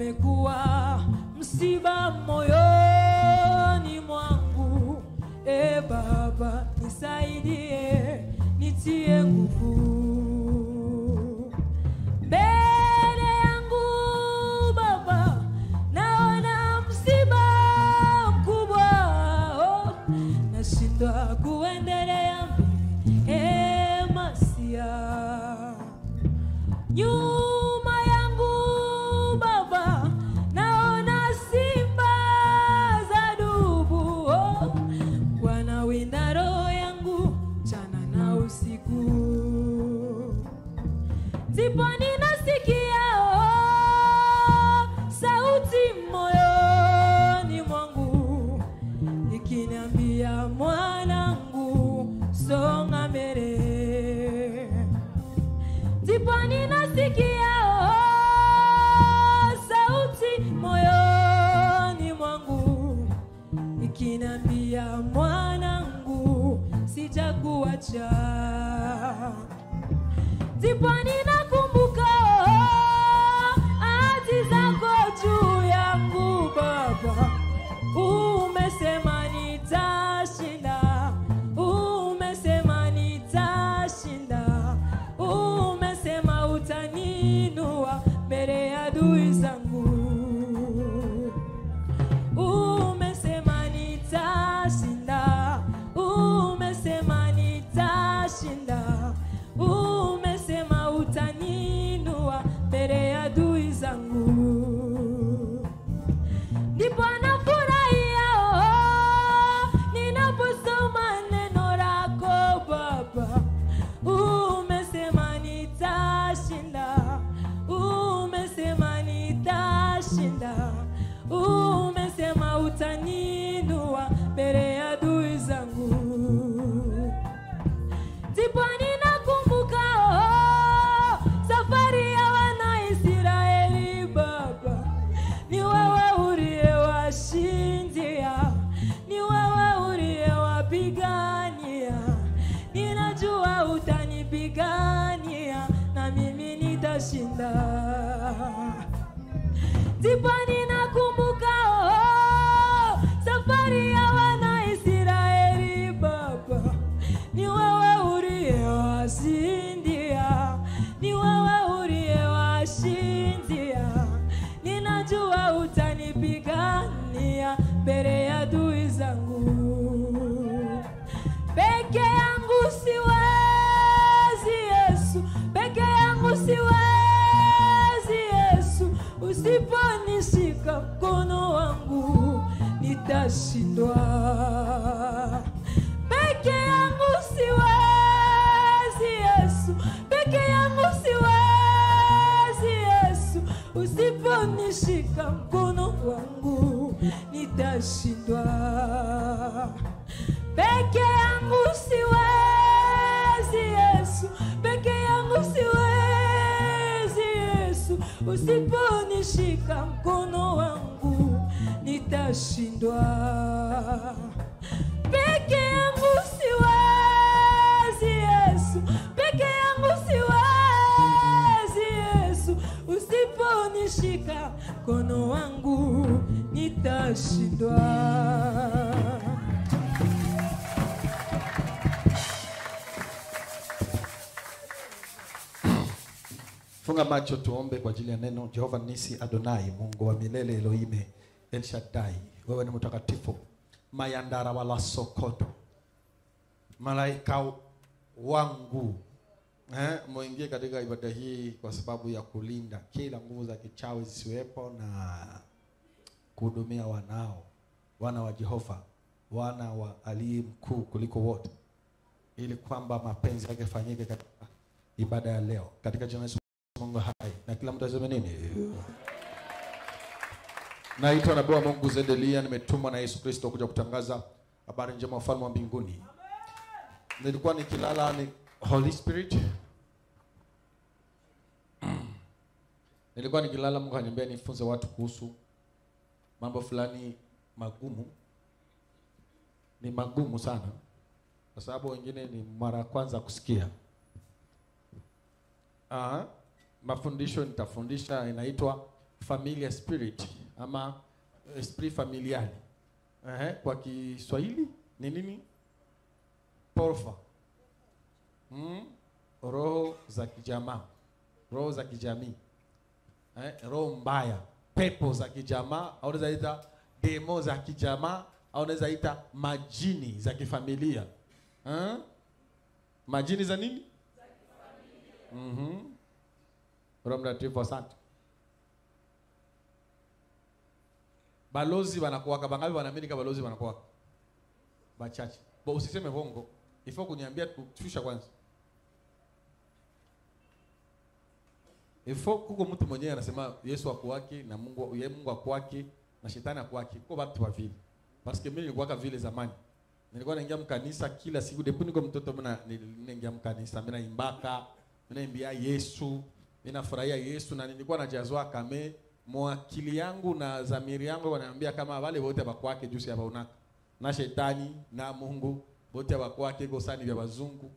yamekuwa msiba moyoni Deep on. Usiponishika mkono wangu nitashindwa. Peke yangu siwezi Yesu, peke yangu siwezi Yesu, usiponishika mkono wangu nitashindwa. Funga macho tuombe kwa ajili ya neno. Jehova Nisi Adonai, Mungu wa milele, Elohim El Shaddai, wewe ni mtakatifu. Mayandara wala sokoto, malaika wangu eh, muingie katika ibada hii kwa sababu ya kulinda. Kila nguvu za kichawi zisiwepo na kuhudumia wanao, wana wa Jehova, wana wa aliye mkuu kuliko wote, ili kwamba mapenzi yake fanyike katika ibada ya leo, katika jina Mungu hai, na kila mtu aseme nini? Naitwa nabii wa Mungu Zedelia, nimetumwa na Yesu Kristo kuja kutangaza habari njema ufalme wa mbinguni. Nilikuwa nikilala ni Holy Spirit nilikuwa nikilala mungu ananiambia nifunze watu kuhusu mambo fulani magumu ni magumu sana kwa sababu wengine ni mara ya kwanza kusikia Aha. Mafundisho nitafundisha inaitwa familia spirit ama esprit familiali Ehe, kwa kiswahili ni nini porfa mm? roho za kijamaa roho za kijamii eh, roho mbaya pepo za kijamaa au unaweza ita demo za kijamaa au unaweza ita majini za kifamilia eh? majini za nini Za kifamilia. mm-hmm. Roho mtakatifu asante balozi wanakuwaka bangapi wanaamini kama balozi wanakuwaka? Bachache bo usiseme vongo ifo kuniambia tushusha kwanza. Ifo kuko mtu mwenyewe anasema yesu akuwaki na mungu ye mungu akuwaki na shetani akuwaki, kuko watu wavile paske mimi nilikuwaka vile zamani. Nilikuwa naingia mkanisa kila siku. Depuis niko mtoto mimi naingia mkanisa. Mimi naimbaka mimi naimbia yesu mimi nafurahia yesu na nilikuwa najazwa kame mwakili yangu na zamiri yangu wananiambia kama wale wote bakwake jusi ya baunaka na shetani na mungu wote bakwake iko sani vya bazungu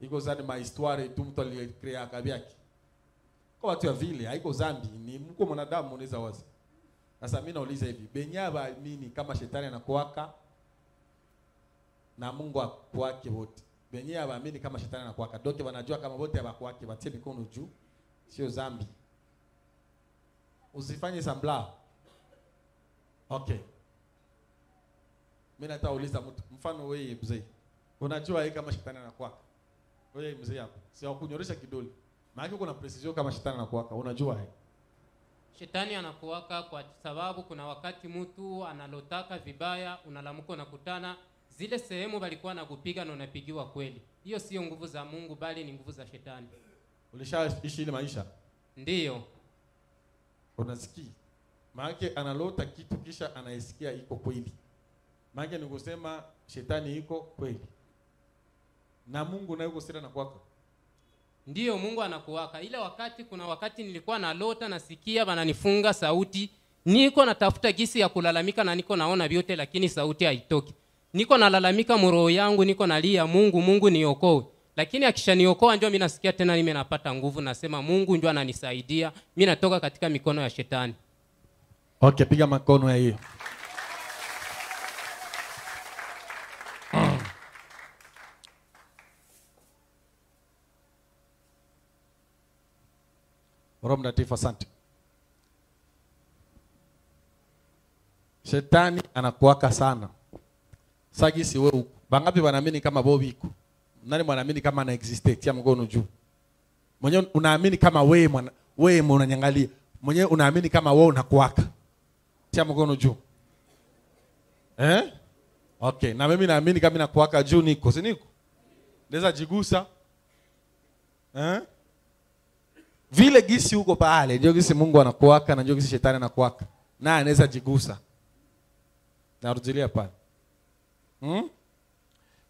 iko sani mahistoire tu mtu aliyekrea kabiaki kwa watu ya vile haiko zambi ni mko mwanadamu unaweza wazi sasa mimi nauliza hivi benya baamini kama shetani anakuwaka na mungu akwake wote? Benyaba mimi kama shetani anakuwaka. Doke wanajua kama wote abakwake batie mikono juu sio zambi. Usifanye sambla. Okay. Mimi nataka mtu mfano wewe mzee. Unajua hii kama shetani anakuwaka. Wewe mzee hapo si wakunyoresha kidole. Maana kuna precision kama shetani anakuwaka unajua hii. Shetani anakuwaka kwa sababu kuna wakati mtu analotaka vibaya, unalamuka unakutana zile sehemu walikuwa nakupiga na unapigiwa kweli. Hiyo sio nguvu za Mungu, bali ni nguvu za shetani. Ulishaishi ile maisha? Ndio unasikia? Maanake analota kitu kisha anaisikia iko kweli. Maanake ni kusema shetani iko kweli. Na mungu naye yuko sira na kwako? Ndiyo Mungu anakuwaka. Ile wakati, kuna wakati nilikuwa nalota, nasikia wananifunga sauti, niko natafuta gisi ya kulalamika na niko naona vyote, lakini sauti haitoki. Niko nalalamika muroho yangu, niko nalia, Mungu, Mungu niokoe. Lakini akishaniokoa ndio mimi nasikia tena mimi napata nguvu, nasema Mungu ndio ananisaidia, mimi natoka katika mikono ya shetani. okay piga makono ya hiyo. Roho mtakatifu asante. Shetani anakuwaka sana. Sagisi we huku. Bangapi wanaamini kama vo biko nani mwanaamini kama ana existe tia mkono juu. Mwenye unaamini kama wewe mwana wewe unanyangalia. Mwenyewe unaamini kama wewe unakuwaka. Tia mkono juu. Eh? Okay na mimi naamini kama nakuwaka juu niko si niko? Naweza jigusa. Eh? Vile gisi huko pale ndio gisi Mungu anakuwaka na ndio gisi shetani anakuwaka. Na anaweza jigusa. Narudilia pale. Hmm?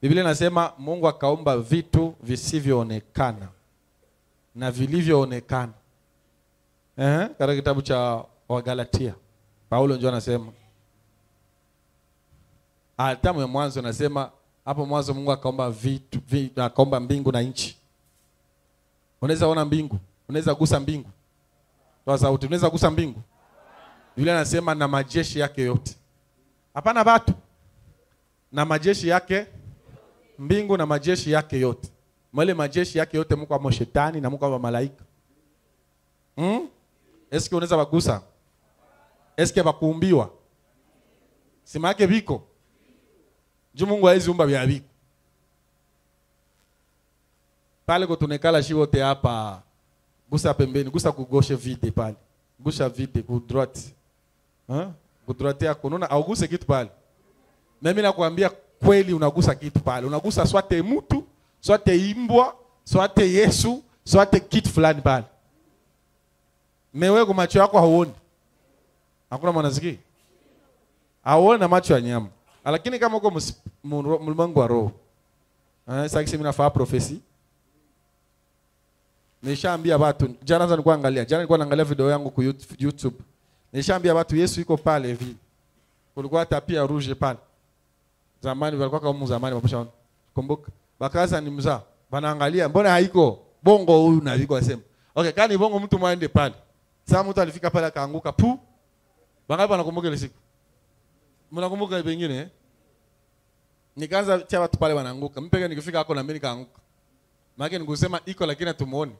Biblia inasema Mungu akaumba vitu visivyoonekana na vilivyoonekana eh, katika kitabu cha Wagalatia Paulo ndio anasema hata mwanzo anasema hapo mwanzo Mungu akaumba vitu vitu akaumba mbingu na nchi. Unaweza ona mbingu, unaweza gusa mbingu. Toa sauti, unaweza gusa mbingu. Biblia anasema na majeshi yake yote. Hapana watu. Na majeshi yake mbingu na majeshi yake yote. Mwele majeshi yake yote mko amo shetani na mko amo malaika. Hmm? Eske unaweza bagusa? Eske bakuumbiwa? Sima yake biko. Juu Mungu hawezi umba vya biko. Pale kutunekala shi wote hapa gusa pembeni, gusa kugoshe vide pale. Gusa vide ku droite. Hein? Ku droite yako unaona au guse kitu pale. Mimi nakwambia kweli unagusa kitu pale. Unagusa swate mtu, swate imbwa, swate Yesu, swate kitu fulani pale. Mewe kwa macho yako hauoni. Hakuna mwanaziki Hauoni na macho ya nyama. Lakini kama uko mlimwengu wa roho. Eh, sasa kesi mimi nafaa profesi. Nishaambia watu jana za nilikuwa angalia, jana nilikuwa naangalia video yangu ku Yout- YouTube. Nishaambia watu Yesu yuko pale hivi. Kulikuwa tapia rouge pale. Zamani walikuwa kama zamani mapasha Kumbuka. Bakaza ni mzaa. Wanaangalia mbona haiko? Bongo huyu na viko asema Okay, kani bongo mtu mwende pale. Sasa mtu alifika pale akaanguka pu. Wangapi wanakumbuka ile siku? Mnakumbuka pengine eh? Nikaanza cha watu pale wanaanguka. mpeke nikifika hako na mimi nikaanguka. Maana nikusema iko lakini atumuone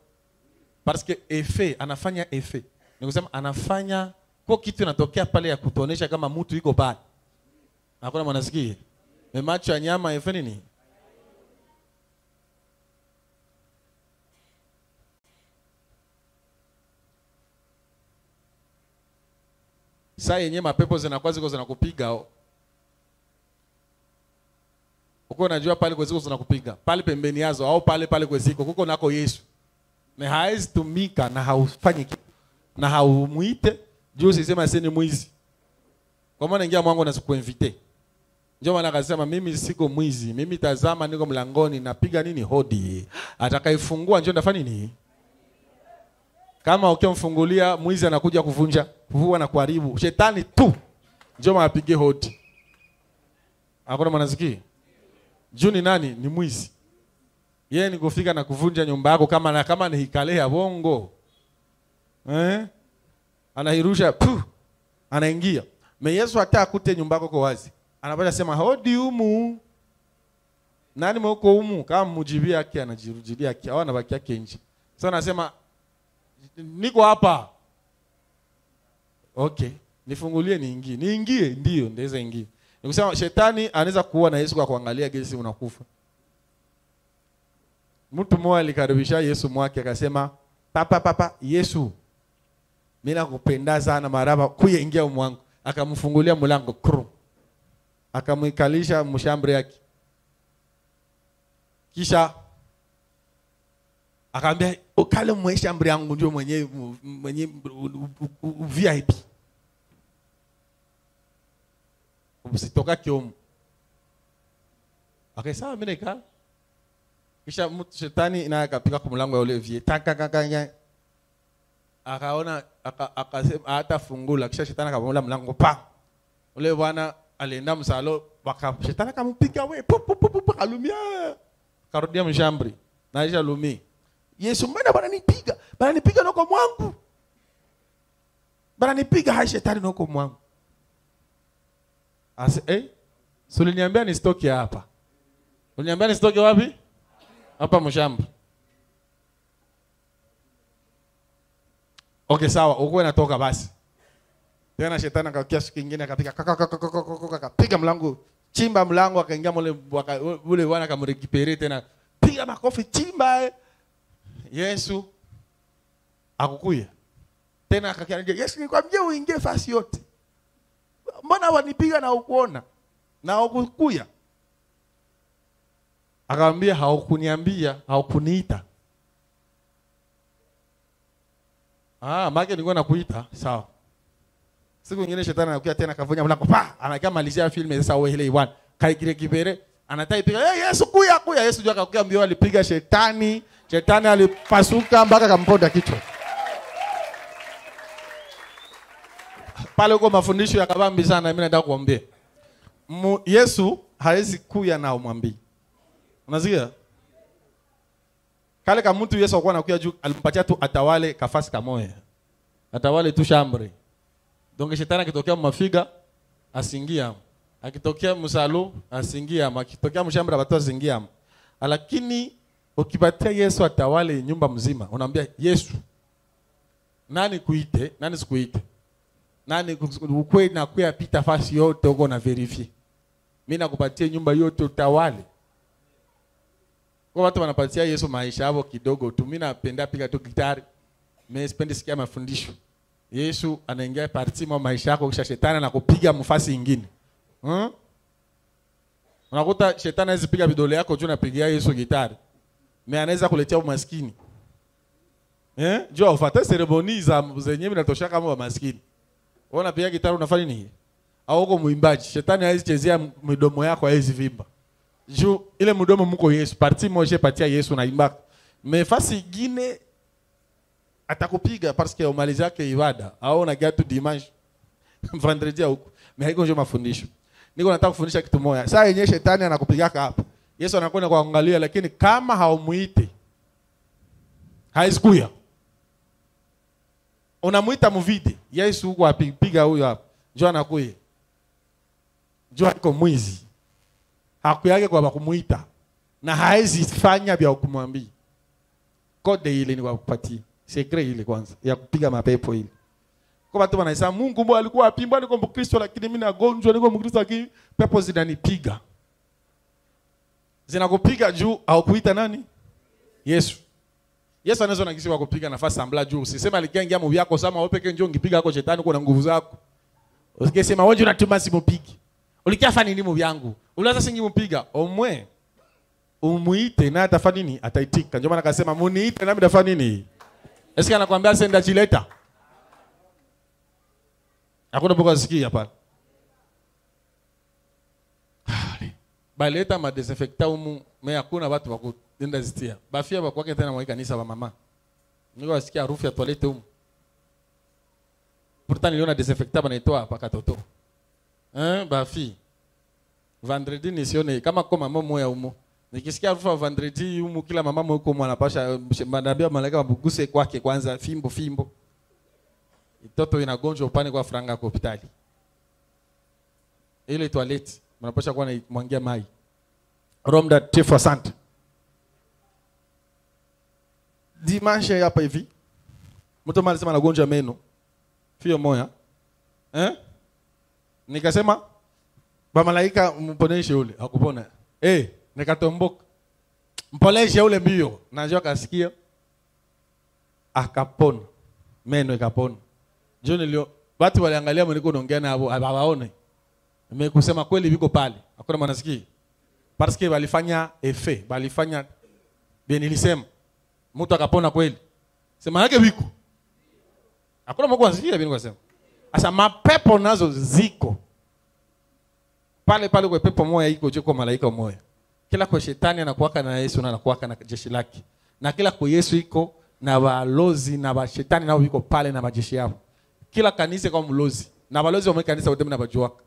Parce que effet anafanya effet. Nikusema anafanya kwa kitu inatokea pale ya kutuonesha kama mtu iko pale. Hakuna mwanasikia. Me macho ya nyama effet nini? Saa yenyewe mapepo zinakuwa ziko zinakupiga. Uko unajua pale kwa ziko zinakupiga. Pale pembeni yazo au pale pale kweziko kuko nako Yesu. Na hawezi tumika na haufanyi kitu. Na haumuite juu sisema sisi ni mwizi. Kwa maana ingia mwangu na sikuinvite. Ndio maana akasema mimi siko mwizi. Mimi tazama niko mlangoni napiga nini hodi. Atakayefungua njoo ndafanya nini? Kama ukimfungulia mwizi anakuja kuvunja, kuvua na kuharibu. Shetani tu. Njoo mapige hodi. Hakuna mwanaziki Juu ni nani? Ni mwizi. Yeye ni kufika na kuvunja nyumba yako kama na kama ni hikale ya bongo. Eh? Anairusha pu. Anaingia. Me Yesu hata akute nyumba yako kwa wazi. Anapata sema hodi humu. Nani mwoko humu? Kama mujibia yake anajirudia yake au anabaki yake nje. Sasa anasema niko hapa. Okay. Nifungulie niingie. Niingie ndio ndaweza ingie. Nikusema shetani anaweza kuua na Yesu kwa kuangalia gesi unakufa. Mtu mmoja alikaribisha Yesu mwake akasema, "Papa papa Yesu, mimi nakupenda sana maraba kuye ingia mwangu." Akamfungulia mlango kru. Akamwikalisha mshambre yake. Kisha akaambia, "Ukale mweshambre yangu ndio mwenye mwenye VIP." Usitoka kiomu. Akasaa mimi. Kisha mtu shetani naye akapika kwa mlango ya Olivier takakakanya Taka kaka akaona aka- hata fungula, Kisha shetani akamwona mlango pa. Ule bwana alienda msalo shetani akampiga we akalumia. Karudia mshambri. naisha lumi. Yesu mbona bananipiga nipiga? Bwana nipiga noko mwangu. bananipiga hai shetani noko mwangu. Ase, eh? suliniambia uliniambia ni stoki hapa. Uliniambia ni stoki wapi? Hapa mshambri Okay, sawa, ukuwe natoka basi. Tena shetani akakia siku nyingine akapiga akapiga mlango, chimba mlango akaingia mule ule bwana akamrekipere tena. Piga makofi chimba. eh. Yesu akukuya. Tena akakiambia Yesu nikwambia uingie fasi yote. Mbona wanipiga na ukuona? Na ukukuya? Akamwambia haukuniambia, haukuniita. Ah, maana nilikuwa nakuita. Sawa. Siku nyingine shetani anakuja tena kavunja mlango pa, anakaa malizia filmu sasa wewe ile iwan. Kai kile kibere, anatai piga, "Hey, Yesu kuya kuya." Yesu jua akakuja mbio alipiga shetani. Shetani alipasuka mpaka kamponda kichwa. Pale huko mafundisho ya kabambi sana mimi nataka kuambia. Yesu hawezi kuya na umwambii. Unasikia? Kale kama mtu Yesu alikuwa anakuja juu alimpatia tu atawale kafasi kamoya. Atawale tu shambre. Donc shetani akitokea mafiga asingia. Akitokea msalu asingia, akitokea mshambra watu asingia. Lakini ukipatia Yesu atawale nyumba mzima, unaambia Yesu nani kuite, nani sikuite? Nani ukwe na kuya pita fasi yote uko na verify. Mimi nakupatia nyumba yote utawale. Kwa watu wanapatia Yesu maisha yao kidogo tu. Mimi napenda piga tu gitari. Mimi sipendi sikia mafundisho. Yesu anaingia parti mwa maisha yako kisha shetani anakupiga mfasi ingine. Hmm? Unakuta shetani hawezi piga vidole yako juu napigia Yesu gitari. me anaweza kuletea umaskini. Eh? Juu aufate seremoni za zenyewe zinatosha kama wa maskini. Wewe unapiga gitari unafanya nini? Au uko mwimbaji, shetani hawezi chezea midomo yako hawezi vimba. Juu ile mdomo mko Yesu, parti moja patia Yesu na imba. Mefasi ingine atakupiga parce que umalizi yake ibada. Au unakia tu dimanche. Vendredi huko mais haiko ndio mafundisho. Niko nataka kufundisha kitu moja. Saa yenyewe shetani anakupigaka hapa. Yesu anakwenda kuangalia lakini kama haumuite haisikuya. Unamuita muvide yesu huko apiga huyo hapa. Njo anakuya njo aiko mwizi. Hakuyake kwa kumuita. Na haezi fanya vya kumwambia. Kode ile ni kwa kupatia sekre ile kwanza ya kupiga mapepo ile kwa watu wanaisema Mungu mbona alikuwa apimba niko Mkristo lakini mimi nagonjwa niko Mkristo lakini pepo zinanipiga zinakupiga juu au kuita nani? Yesu. Yesu anaweza na kisiwa kupiga nafasi sambla juu. Usisema alikiingia mu yako sama wewe pekee njoo ungepiga hako shetani kuna nguvu zako. Usikisema wewe unatuma simupigi ulikia Ulikiafa nini mu yangu? ulianza singi mpiga. omwe. Umuite na atafanya nini? Ataitika. Ndio maana akasema muniite nami nitafanya nini Eske anakwambia senda chileta hakuna poka sikia pale baleta madesinfecta umu me hakuna watu wakuenda zitia bafia bakwake tena mwa kanisa ba mama niko wasikia harufu ya toilette umu pourtant niliona desinfecta banaitoa hapa katoto Eh, bafi vendredi nisione kama kwa mama moya umo nikisikia harufu ya vendredi humu, kila mama huko uko mwanapasha manabia malaika wabuguse kwake kwanza fimbo fimbo. Mtoto inagonjwa upane kwa franga kwa hospitali. Ile toilet, mnapasha kuwa naimwangia mai. Roho Mtakatifu asante. Dimanche hapa hivi. Mtu mmoja alisema anagonjwa meno. Fio moya. Eh? Nikasema ba malaika mponeshe ule hakupona eh nikatomboka mpoleshe ule mbio najua kasikia akapona meno ikapona njo nilio watu waliangalia mweniko naongea nao hawaone nimekusema kweli viko pale. Hakuna mwanasikia parce que walifanya effet walifanya bien nilisema mtu akapona kweli. Sema yake viko hakuna mko anasikia bien nikasema asa mapepo nazo ziko. Pale pale kwa pepo moja iko. Juu malaika moja kila kwa shetani anakuwaka na Yesu na anakuwaka na jeshi lake. Na kila kwa Yesu iko na balozi na bashetani nao viko pale na majeshi yao. Kila kanisa kwa mlozi. Na balozi wa kanisa wote mnabajuaka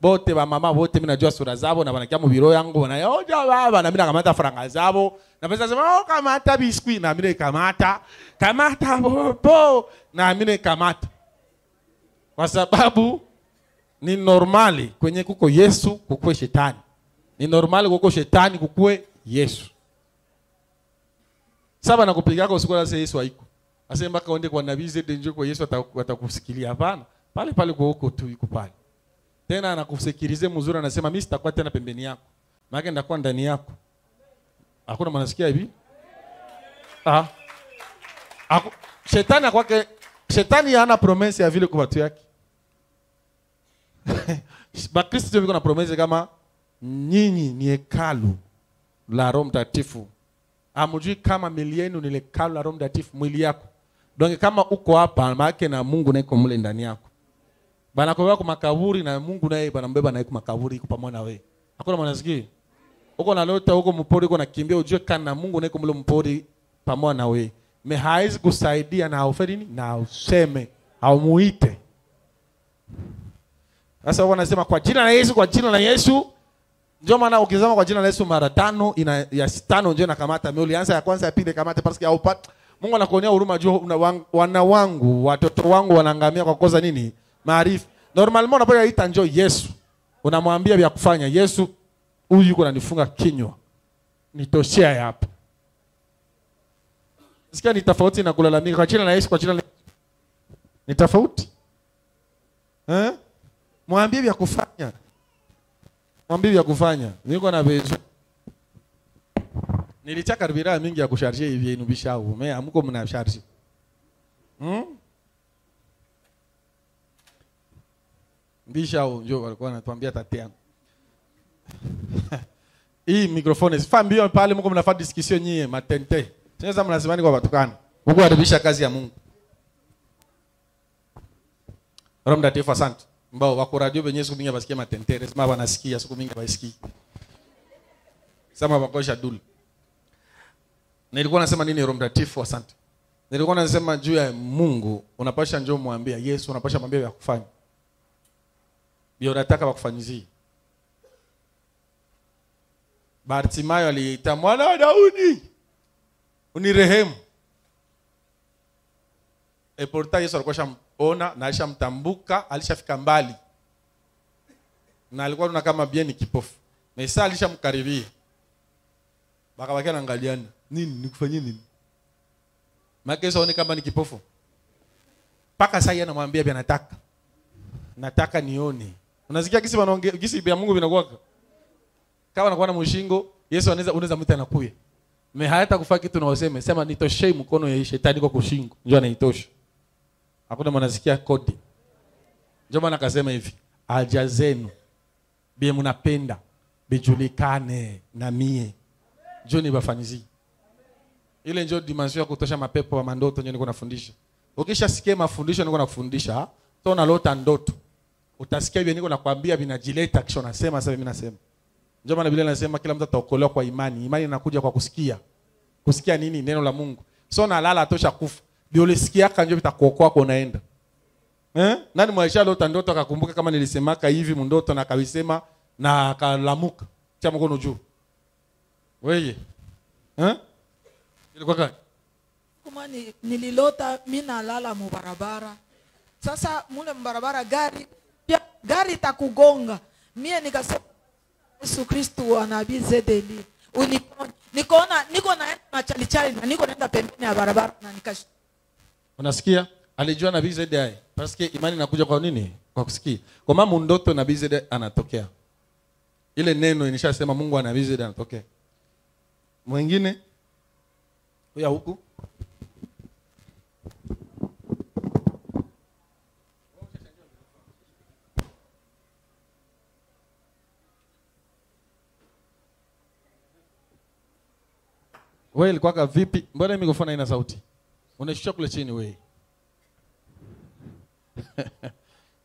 bote ba mama bote mimi najua sura zabo na banakia mu biro yangu wanayoja baba na mimi nakamata faranga zabo. Na pesa sema oh kamata biskwi na mimi kamata kamata popo na mimi kamata kwa sababu ni normali kwenye kuko Yesu kukwe shetani ni normal kuko shetani kukue Yesu. Saba nakupigako usiku lase Yesu haiko. Asema mpaka uende kwa nabii zede njoo kwa Yesu atakusikilia hapana. Pale pale kwa huko tu iko pale. Tena anakusikilize mzuri anasema mimi sitakuwa tena pembeni yako. Maana ndakuwa ndani yako. Hakuna mwanasikia hivi? Ah. Aku, shetani kwake shetani hana promesse ya vile kwa watu yake. Bakristo ndio na promesse kama nyinyi ni hekalu la Roho Mtakatifu amujui kama mili yenu ni hekalu la Roho Mtakatifu mwili yako Donge kama uko hapa maana na Mungu naiko mle ndani yako Bana kwa makaburi na Mungu naye banambeba naye kwa makaburi iko pamoja na wewe. Hakuna mwanasikia? Uko na lota huko mpori uko nakimbia ujue kana Mungu naye kumlo mpori pamoja na wewe. Me haizi kusaidia na auferi nini? Na useme au muite. Sasa wanasema kwa jina la Yesu, kwa jina la Yesu. Ndio maana ukizama kwa jina la Yesu mara tano ina ya tano ndio nakamata. Mimi ulianza ya kwanza ya pili kamata parce que haupat. Mungu anakuonea huruma juu wana wangu, watoto wangu wanaangamia kwa kosa nini? maarifa. Normalement unapoita ita njoo Yesu. Unamwambia vya kufanya. Yesu huyu yuko ananifunga kinywa. Nitoshea hapa. Sikia ni tofauti na kulalamika kwa jina la Yesu kwa jina la Ni tofauti. Eh? Mwambie vya kufanya. Mwambie vya kufanya. Niko na pesa. Nilichaka ribira mingi ya kusharje hivi yenu bishau. Me amuko mna sharje. Hmm? Bishau njo walikuwa wanatuambia tate yangu. Hii mikrofoni sifa mbio pale mko mnafanya discussion nyie matente. Sasa mnasemani kwa watukana. Mungu haribisha kazi ya Mungu. Roho Mtakatifu asante. Mbao wako radio benye siku mingi basikia matentere, sema wanasikia siku mingi basikii. sama bakosha dulu. Nilikuwa nasema nini Roho Mtakatifu asante. nilikuwa nasema juu ya mungu unapasha njoo mwambia yesu unapasha mwambia ya kufanya bio nataka wakufanyizie bartimayo aliita mwana wa daudi unirehemu eporta yesu alikuwa shamona na alishamtambuka alishafika mbali. Na alikuwa tuna kama bieni kipofu. Na Isa alishamkaribia. Bakabakia naangaliana nini? Nikufanyie nini? Maki yesu aone kama ni kipofu. Mpaka sasa anamwambia bi nataka. Nataka nione. Unasikia kisi wanaongea kisi vya mungu vinakuwa kama anakuwa na mshingo yesu anaweza unaweza mtu anakuya. Me hayata kufaa kitu na useme sema nitoshei mkono ya shetani kwa kushingo. Ndio anaitosha hakuna mwanasikia kodi ndio maana akasema hivi haja zenu bie mnapenda bijulikane na mie njo nibafanyizie ile njo dimension ya kutosha mapepo wa mandoto njo niko nafundisha ukishasikia mafundisho niko nakufundisha, so unalota ndoto utasikia hivyo niko nakwambia vinajileta kisha unasema sasa mimi nasema ndio maana Biblia inasema kila mtu ataokolewa kwa imani. Imani inakuja kwa kusikia. Kusikia nini? Neno la Mungu. So nalala tosha kufa. Ndio ulisikiaka ndio vitakuokoa kwa unaenda. Eh? Nani mwaisha lota ndoto akakumbuka kama nilisemaka hivi mundoto na akawisema na akalamuka. Cha mkono juu. Wewe. Eh? Ilikuwa gani? kuma ni, nililota mi nalala mubarabara sasa mule mbarabara gari pia gari itakugonga mie nikasema yesu kristu wa nabii zedeli uniponye nikaona niko naenda machalichali na niko naenda pembeni ya barabara na nikash Unasikia? Alijua nabii Zedai. Paske imani inakuja kwa nini? Kwa kusikia. Kwa maana mundoto nabii Zedai anatokea. Ile neno inishasema Mungu ana nabii anatokea. Mwingine? Huya huku? Wewe ilikuwa vipi? Mbona mikrofoni haina sauti? Unashusha kule chini wewe.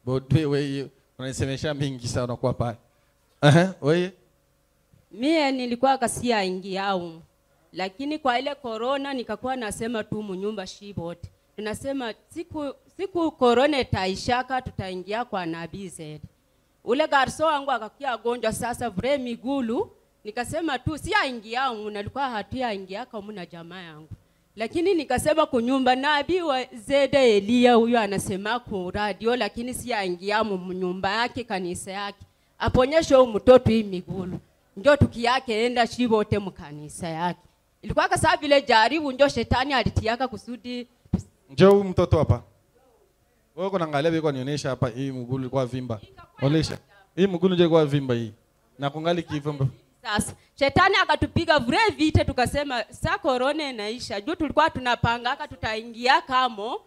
Bodwe wewe unaisemesha mingi sana unakuwa pale. Aha, wewe mie nilikuwa kasia ingiau lakini kwa ile korona nikakuwa nasema tu munyumba shi bote tunasema siku siku korona itaishaka tutaingia kwa nabii zetu. ule garso wangu akakia gonjwa sasa vre migulu nikasema tu si aingia umu nalikuwa hatuyaingiaka kama na jamaa yangu lakini nikasema kunyumba nabii wa zede elia huyo anasema ku radio lakini siaingia mu mnyumba yake kanisa yake aponyeshe huyu mtoto hii migulu njo tukiyake enda shibote mukanisa yake ilikuwa kasa vile jaribu njo shetani alitiaka kusudi njo huyu mtoto hapa. Wewe uko naangalia biko nionyesha hapa hii mgulu ilikuwa vimba. Onesha. Hii mgulu ndio ilikuwa vimba hii. Na kungali kivimba. Sasa. Shetani akatupiga vure vite tukasema sa korona inaisha. Juu tulikuwa tunapangaka tutaingia kamo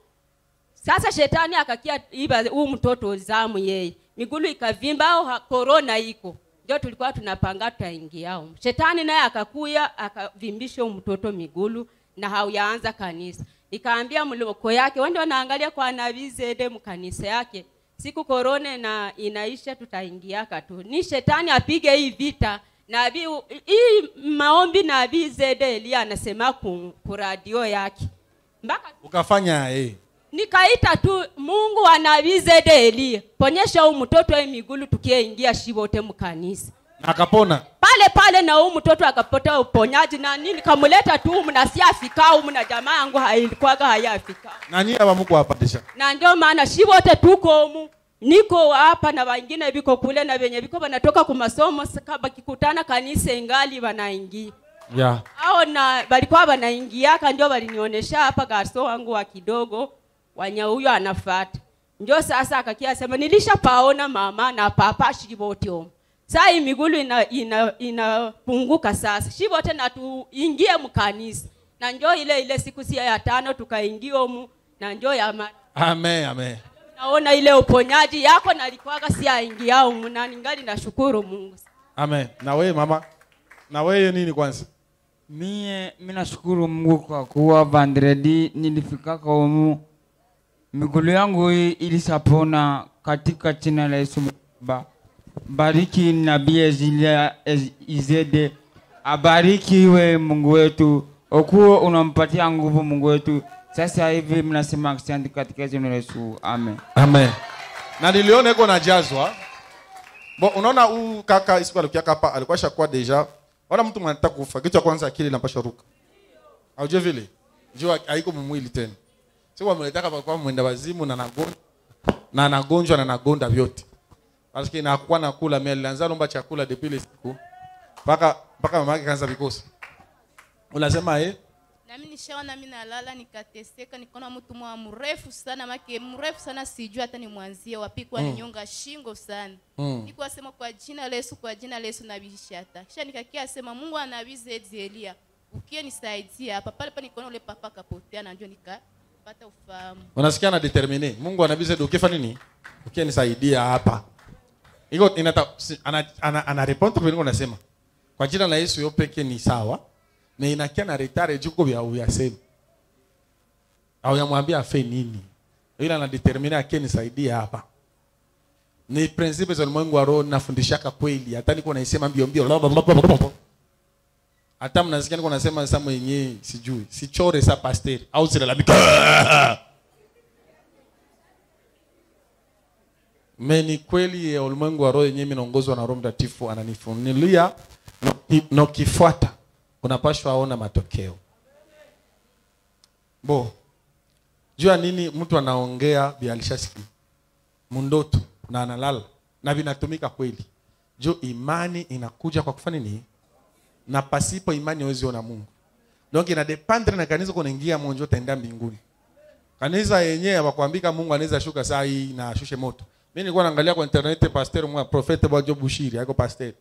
sasa shetani akakia iba huu mtoto zamu yeye. Migulu ikavimba au korona iko. Ndio tulikuwa tunapanga tutaingia huko. shetani naye akakuya akavimbisha mtoto migulu na hauyaanza kanisa. Ikaambia mloko yake wende wanaangalia kwa nabii zede mkanisa yake? Siku korona na inaisha tutaingia tu. Ni shetani apige hii vita nabii hii maombi nabii zede elia anasema ku, ku radio yake. Mpaka Ukafanya eh. nikaita tu mungu wa nabii zede elia ponyesha huu mtoto hii migulu tukieingia shibote mkanisa. Na akapona. pale pale na huu mtoto akapota uponyaji na nini kamuleta tu humu na humu na jamaa yangu hailikuwaga hayafika Na nyinyi na ndio maana shi wote tuko humu niko hapa na wengine viko kule na venye viko wanatoka ku masomo s- kama kikutana kanisa ingali wanaingia. Yeah. ao na walikuwa wanaingiaka ndio walinionyesha hapa garso wangu wa kidogo wanya huyo anafata ndio sasa akakia sema nilishapaona mama na papa shivote saa hii migulu ina, ina, inapunguka sasa. Shivote na tuingie mkanisa na njo ile ile siku sia ya tano tukaingia omu na njo ya Amen, amen. Naona ile uponyaji yako nalikuwaga mnani ngali na shukuru nashukuru mungu Amen. Na wewe mama? Na wewe nini kwanza? Mie minashukuru Mungu kwa kuwa vandredi nilifikaka humu, migulu yangu ilisapona katika jina la Yesu. Baba, bariki nabii Ezilia izede abariki abarikiwe Mungu wetu, okuwa unampatia nguvu Mungu wetu Sasa hivi mnasema asante katika jina la Yesu, amen. amen. Na niliona iko najazwa bo unaona huu kaka siku alikuwa hapa alikuwa shakuwa deja. Ona mtu anataka kufa kitu cha kwanza akili inapasha ruka. Aujue vile? Jua haiko mumwili tena. Sio wameletaka kwa kwa mwenda wazimu na nagonjwa na nagonjwa na nagonda vyote. Basi inakuwa nakula mimi alianza lomba chakula depuis ile siku. Paka paka mama yake kaanza vikosi. Unasema eh nami nishaona mi nalala nikateseka nikaona mtu mwa mrefu sana make mrefu sana sijui hata nimwanzie wapi kwa ninyonga shingo sana. Mm. nikuwa sema kwa jina la Yesu kwa jina la Yesu nabishata kisha nikakia sema Mungu anabize Elia ukie nisaidia hapa. Pale pale nikaona ule papa kapotea na ndio nikapata ufahamu. Unasikia na determine mungu anabize ukifa nini? Ukie nisaidia hapa. Iko inata ana, ana ana, ana report kwa nini unasema. Kwa jina la Yesu yopeke ni sawa na inakia na retare juko vya uyasema au yamwambia afe nini. Ila na determine akie nisaidie hapa. Ni principles za ulimwengu wa roho nafundishaka kweli. Hata niko naisema mbio mbio. Hata mnasikia niko nasema samu mwenyewe sijui. Sichore sa pasteri au silalamika. Me ni kweli ya ulimwengu wa roho yenyewe minaongozwa na roho mtakatifu ananifunulia na- na ukifuata unapashwa aona matokeo. Bo jua nini mtu anaongea bialishasikia mundoto na analala. Na vinatumika kweli. Juu imani inakuja kwa kufanya nini? Na pasipo imani hawezi ona mungu. Donc inadependre na kanisa kunaingia monjo utaenda mbinguni. Kanisa yenyewe wakwambika mungu anaweza shuka saa hii na ashushe moto. Mi nilikuwa naangalia kwa internet pasteur mwa profete bwajo bushiri aiko pasteur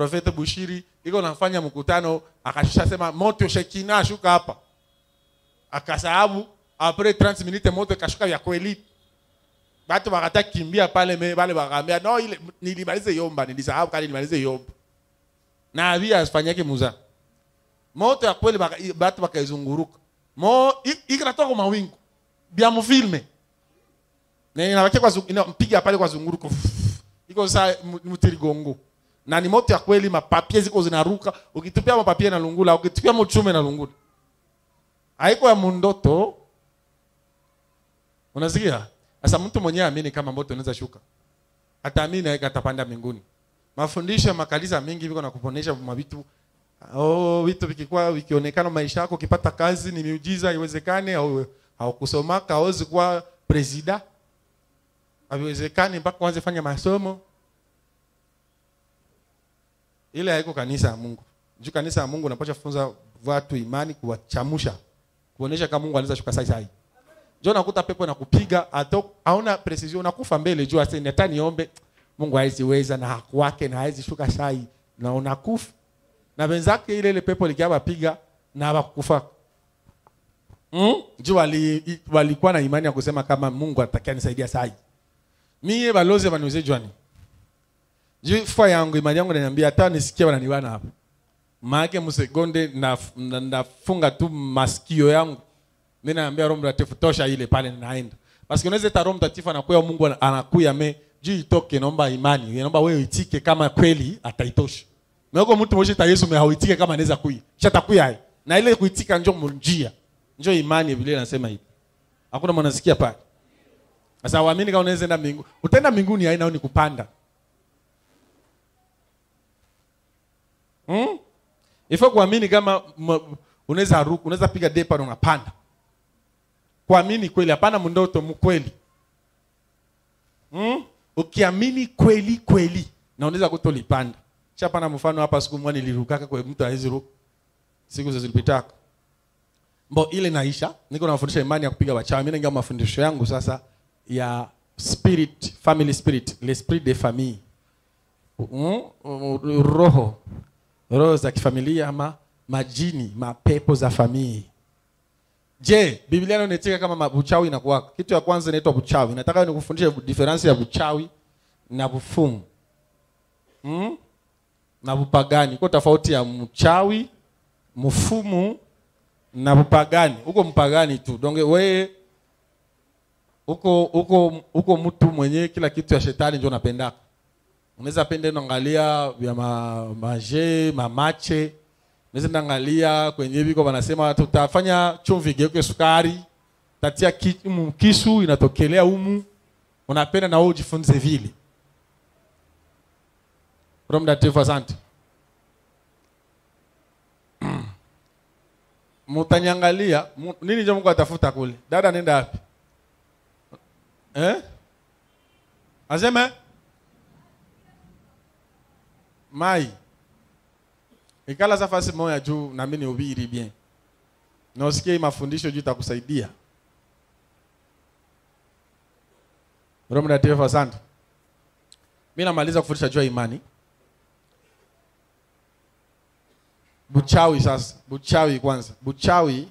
profete bushiri iko nafanya mkutano akashusha sema moto shekina shuka hapa. Akasahabu apres 30 minutes moto kashuka ya kweli. Watu wakata kimbia pale me bale bakambia no ile nilimalize yomba nilisahau kali nilimalize yomba. Na avia asifanyake muza. Moto ya kweli watu wakaizunguruka. Mo ikatoka kwa mawingu bia mfilme na inabakia kwa zungu- inampiga pale kwa zunguruko. Iko saa mutirigongo na ni moto ya kweli mapapie ziko zinaruka. Ukitupia mapapie na lungula ukitupia mchume na lungula. Haiko ya mundoto. Unasikia? Sasa mtu mwenyewe amini kama moto unaweza shuka. Ataamini atapanda mbinguni. Mafundisho ya makanisa mengi viko na kuponesha mavitu. Oh, vitu vikikuwa vikionekana maisha yako ukipata kazi ni miujiza iwezekane au haukusomaka hauwezi kuwa presida. Haiwezekani mpaka uanze fanya masomo ile haiko kanisa ya mungu. Juu kanisa ya mungu unapaswa funza watu imani kuwachamusha kuonesha kama mungu anaweza shuka sai sai Njoo nakuta pepo inakupiga ato hauna precision unakufa mbele juu aseni hata niombe. Mungu haizi weza na hakuwake na haizi shuka sai. Na unakufa. Na wenzake ile ile pepo likiaba piga na wakufa mm? juu wali, walikuwa na imani ya kusema kama mungu atakia nisaidia sai. Mie balozi waniuze jwani juu fua yangu imani yangu naniambia hata nisikie wananiwana hapa maake msegonde ndafunga na- na tu masikio yangu. Mi naambia roho mtakatifu tosha ile pale ninaenda. Basi unaweza ita roho mtakatifu anakuya mungu anakuya me juu itoke naomba imani naomba wewe itike kama kweli ataitosha. Meko mtu mmoja ta yesu hauitike kama anaweza kui shatakuya hai. Na ile kuitika njo mjia njo imani vile nasema hivi. Hakuna mwanasikia pale. Sasa waamini kama unaweza enda mbinguni utaenda mbinguni haina ni kupanda hmm? ifo kuamini kama unaweza ruka unaweza piga depa na unapanda. Kuamini kweli hapana mndoto mkweli hmm? ukiamini kweli kweli na unaweza kutolipanda. Chapana mfano hapa siku moja nilirukaka kwa mtu hawezi ruka. Siku zilipitaka mbo ile naisha niko nafundisha imani ya kupiga wachawi. Mimi ningeomba mafundisho yangu sasa ya spirit family spirit l'esprit de famille. Mm? roho roho za kifamilia ama majini mapepo za famii je biblia inaonetika kama ma- uchawi inakuwa kitu ya kwanza inaitwa uchawi. Nataka nikufundishe difference ya uchawi na bufumu mm? na bupagani iko tofauti ya mchawi mfumu na bupagani huko mpagani tu. Donge weye huko huko huko mtu mwenyewe kila kitu ya shetani ndio napendaka unaweza pende naangalia vya ma, maje mamache unaweza naangalia kwenye viko wanasema tutafanya chumvi geuke sukari tatia ki, kisu inatokelea umu. Unapenda na wewe ujifunze vile. Roho mtakatifu asante. Mutanyangalia mu, nini njo mungu atafuta kule? Dada nenda wapi? Eh? aseme mai. Ikala safasi moya juu nami mimi ubiri bien. Na usikie mafundisho juu itakusaidia. Roho mtakatifu asante. Mimi namaliza kufundisha juu ya imani. Buchawi sasa buchawi kwanza. Buchawi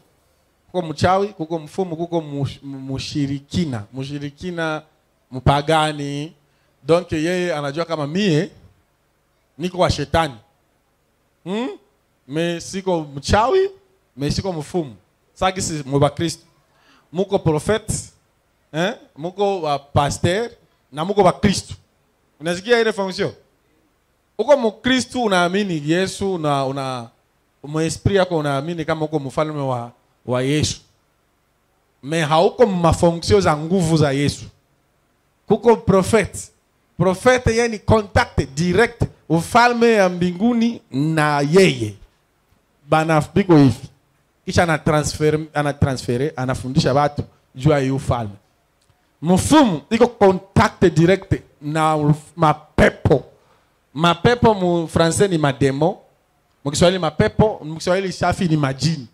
kuko mchawi kuko mfumu kuko mush- mushirikina. Mushirikina mpagani. Donc yeye anajua kama mie niko wa shetani. Hmm? me siko mchawi me siko mfumu. Sagisi mubakristo muko profete eh? muko wa paster na muko bakristo unasikia ile fonction uko mkristu unaamini yesu na una mwesprit yako unaamini kama uko mfalme wa, wa yesu. Me hauko mafonksio za nguvu za yesu. Kuko profete profete yeni ni contact direct ufalme ya mbinguni na yeye. Bana biko hivi. Kisha anatransfer anatransfere anafundisha watu juu ya ufalme. Mfumu iko contact direct na mapepo. Mapepo mu français ni mademo. Mu kiswahili mapepo mu kiswahili safi ni majini.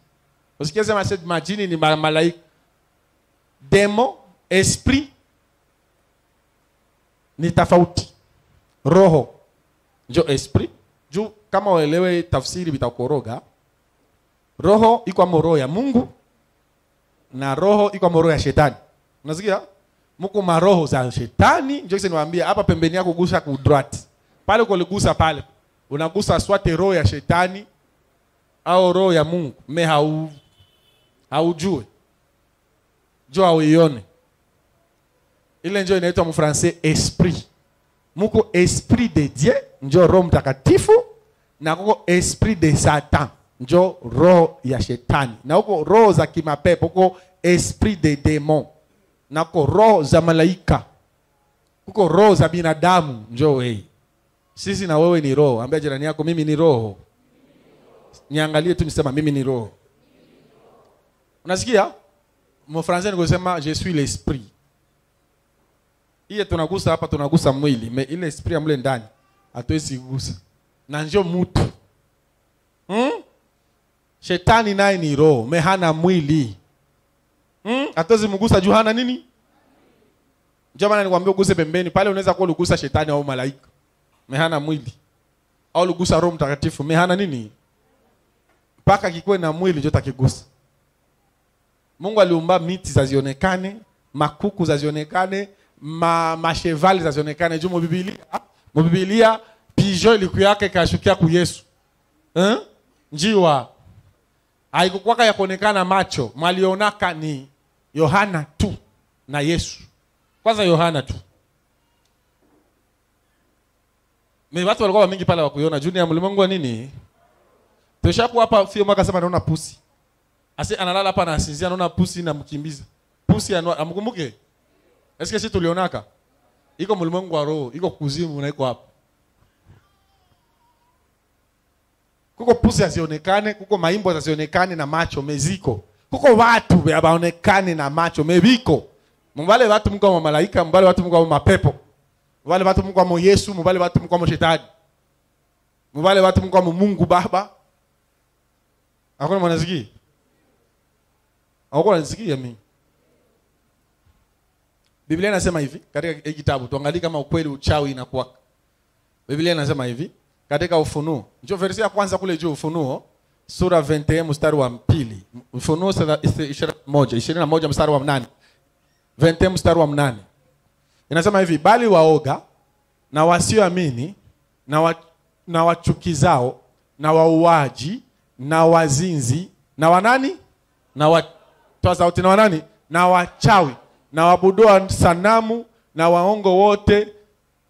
Usikie sema majini ni ma- malaika. Demo esprit ni tofauti. Roho njo esprit juu kama uelewe tafsiri vitakoroga roho iko amo roho ya mungu na roho iko amo roho ya shetani. Unasikia? Muko maroho za shetani njo kisi niwaambia hapa pembeni yako gusa kudrat pale ukoligusa pale unagusa swate roho ya shetani au roho ya mungu. Me hau haujue. Jo hauione. Ile njo inaitwa mfrancais esprit muko esprit de dieu njo roho mtakatifu na kuko esprit de satan njo roho ya shetani. Na huko roho za kimapepo huko esprit de demon na kuko roho za malaika kuko roho za binadamu njo wewe. Sisi na wewe ni roho. Ambia jirani yako mimi ni roho. Niangalie tu nisema mimi ni roho. Unasikia? Mfrançais nikusema je suis l'esprit iye tunagusa hapa tunagusa mwili. Me ile esprit ya mle ndani hatuwezi gusa na njo mutu. Hmm? shetani naye ni roho me hana mwili. Hmm? hatuwezi mgusa juu hana nini? Ndio maana nikwambia uguse pembeni. Pale unaweza kuwa uligusa shetani au malaika. Me hana mwili. Au uligusa roho mtakatifu. Me hana nini? Mpaka kikuwe na mwili njo takigusa. Mungu aliumba miti zazionekane makuku zazionekane ma, mashevali zazionekane juu mubibilia mubibilia pijo ilikuyaka kashukia ku yesu. Eh? njiwa. Haikukwaka ya kuonekana macho. Mwalionaka ni yohana tu na yesu. Kwanza yohana tu. Me watu walikuwa wamingi pale wakuiona juu ya mlimwengu wa nini? Tushakuwa hapa fio mwaka sema naona pusi. Asi analala hapa na asinzia anaona pusi namkimbiza. Pusi amkumbuke? Eske si tulionaka? Iko mulimwengu wa roho, iko kuzimu na iko hapa. Kuko pusi azionekane, kuko maimbo azionekane na macho meziko. Kuko watu baonekane na macho mebiko. Mbale watu mko wa malaika, mbale watu mko wa mapepo. Mbale watu mko wa Yesu, mbale watu mko wa shetani. Mbale watu mko wa Mungu Baba. Hakuna mwanasikia? hakuna unanisikia mimi? Biblia inasema hivi katika kitabu, tuangalie kama ukweli uchawi inakuwa. Biblia inasema hivi katika Ufunuo, njoo versi ya kwanza kule juu, Ufunuo sura 21 mstari wa pili, Ufunuo 21 21 mstari wa 8, 21 mstari wa 8 inasema hivi, bali waoga na wasioamini na, wa, na wachukizao na wauaji na wazinzi na wanani na wa, na wanani na wachawi na wabudua sanamu na waongo wote.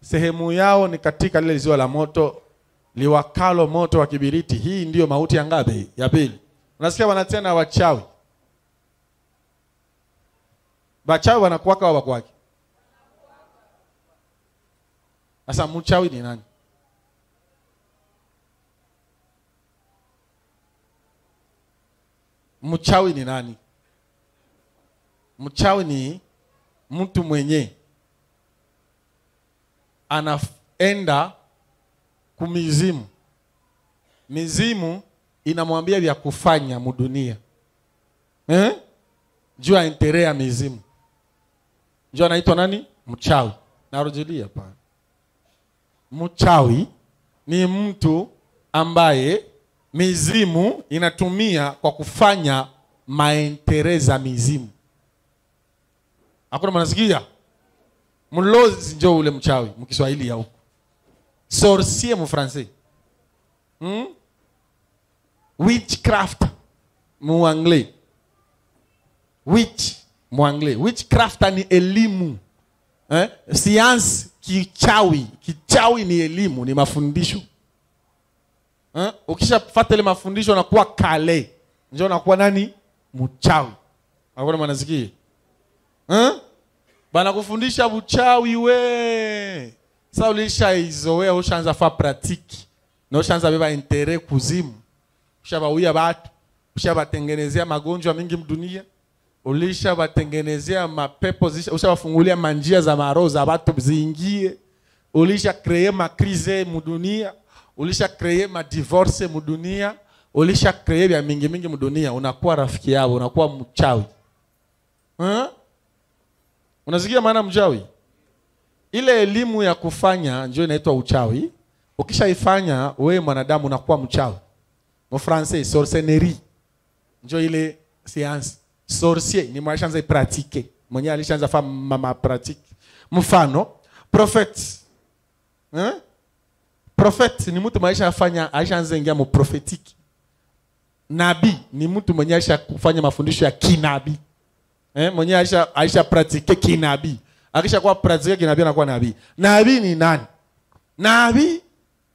Sehemu yao ni katika lile ziwa la moto liwakalo moto wa kibiriti. Hii ndiyo mauti ya ngapi ya pili. Unasikia wanatena wachawi? Wachawi wanakuwaka au wakwake sasa mchawi ni nani? Mchawi ni nani? Mchawi ni mtu mwenye anaenda kumizimu. Mizimu inamwambia vya kufanya mudunia eh? juu ya ya mizimu. Juu anaitwa nani? Mchawi. Narudilia pale mchawi ni mtu ambaye mizimu inatumia kwa kufanya maentere za mizimu hakuna mwanasikia? Mlozi njo ule mchawi mkiswahili ya sorcier mufrancais hmm? witchcraft muanglais witch muangle witchcraft ni elimu. Eh? science kichawi. Kichawi ni elimu ni mafundisho. Eh? ukishafata mafundisho nakuwa kale. Njo nakuwa nani? Mchawi. Hakuna manasikia eh? Banakufundisha buchawi we. Sa ulishaizoea ushaanza fa pratiki. Na ushaanza beba intere kuzimu. Ushabauya batu. Ushabatengenezea magonjwa mingi mdunia. Ulishabatengenezea mapepo ushabafungulia manjia za maroho za batu ziingie. Ulisha kreye makrize mudunia ulisha kreye madivorce mudunia ulisha kreye vya mingi mingi mudunia unakuwa rafiki yao unakuwa mchawi. Huh? Unasikia maana mchawi? Ile elimu ya kufanya ndio inaitwa uchawi. Ukishaifanya wewe mwanadamu unakuwa mchawi. Mfrancais sorcellerie. Ndio ile science. Sorcier ni mwashanza ipratike mwenye alishaanza fa mama pratique. Mfano prophet. Eh? prophet ni mtu maisha afanya aishaanza ingia mu prophetique nabii ni mtu mwenye aisha kufanya mafundisho ya kinabii eh, mwenye aisha aisha pratike kinabii. Akisha kuwa pratike kinabii anakuwa nabii. Nabii ni nani? Nabii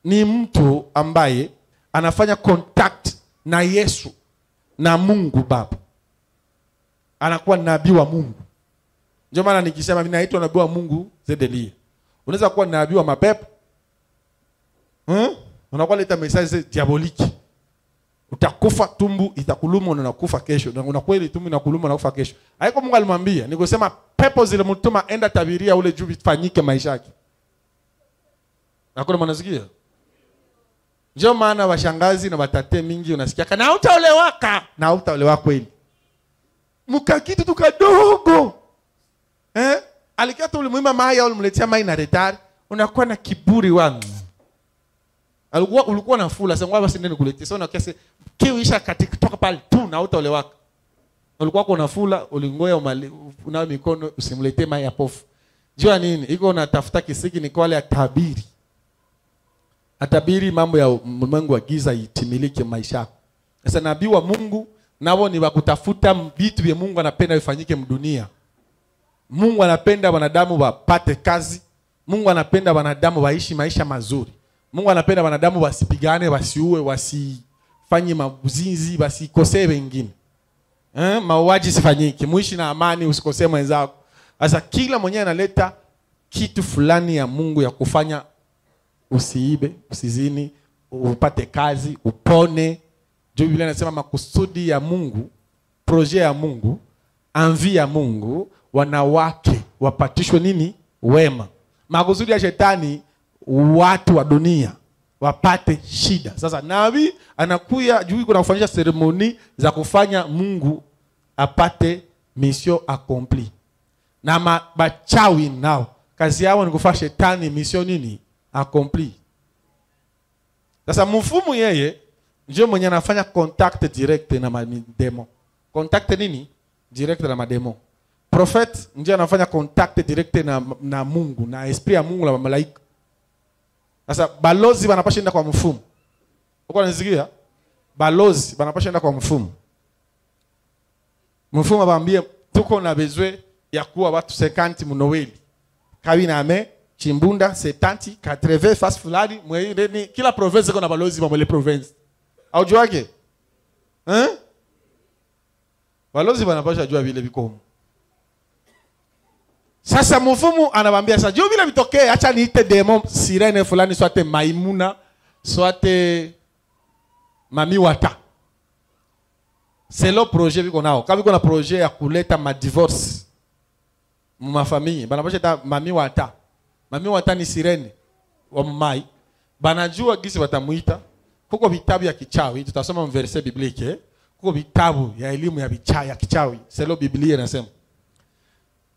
ni mtu ambaye anafanya contact na yesu na mungu baba. Anakuwa nabii wa mungu. Ndio maana nikisema naitwa nabii wa mungu zedelia. Unaweza kuwa nabii wa mapepo? Hmm? unakuwa leta message diabolique utakufa tumbu itakuluma na unakufa kesho. Na una kweli tumbu inakuluma na unakufa kesho. Haiko mungu alimwambia ni kusema pepo zilimtuma enda tabiria ule juu vifanyike maisha yake. Hakuna mwanasikia? Ndio maana washangazi na watate mingi unasikia kana hautaolewaka. Na hautaolewa kweli. Mkakitu tu kadogo. Eh? alikata ulimwima mai au ulimletea mai na retari unakuwa na kiburi wangu alikuwa ulikuwa na fula ngwa basi ndio nikuletee. sasa unakia se kiu isha katika toka pale tu na hautaolewaka ulikuwa kuna fula ulingoya umali na mikono usimletee mai ya pofu jua nini iko unatafuta kisiki ni kwa ya tabiri atabiri mambo ya Mungu wa giza itimilike maisha yako. Sasa nabii wa Mungu nao ni wakutafuta vitu vya Mungu anapenda vifanyike mdunia. Mungu anapenda wanadamu wapate kazi. Mungu anapenda wanadamu waishi maisha mazuri. Mungu anapenda wanadamu wasipigane, wasiue, wasifanye mabuzinzi, wasikosee wengine. Eh, mauaji sifanyike, muishi na amani, usikosee mwenzako. Sasa kila mwenyewe analeta kitu fulani ya Mungu ya kufanya usiibe, usizini, upate kazi, upone. Juu Biblia inasema makusudi ya Mungu, proje ya Mungu, anvi ya Mungu, wanawake wapatishwe nini? Wema. Makusudi ya shetani, watu wa dunia wapate shida. Sasa nabii anakuya juu kuna kufanyisha seremoni za kufanya Mungu apate mission accompli. Na mabachawi nao kazi yao ni kufanya shetani mission nini? accompli. Sasa mfumu yeye ndio mwenye anafanya contact direct na mademo. Contact nini? Direct na mademo. Prophet ndio anafanya contact direct na, na Mungu na esprit ya Mungu na malaika. Sasa balozi wanapasha enda kwa mfumo. Uko unanisikia? Balozi wanapasha enda kwa mfumo. Mfumo abaambie tuko na bezwe ya kuwa watu 50 mnoweli. Kabina ame chimbunda setanti katreve fast fulani mweireni kila province iko na balozi mamwele province aujuake eh? balozi wanapasha jua vile vikomo sasa mfumu anawambia sasa juu vile vitokee acha niite demo sirene fulani swate maimuna swate mami selo projet viko nao. Kama viko na projet ya kuleta banapasha ta mami wata. Mami wata ni sirene wa mumai. banajua gisi watamuita. Kuko vitabu ya kichawi tutasoma mverse biblike eh? kuko vitabu ya elimu ya, ya kichawi. Selo biblia inasema.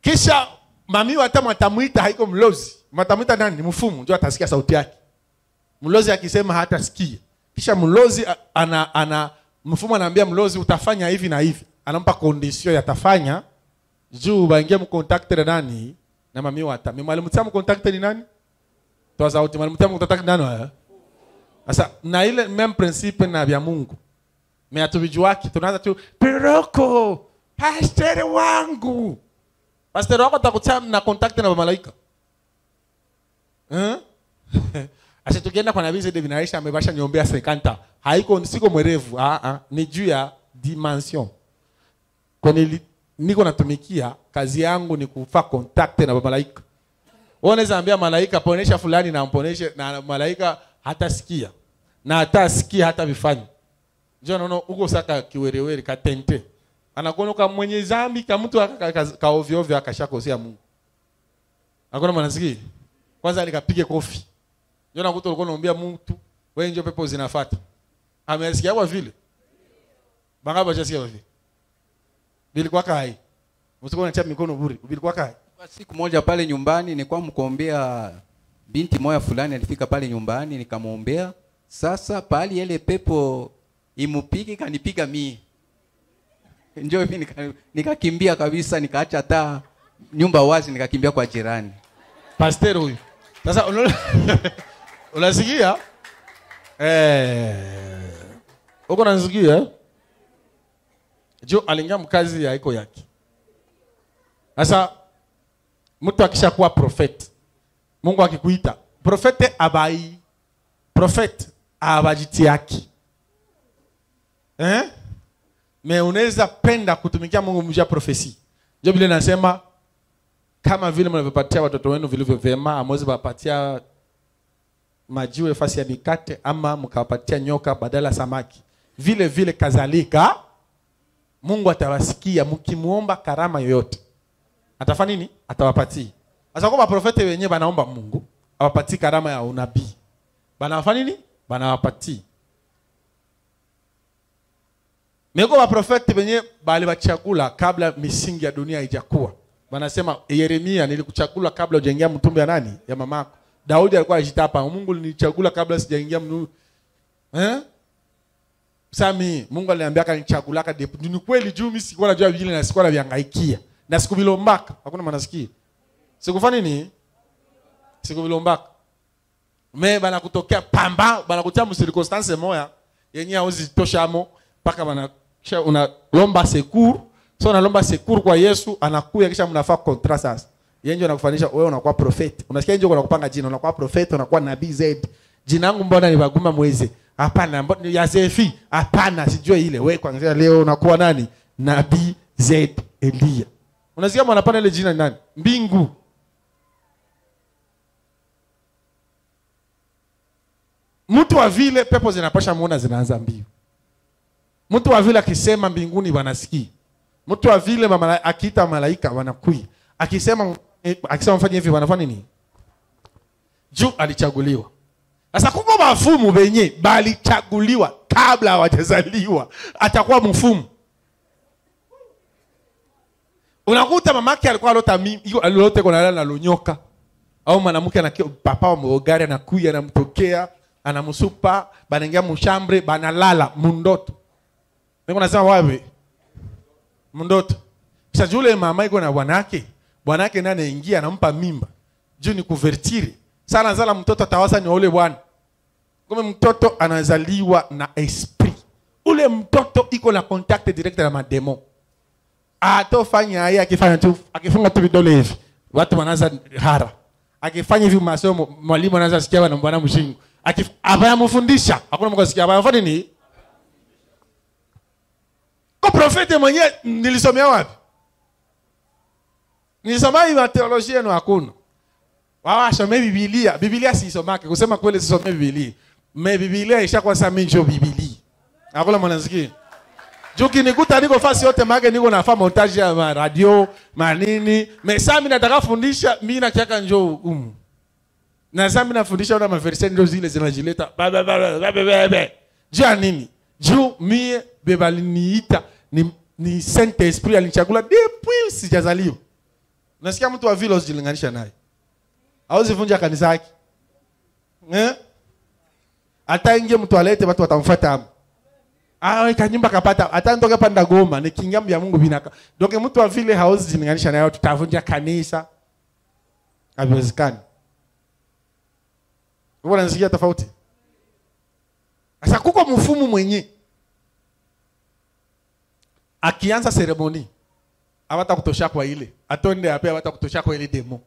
Kisha mami wata matamuita haiko mlozi. Matamuita nani? Ni mfumu. Ndio atasikia sauti yake. Mlozi akisema hatasikia kisha mlozi ana, ana mfumu anaambia mlozi utafanya hivi na hivi. Anampa kondisio yatafanya. Juu baingie mkontakte na nani? Na mami wata mimi mwalimu tia mkontakte ni nani? Toa sauti. Mwalimu tia mkontakte nani? Waya sasa na ile meme principe na vya mungu. Meatuvijuaki tunaanza tu piroko! Pastor wangu pasteri wako takutia na contact na malaika eh? Asa tukienda kwa nabii Zede vinaisha amebasha niombea sekanta. Haiko siko mwerevu, ah ah, ni juu ya dimension. Kwa niko natumikia kazi yangu ni kufa contact na malaika. Wewe unaweza ambia malaika ponesha fulani na amponeshe na malaika hatasikia. Na hatasikia hata vifanye. Njoo naona uko saka kiwerewere katente. Anakuona kama mwenye dhambi kama mtu aka- ka, ka ovyo akashakosea Mungu. Akona mwanasikia. Kwanza nikapige kofi. Ndio nakuta ulikuwa unaombea mtu, wewe ndio pepo zinafuata. Amesikia kwa vile. Bangapi hajasikia kwa vile. Bili kwa kai. Msikuwa unatia mikono bure. Bilikuwa kai. Kwa siku moja pale nyumbani nilikuwa mkuombea binti moya fulani alifika pale nyumbani nikamwombea. Sasa pali ile pepo imupiki kanipiga mie. Njoo mimi nika- nikakimbia kabisa nikaacha taa nyumba wazi nikakimbia kwa jirani. Pastor huyu. Sasa unasikia? Eh. Uko unasikia? Jo aliingia mkazi ya iko yake. Sasa mtu akishakuwa prophet. Mungu akikuita, profete abai prophet abajiti yake. Eh? Me unaweza penda kutumikia Mungu mjia profesi. Ndio vile nasema kama vile mnavyopatia watoto wenu vilivyo vyema, amwezi wapatia majiwe fasi ya mikate ama mkawapatia nyoka badala samaki. Vile vile kadhalika Mungu atawasikia mkimuomba karama yoyote. Atafanya nini? Atawapatia. Sasa maprofete wenyewe banaomba Mungu awapatie karama ya unabii. Banafanya nini? Banawapatia. Meko maprofeti wenye bali bachagula kabla misingi ya dunia haijakuwa. Wanasema Yeremia, nilikuchagula kabla hujaingia mtumbo ya nani? Ya mamako. Daudi alikuwa ajitapa, Mungu nilichagula kabla sijaingia mnu. Eh? Sami, Mungu aliniambia kanichagulaka depo. Ni kweli juu mimi sikuwa najua vile na sikuwa naviangaikia. Na sikuvilombaka. Hakuna manasikia. Sikufanya nini? Sikuvilombaka. Me bana kutokea pamba, bana kutia msirkonstance moya yenye hauzi toshamo mpaka bana kisha unalomba secours so unalomba secours kwa Yesu anakuya kisha mnafaa contrat sasa ndio anakufanisha wewe unakuwa prophet. Unasikia ndio unakupanga jina unakuwa prophet unakuwa nabii Z. Jina langu mbona ni baguma mwezi? Hapana mbona ya Zefi hapana sijue ile. Wewe kwanza leo unakuwa nani? Nabii Z Elia. Unasikia mwanapana ile jina ni nani? Mbingu. Mtu wa vile pepo zinapasha muona zinaanza mbio mtu wa vile akisema mbinguni wanasikia mtu wa vile mamala, akiita malaika wanakui. akisema eh, akisema mfanye hivi wanafanya nini? Juu alichaguliwa. Sasa kuko mafumu benye balichaguliwa kabla hawajazaliwa. Atakuwa mfumu. Unakuta mamake alikuwa alota mimi alilote kuna na lonyoka au mwanamke na papa wa mwogari anakuya anamtokea anamsupa banaingia mushambre banalala mundoto niko nasema wapi? Mndoto. kisha yule mama iko na bwanake bwanake naye anaingia anampa mimba. Juu ni kuvertire sana zala mtoto atawasa ni ule bwana. Kama mtoto anazaliwa na esprit. Ule mtoto iko na contact direct na mademo atofanya haya akifanya tu akifunga tu vidole hivi watu wanaanza hara akifanya hivi masomo mwalimu anaanza sikia bwana mshingo? Akif abayamufundisha hakuna mkasikia abayafanya nini kwa profete mwenyewe nilisomea wapi Nilisoma hii mateolojia yenu hakuna wao wasome bibilia bibilia siisomake kusema kweli sisome bibilia me bibilia ishakuwa sasa mimi njo bibilia akula mwanasikia Juki nikuta niko fasi yote mage niko nafaa montage ya ma radio manini me sami nataka fundisha mi nakiaka njo umu na sami nafundisha wana maverse ndio zile zinajileta ba- ba- ba- ba- ba- ba- ba- ba. juu ya nini. Juu mie bebaliniita ni, ni saint esprit alinichagula depuis sijazaliwa nasikia mtu wa vile usijilinganisha naye hawezi vunja kanisa yake eh? hata ingie mtu alete watu watamfuata hapo Ah, kanyumba kapata hata ntoke panda goma ni kingamu ya Mungu binaka. Doke mtu wa vile hawezi jilinganisha nayo tutavunja kanisa. haiwezekani. Wewe unasikia tofauti? Sasa kuko mfumo mwenye akianza seremoni hawata kutosha kwa ile. Atonde ape hawata kutosha kwa ile demo.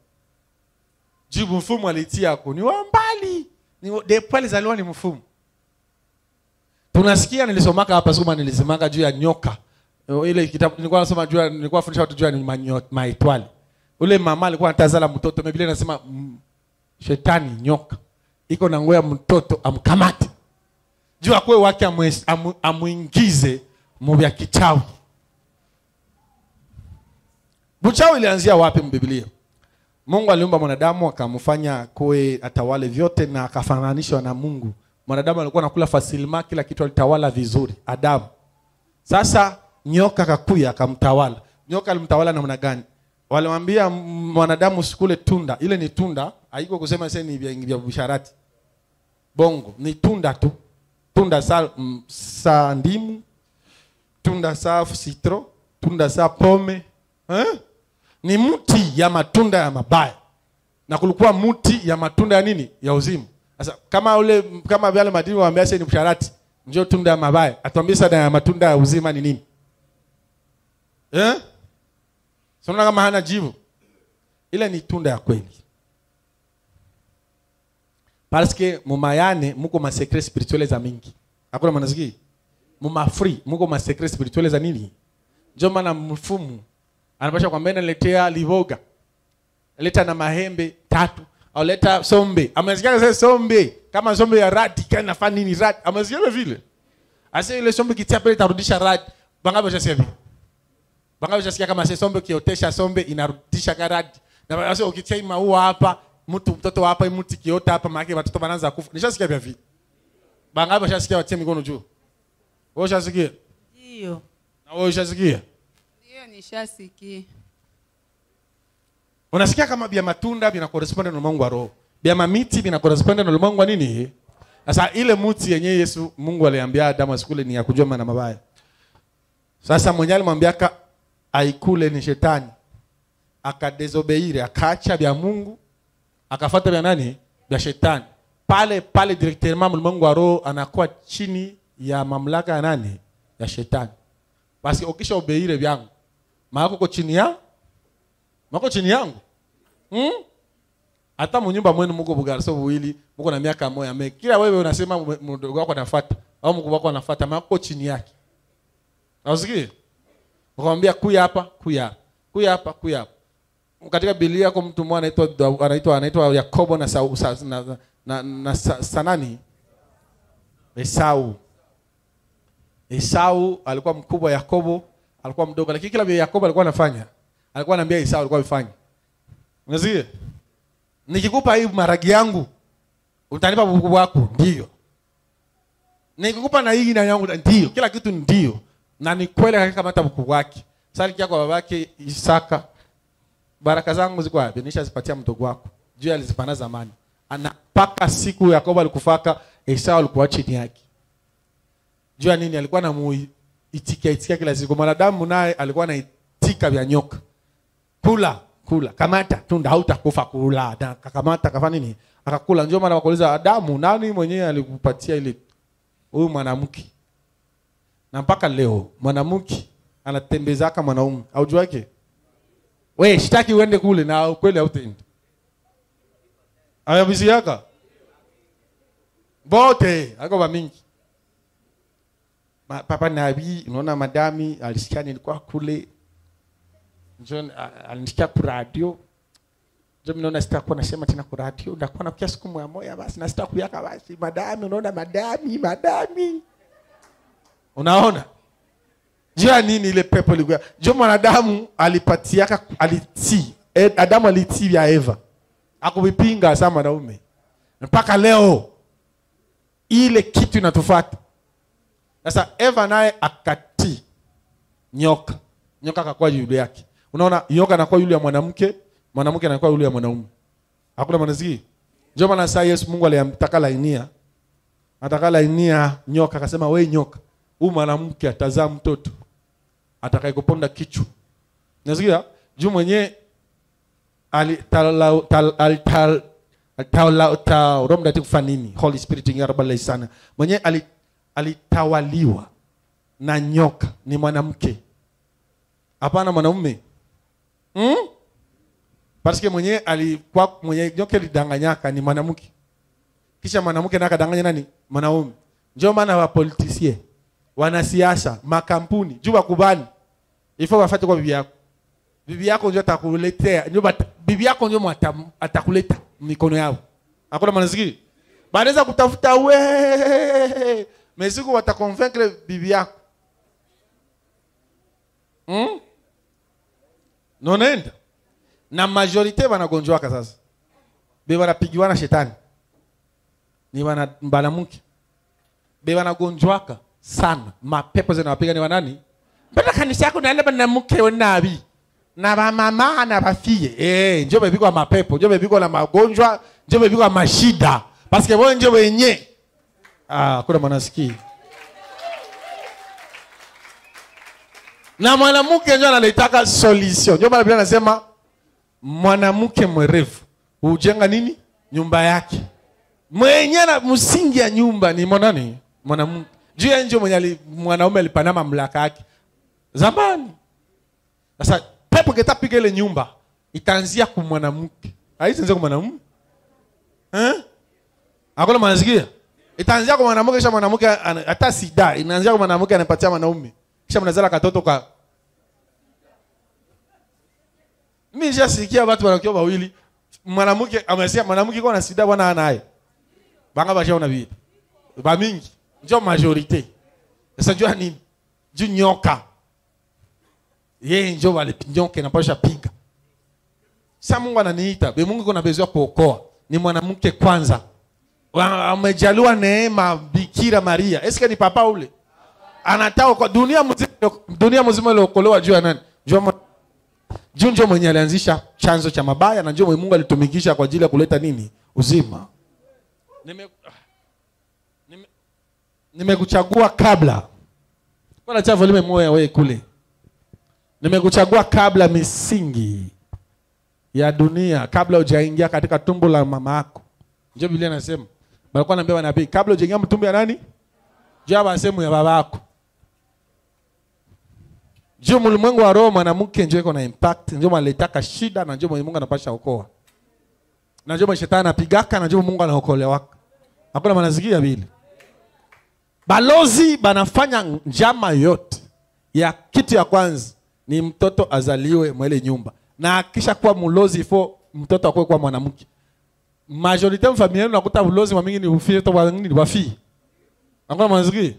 Jibu mfumo alitia hapo ni wambali ni de alizaliwa ni mfumo. Tunasikia nilisomaka hapa soma nilisemaka juu ya nyoka. Ile kitabu nilikuwa nasoma juu nilikuwa fundisha watu juu ya maitwali ule mama alikuwa anatazala mtoto mbele anasema shetani nyoka. Iko na ngoya mtoto amkamate. Juu akwe wake amuingize mu vya kichawi buchawi ilianzia wapi mbiblia? Mungu aliumba mwanadamu akamfanya kuwe atawale vyote na akafananishwa na mungu. Mwanadamu alikuwa anakula fasilima kila kitu alitawala vizuri adamu. Sasa nyoka akakuya akamtawala. Nyoka alimtawala namna gani? Walimwambia mwanadamu usikule tunda. Ile ni tunda haiko kusema sasa ni vya, vya bisharati bongo ni tunda tu. Tunda sa, mm, sa ndimu tunda sa citro tunda sa pome eh? Ni mti ya matunda ya mabaya. Na kulikuwa mti ya matunda ya nini? Ya uzimu sasa kama ule kama vile madini waambia sasa ni msharati njoo tunda ya mabaya. Atuambie sana ya matunda ya uzima ni nini? Eh? Sana kama hana jibu? Ile ni tunda ya kweli. Parce que mumayane muko ma secret spirituel za mingi. Hakuna mwanaziki muma free muko ma secret spirituel za nini? Ndio maana mfumu anapasha kwambia naletea livoga. Leta na mahembe tatu. Au leta sombe. Amesikia sasa sombe. Kama sombe ya radi kana nafanya nini radi. Amesikia vile ase ile sombe kitia pale itarudisha radi. Bangapi washasikia vile. Bangapi washasikia kama sasa sombe kiotesha sombe inarudisha karadi na sasa ukitia maua hapa mtu mtoto hapa mti kiota hapa maana watoto wanaanza kufa. Nishasikia vya vile. Bangapi washasikia watie mikono juu. Wewe ushasikia? Ndio, na wewe ushasikia nishasikia. unasikia kama vya matunda vina correspond na ulimwengu wa roho. Vya mamiti vina correspond na ulimwengu wa nini? Sasa ile muti yenyewe yesu mungu aliambia adamu asikule ni ya kujua na mabaya. Sasa mwenye alimwambiaka aikule ni shetani. Akadesobeire akaacha vya mungu akafuata vya nani? Vya shetani. Pale pale directement ulimwengu wa roho anakuwa chini ya mamlaka ya nani? Ya shetani. Basi ukisha obeire vyangu maako ko chini ya? Mako chini yangu? Hmm? hata munyumba mwenu muko bugarso buwili muko na miaka moya me kila wewe unasema mdogo wako anafuata au mkubwa wako anafuata mako chini yake. Nausikie? Ukamwambia kuya hapa kuya kuya hapa kuya hapa. Katika Biblia yako mtu mmoja anaitwa anaitwa anaitwa Yakobo na Sau, sa, na, na, na sa, sanani Esau. Esau alikuwa mkubwa Yakobo alikuwa mdogo lakini kila vile Yakobo alikuwa anafanya. Alikuwa anaambia Esau alikuwa afanye unasikia nikikupa hii maragi yangu utanipa bubu wako ndio. Nikikupa na hii na yangu ndio. Kila kitu ndio. Na ni kweli hakika hata buku wake. Sasa kwa babake Isaka baraka zangu ziko wapi? Nishazipatia mdogo wako. Juu alizipana zamani. Anapaka siku Yakobo alikufaka Esau alikuwa chini yake. Jua nini? Alikuwa anamuitikia itikia itikia kila siku. Mwanadamu naye alikuwa anaitika vya nyoka. Kula kula. Kamata tunda hautakufa kula. Na kakamata kafanya nini? Akakula. Ndio maana wakuuliza Adamu nani mwenyewe alikupatia ile huyu mwanamke? Na mpaka leo mwanamke anatembezaka mwanaume. Aujua yake we shtaki uende kule na kweli hautendi ayabisiaka bote ako bamingi Ma, papa nabii unaona madami alisikia nilikuwa kule. John alinisikia kwa radio. Njo minaona sitakuwa nasema tena kwa radio. Ndakuwa nakukia siku moya moya basi na sitakuyaka basi. Madami unaona madami madami. Unaona? Juu ya nini ile pepo ilikuwa? Juu mwanadamu alipatiaka alitii. Eh, adamu alitii vya eva. Akuvipinga saa mwanaume. Mpaka leo ile kitu inatufata sasa eva naye akatii. Nyoka. Nyoka akakuwa yule yake. Unaona nyoka anakuwa yule ya mwanamke mwanamke anakuwa yule ya mwanaume. Hakuna manaziki ndio maana saa yesu mungu alimtaka lainia. Ataka lainia nyoka akasema we nyoka huyu mwanamke atazaa mtoto atakayekuponda kichwa. Nasikia juu mwenyewe alitala- tal- alital- alitala- ta- roho mtakatifu fa holy spirit ingarabalai sana. Mwenyewe alitawaliwa na nyoka. Ni mwanamke. Hapana mwanaume. Hmm? paske mwenyewe alikuwa mwenye nyoka alidanganyaka ni mwanamke. Kisha mwanamke naye akadanganya nani? Mwanaume. Ndio maana wapolitisie wanasiasa makampuni juu wakubali. Ifo wafate kwa bibi yako. Bibi yako ndio atakuletea ndio bibi yako ndio atakuleta mikono yao. Hakuna manaziki banaweza kutafuta we vous watakonvaincre bibi yako hmm? Nonenda na majorite wanagonjwaka sasa. Be wanapigiwana shetani. Ni banamuke be wanagonjwaka sana. Mapepo zinawapiga ni wanani mbona kanisa yako nale banamuke wenabi na bamama na bafie eh njo bebiko mapepo njo bebiko na magonjwa. Njo bebiko mashida paske bo njo wenye ah kuna mwanasikia na mwanamke njo analetaka solution. Njo maana Biblia anasema mwanamke mwerevu hujenga nini? Nyumba yake. Mwenye na msingi ya nyumba ni mwanani mwanamke. Juu ya nje mwenye mwanaume alipana mamlaka yake. Zamani. Sasa pepo kitapiga ile nyumba itaanzia kwa mwanamke haitaanzia kwa mwanamume eh? Hakuna mwanasikia itaanzia kwa mwanamke kisha mwanamke ana- hata sida inaanzia kwa mwanamke anapatia mwanaume. Kisha mnazala katoto ka mimi nishasikia watu wanakiwa wawili. Mwanamke amesema mwanamke kwa na sida bwana anaye banga bashaona vipi? Ba mingi. Ndio majorite. Sasa jua nini? Juu nyoka. Yeye njo wale nyoka inapasha pinga. Sasa mungu ananiita. Be mungu kuna bezoa kuokoa. Ni mwanamke kwanza. Wa- amejaliwa neema bikira maria. Eske ni papa ule? Anataka dunia mzima dunia mzima iliokolewa juu ya nani? Juu njo mwenye alianzisha chanzo cha mabaya na njo mungu alitumikisha kwa ajili ya kuleta nini? Uzima. Nime- nime- nimekuchagua kabla. Volume moya kule. Nimekuchagua kabla misingi ya dunia kabla hujaingia katika tumbo la mama yako. Ndio biblia inasema balikuwa wanaambia wanabii kabla hujaingia mtumbo ya nani? Jua sehemu ya baba yako. Juu mlimwengu wa roho mwanamke njo iko na impact njo maletaka shida na njo mungu anapasha okoa na njo shetani anapigaka na njo mungu anaokolewaka hakuna manazikia vile balozi banafanya njama yote. Ya kitu ya kwanza ni mtoto azaliwe mwele nyumba. Na akisha kuwa mulozi fo mtoto akuwe kuwa mwanamke majorite mfamilia yenu nakuta ulozi wa mingi ni ufie to nini wafi angona mwanziki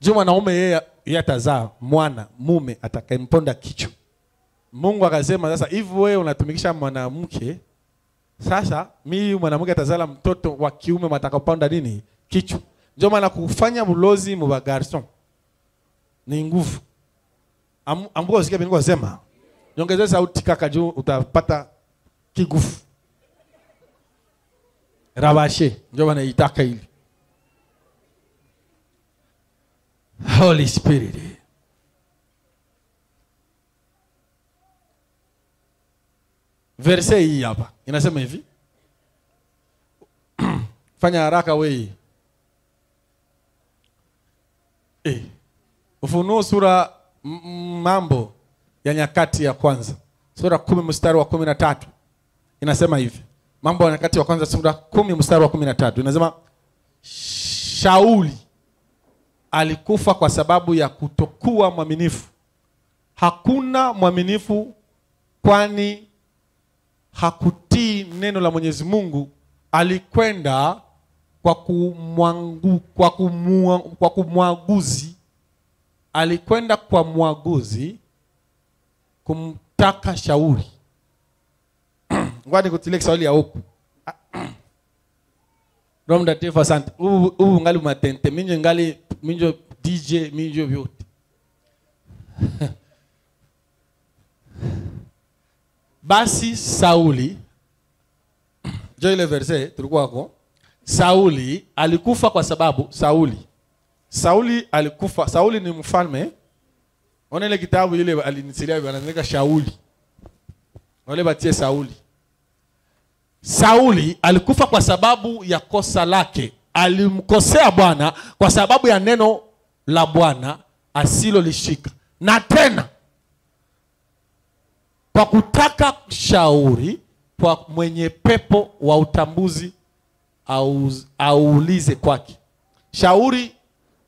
je mwanaume yeye yeye atazaa mwana mume atakayemponda kichwa mungu akasema sasa hivi wewe unatumikisha mwanamke? Sasa mimi mwanamke atazala mtoto wa kiume matakaponda nini? Kichwa ndio maana kufanya ulozi mu garson ni nguvu. Ambuko usikia bingu sema nyongeze sauti kaka juu utapata kigufu rabashe. Ndio wanaitaka hili. Holy spirit. Verse hii hapa inasema hivi. Fanya haraka wei eh. ufunuo sura mambo ya nyakati ya kwanza. Sura kumi mstari wa kumi na tatu. Inasema hivi mambo ya nyakati ya kwanza sura kumi mstari wa kumi na tatu. Inasema shauli alikufa kwa sababu ya kutokuwa mwaminifu. Hakuna mwaminifu kwani hakutii neno la mwenyezi mungu. Alikwenda kwa kumwangu, kwa, kumua, kwa kumwaguzi. Alikwenda kwa mwaguzi kumtaka shauri ngoja nikutilie kiswahili ya huku. Roho mtakatifu asante. Huu ngali matente minjo ngali minjo dj minjo vyote. Basi sauli jo ile verse tulikuwako. Sauli alikufa kwa sababu sauli. Sauli alikufa sauli ni mfalme. Ona ile kitabu ile alinisilia anaandika shauli. Wale batie sauli sauli alikufa kwa sababu ya kosa lake. Alimkosea bwana kwa sababu ya neno la bwana asilolishika. Na tena kwa kutaka shauri kwa mwenye pepo wa utambuzi au, aulize kwake. Shauri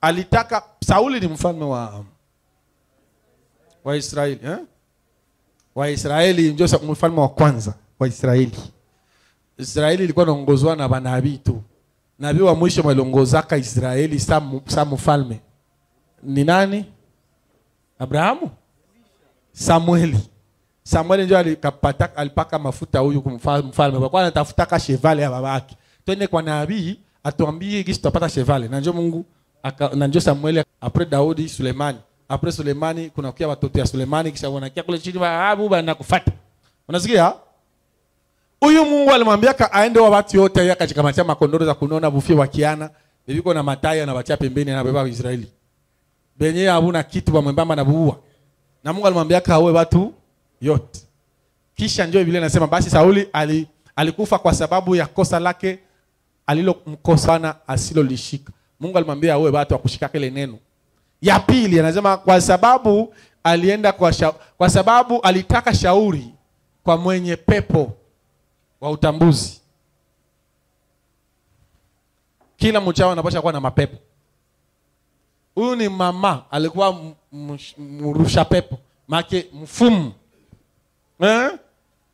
alitaka sauli ni mfalme wa wa israeli eh? wa israeli ndio mfalme wa kwanza wa israeli ilikuwa inaongozwa na manabii tu. Nabii wa mwisho waliongozaka israeli sa, mfalme. Ni nani? Abrahamu? Samueli. Samueli ndio alikapata alipaka mafuta huyu kumfalme, kwa kuwa anatafutaka chevale ya babake twende kwa nabii atuambie gisi tutapata chevale na ndio mungu na ndio samueli apre daudi sulemani. Apre sulemani kunakia watoto ya sulemani kisha wanakia kule chini waabu banakufata unasikia huyu mungu alimwambiaka aende wa watu yote akachikamatia makondoro za kunona bufie wakiana bibiko na matai anabatia pembeni na beba israeli. Benye habuna kitu bamwembamba na buua na mungu alimwambiaka awe watu yote. Kisha ndio biblia inasema basi sauli ali, alikufa kwa sababu ya kosa lake alilomkosana asilolishika. Mungu alimwambia awe watu akushika kile neno. Ya pili anasema kwa sababu alienda kwa, sha, kwa sababu alitaka shauri kwa mwenye pepo wa utambuzi. Kila mchao anapasha kuwa na mapepo. Huyu ni mama alikuwa murusha mrusha pepo make mfumu. Eh?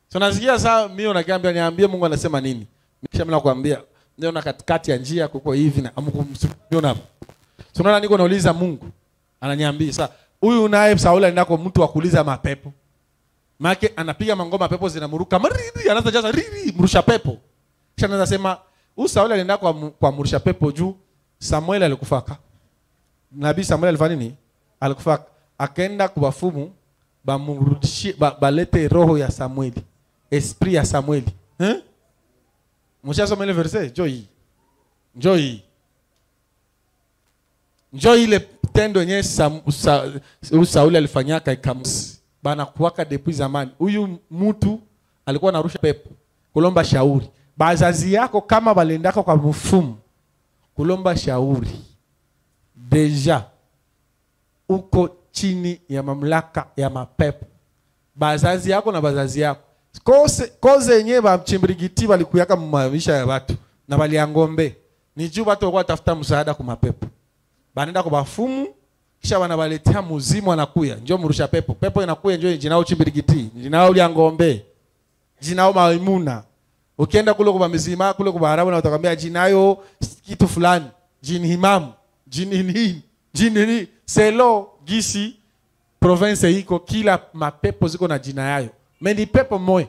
so nasikia saa mi unakiambia niambie mungu anasema nini? Kisha mimi nakwambia niona katikati ya njia kuko hivi na hapo. So unaona niko nauliza mungu ananiambia sa huyu naye sauli kwa mtu wa kuuliza mapepo make anapiga mangoma pepo zinamuruka Maridi anaanza jaza riri mrusha pepo. Kisha anaanza sema huyu sauli alienda kwa, kwa mrusha pepo juu. Samuel alikufaka. Nabii Samuel alifanya nini? Alikufaka. Akaenda kuwafumu bamurudishie ba, balete roho ya samueli esprit ya samueli. Eh? mshasoma ile verse? Njoo hii Njoo hii Njoo ile tendo yenyewe sauli alifanyaka ikam banakuwaka depuis zamani. Huyu mtu alikuwa narusha pepo kulomba shauri. Bazazi yako kama balendaka kwa mfumu kulomba shauri. Deja uko chini ya mamlaka ya mapepo. Bazazi yako na bazazi yako. Kose koze yenyewe bachimbrigiti balikuyaka maisha ya watu na baliangombe ni juu watu walikuwa tafuta msaada kwa mapepo. Banaenda kwa bafumu kisha wanawaletea muzimu anakuya. Njo mrusha pepo. Pepo inakuya njo jinao chimbirigiti. Jinao liangombe jinao maimuna. Ukienda kule kwa mizima kule kwa Arabu na utakwambia jinayo kitu fulani. Jini himamu jini nini jini ni selo gisi province iko kila mapepo ziko na jina yayo. Meni pepo moe.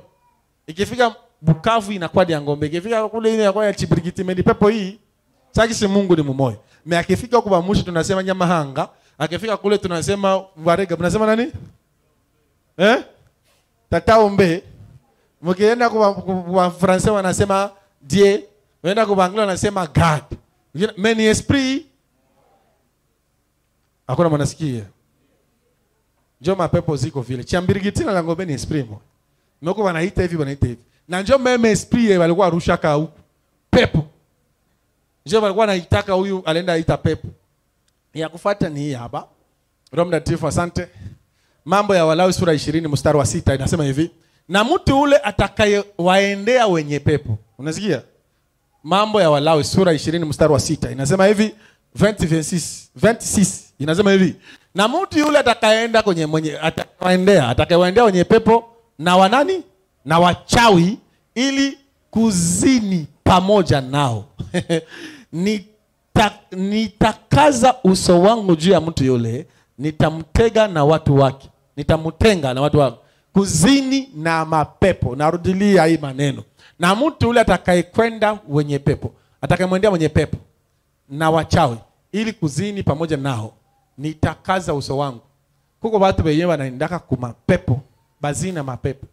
ikifika Bukavu inakuwa ya ngombe. Ikifika kule ile inakuwa ya chibrigiti meni pepo hii. Sakisi Mungu ni mumoya me akifika huko bamushi tunasema nyamahanga akifika kule tunasema warega tunasema nani eh tataombe mkienda kwa Francais wanasema Dieu, unaenda kwa Anglo wanasema God. Meni esprit hakuna mwanasikia. Njo mapepo ziko vile. Chambirigitina la ngombe ni esprit mo. Mko wanaita hivi wanaita hivi. Na njo meme esprit ye walikuwa rushaka huko. Pepo. Njo walikuwa naitaka huyu alienda aita pepo. Ya kufuata ni hii hapa. Roho Mtakatifu asante. Mambo ya Walawi sura 20 mstari wa sita inasema hivi. Na mtu ule atakayewaendea wenye pepo. Unasikia? Mambo ya walawi sura 20 mstari wa sita inasema hivi. 20, 26, 26 inasema hivi. Na mtu yule atakayeenda kwenye mwenye atakaendea atakayewaendea wenye pepo na wanani na wachawi ili kuzini pamoja nao Nita, nitakaza uso wangu juu ya mtu yule nitamtega na watu wake. Nitamtenga na watu wake. Kuzini na mapepo. Narudilia hii maneno. Na mtu yule atakayekwenda wenye pepo atakayemwendea mwenye pepo na wachawi ili kuzini pamoja nao nitakaza uso wangu. Kuko watu wenyewe wanaendaka kumapepo bazina mapepo.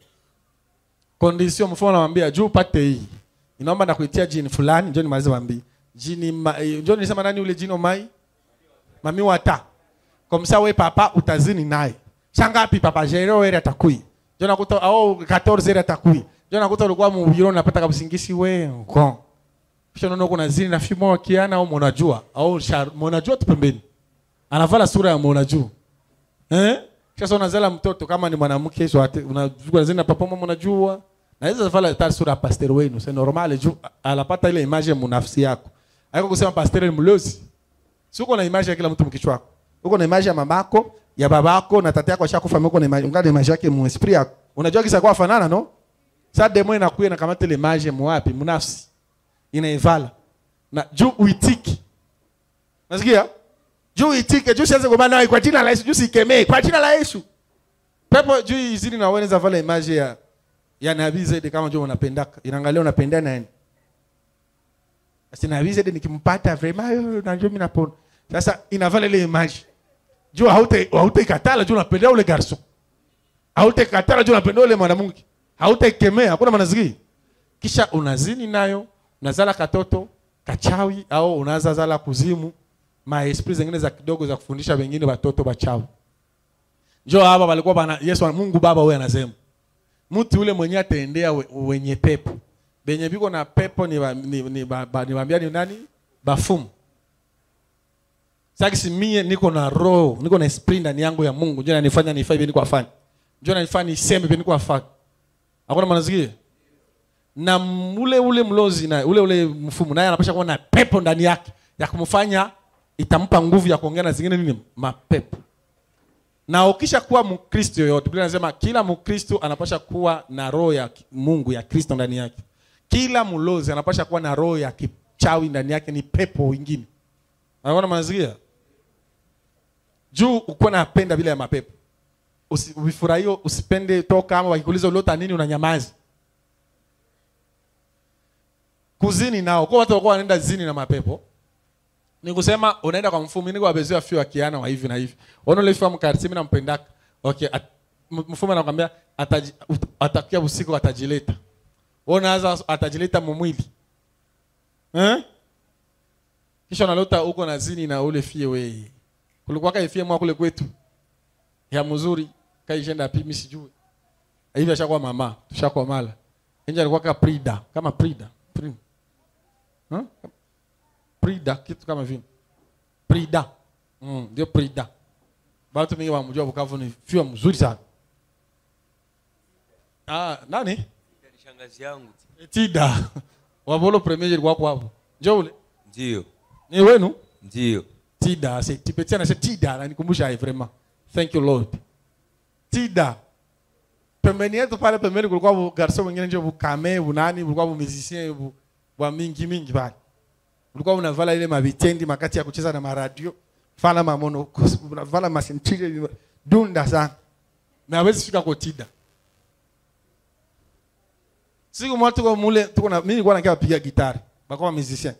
Kondisio mfano namwambia juu upate hii. Inaomba nakuitia jini fulani njoo nimalize mwambie jini ma, eh, nilisema nisema nani ule jino mai? Mami wata komsa we papa utazini naye. Shangapi papa? Jero era atakui. Ndio nakuta au 14 era atakui. Ndio nakuta ulikuwa mubiro unapata kabusingisi we ngo. Kisha unaona kuna zini na fimo wa kiana au mnajua au oh, mnajua tu pembeni. Anavala sura ya mnajua eh? Sasa unazala mtoto kama ni mwanamke hizo unajua na papa mama unajua na hizo vala tar sura pastor wenu c'est normal juu alapata ile image ya munafsi yako haiko kusema pastor ni mlozi. Si uko na image ya kila mtu mkichwa wako uko na image ya mamako ya babako na tata yako ashakufa uko na image ungana image yake mu esprit yako. Unajua kisa kwa fanana no? Sasa demo inakuja na kamata ile image mwapi, mnafsi. inaivala na juu uitiki nasikia juu itike juu sianze kwa maana kwa jina la Yesu juu sikemee kwa jina la Yesu. Pepo juu izidi na wewe vala image ya ya nabii zaidi kama juu unapendaka. Inaangalia unapendana nani zaidi nikimpata vraiment najua mimi napona. Sasa inavala ile image. Juu haute hautekatala juu unapendea ule garso. Hautekatala juu unapendea ule mwanamke hautekemea hakuna manaziki kisha unazini nayo unazala katoto kachawi au unaanza zala kuzimu. Maesprit zingine za kidogo za kufundisha wengine watoto wachawi. Njoo hapa walikuwa bana Yesu Mungu Baba wewe anasema mtu ule mwenye ataendea we, wenye pepo benye biko na pepo ni, ba, ni, ni, ba, ba, ni, ni nani? Bafumu. Sasa mie niko na roho niko na esprit ndani yangu ya Mungu. Njoo nanifanya nifai hivi niko afanye. Njoo nanifanya niseme hivi niko afanye. Hakuna manasikia na ule ule mlozi na ule ule mfumu naye anapasha kuwa na pepo ndani yake ya kumfanya itampa nguvu ya kuongea na zingine nini? Mapepo. Na ukisha kuwa mkristo yoyote biblia inasema kila mkristo anapasha kuwa na roho ya mungu ya kristo ndani yake kila mlozi anapasha kuwa na roho ya kichawi ndani yake ni pepo wengine anaona mazingira? Juu ukuwa napenda bila ya mapepo. Usi- usipende toka ama wakikuuliza uliota nini unanyamazi. Kuzini nao kwa watu walikuwa wanaenda zini na mapepo. Ni kusema unaenda kwa mfumo niko wabeziwa fio akiana wa hivi na hivi. Ona ile fio mkarisi mimi nampendaka okay at, mfumo anakuambia atakia usiku atajileta wewe unaanza atajileta mumwili. Eh? Kisha nalota huko na zini na ule fie wewe kulikuwa kai fie mwa kule kwetu. Ya mzuri kaishenda pimi sijui. Hivi ashakuwa mama tushakuwa mala. Nje alikuwa kama prida kama prida prida huh? prida kitu kama vile. Prida. Mm, ndio prida. Watu mingi wamjua Bukavu ni fio mzuri sana. Ah nani shangazi yangu. Etida. wabolo premier je kwako hapo njoo ule. Ndio. Ni wenu? Ndio. Tida se tipetia na se tida na nikumbusha hai vraiment thank you lord. Tida. Pembeni yetu pale pembeni kulikuwa bu garso mwingine kame bukame bunani kulikuwa bu musicien bu wa mingi mingi pale. Ulikuwa unavala ile mavitendi makati ya kucheza na maradio. Fala mamono unavala masentile dunda sana. Na hawezi fika kwa tida siku moja tuko mule tuko na mimi nilikuwa nakia piga gitari. Bakoma musicien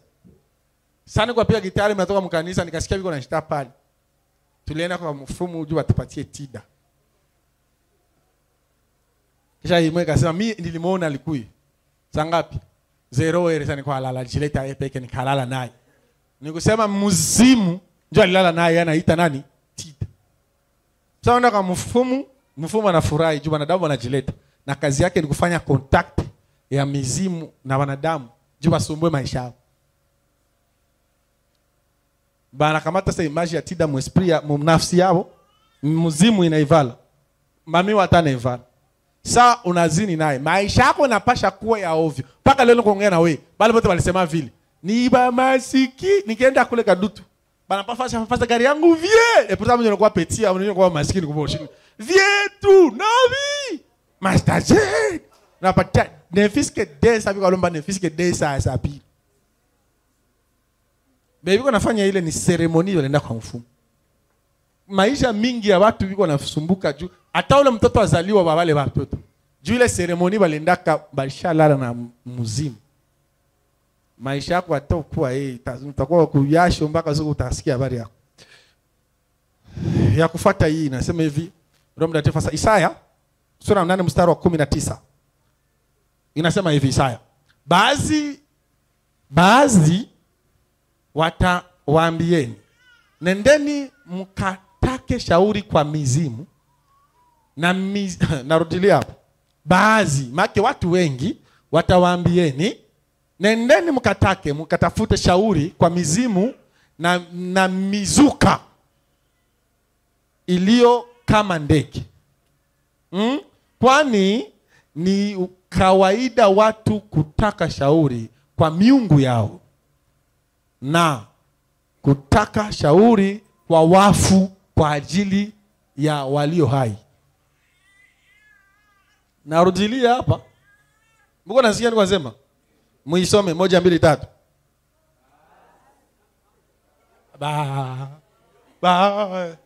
sana kwa piga gitari mnatoka mkanisa nikasikia biko nashita pale. Tulienda kwa mfumu juu atupatie tida. Kisha imwe akasema mi nilimuona alikui saa ngapi? Zero ere sana kwa lala jileta yeye peke nikalala naye. Nikusema mzimu ndio alilala naye anaita nani? Tida. Sasa kwa mfumu mfumu anafurahi juu wanadamu wanajileta na kazi yake ni kufanya contact ya mizimu na wanadamu juu wasumbue maisha yao. Banakamata sa imaji ya tida muesprit ya munafsi yao mzimu inaivala mami wata naivala. Sa unazini naye maisha yako napasha kuwa ya ovyo. Mpaka leo nikuongea na wewe bali wote walisema vile. Ni ba masiki nikienda kule kadutu banapafasa fasa gari yangu vie. E pourtant mwenye kwa petia au mwenye anakuwa maskini kwa ushini vie tu navi master napatia nefiske de sabi kwa lomba nefiske de saa saa pili bebi nafanya ile ni seremoni wanaenda kwa mfumo maisha mingi ya watu biko nasumbuka juu hata ule mtoto azaliwa wa wale watoto juu ile seremoni balendaka bashalala na muzimu maisha yako atakuwa hey, utakuwa kuyasho mpaka siku utasikia habari yako ya kufuata hii inasema hivi Roho Mtakatifu Isaya sura ya 8 mstari wa 19 inasema hivi Isaya. Baadhi baadhi watawaambieni nendeni mkatake shauri kwa mizimu na miz... narudilia hapo. Baadhi make watu wengi watawaambieni nendeni mkatake mkatafute shauri kwa mizimu na, na mizuka iliyo kama ndege. Mm? kwani ni kawaida watu kutaka shauri kwa miungu yao na kutaka shauri kwa wafu kwa ajili ya walio hai. Narudilia hapa. Mko nasikia niko nasema? Muisome moja mbili tatu. Ba ba.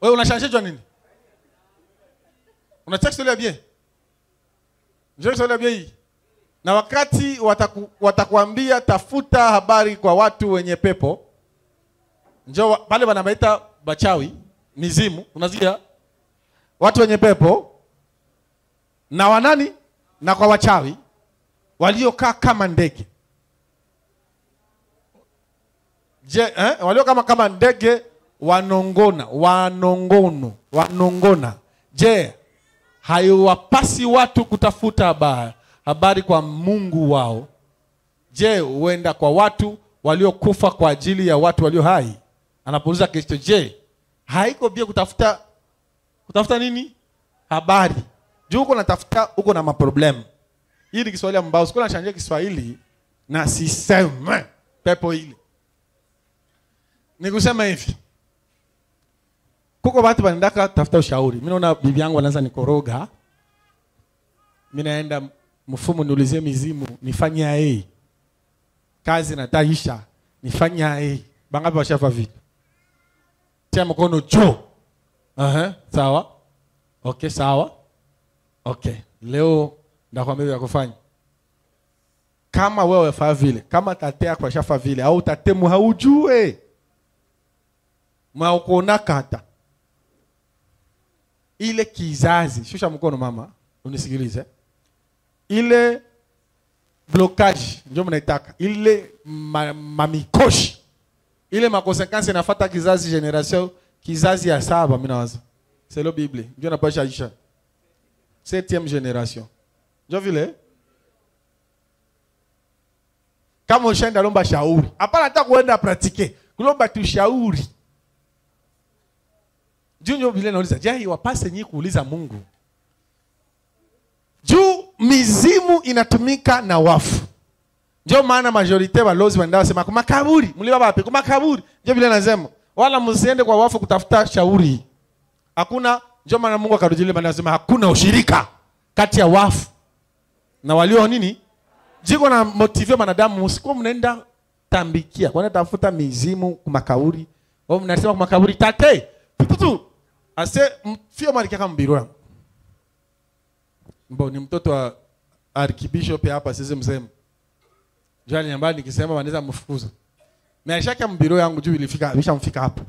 Wewe unashashishwa nini unacheka ya bien? Njoo Kiswahili bien hii? Na wakati wataku, watakuambia tafuta habari kwa watu wenye pepo njoo pale wanabaita bachawi mizimu unasikia? Watu wenye pepo na wanani na kwa wachawi waliokaa kama ndege. Je eh? walio kama kama ndege wanongona wanongono wanongona. Je haiwapasi watu kutafuta habari habari kwa mungu wao. Je huenda kwa watu waliokufa kwa ajili ya watu walio hai? Anapouliza kristo je haiko pia kutafuta kutafuta nini? Habari. Juu uko natafuta uko na maproblemu hii ni kiswahili ambao sikuwa nachangia kiswahili na siseme pepo ile. Nikusema hivi kuko watu wanaendaka tafuta ushauri. Mi naona bibi yangu anaanza nikoroga. Mi naenda mfumo niulizie mizimu nifanye ae kazi nataisha nifanye ae bangapi washafa vitu tia mkono juu. uh-huh. sawa? Okay sawa? Okay. Leo ndakwambia vya kufanya. Kama wewe faa vile kama tate yako ashafa vile au tatemu haujue. Maukuonaka hata ile kizazi shusha mkono mama unisikilize. Ile blocage ndio mnaitaka. Ile ma, mamikoshi. Ile makonsekansi inafata kizazi generation kizazi ya saba Mimi nawaza. Selo bible. Ndio napasha isha septième generation. Ndio vile? Kama ushaenda lomba shauri. Hapana hata kuenda pratike kulomba tu shauri juu ndio vile nauliza je wapase nyinyi kuuliza mungu? Juu mizimu inatumika na wafu. Ndio maana majorite balozi wanaenda sema kwa makaburi. Mliwa wapi? Kwa makaburi. Ndio vile nasema. Wala msiende kwa wafu kutafuta shauri. Hakuna ndio maana Mungu akarudilia bana anasema hakuna ushirika kati ya wafu na walio nini? Jiko na motivia wanadamu usiku mnaenda tambikia. Kwenda tafuta mizimu kwa makaburi? Wao mnasema kwa makaburi tate. Puputu ase mfio malkia kama mbiro yangu. Mbo ni mtoto wa archbishop hapa sisi msema jali ambaye nikisema wanaweza mfukuza. Maishaka mbiro yangu juu ilifika ilishamfika hapo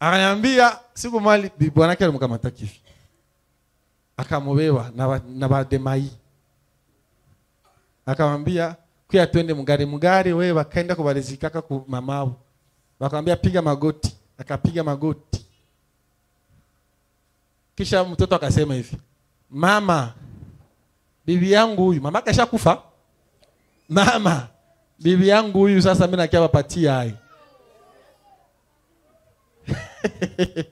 akaniambia siku mali bwana wanake alimkamata kifi. Akamubeba na na bademai akamwambia kuya twende mgari mgari wewe wakaenda kubalizikaka ku mamao wakamwambia piga magoti. Akapiga magoti kisha mtoto akasema hivi mama bibi yangu huyu mama kashakufa, mama bibi yangu huyu sasa mimi nakia wapatia hai.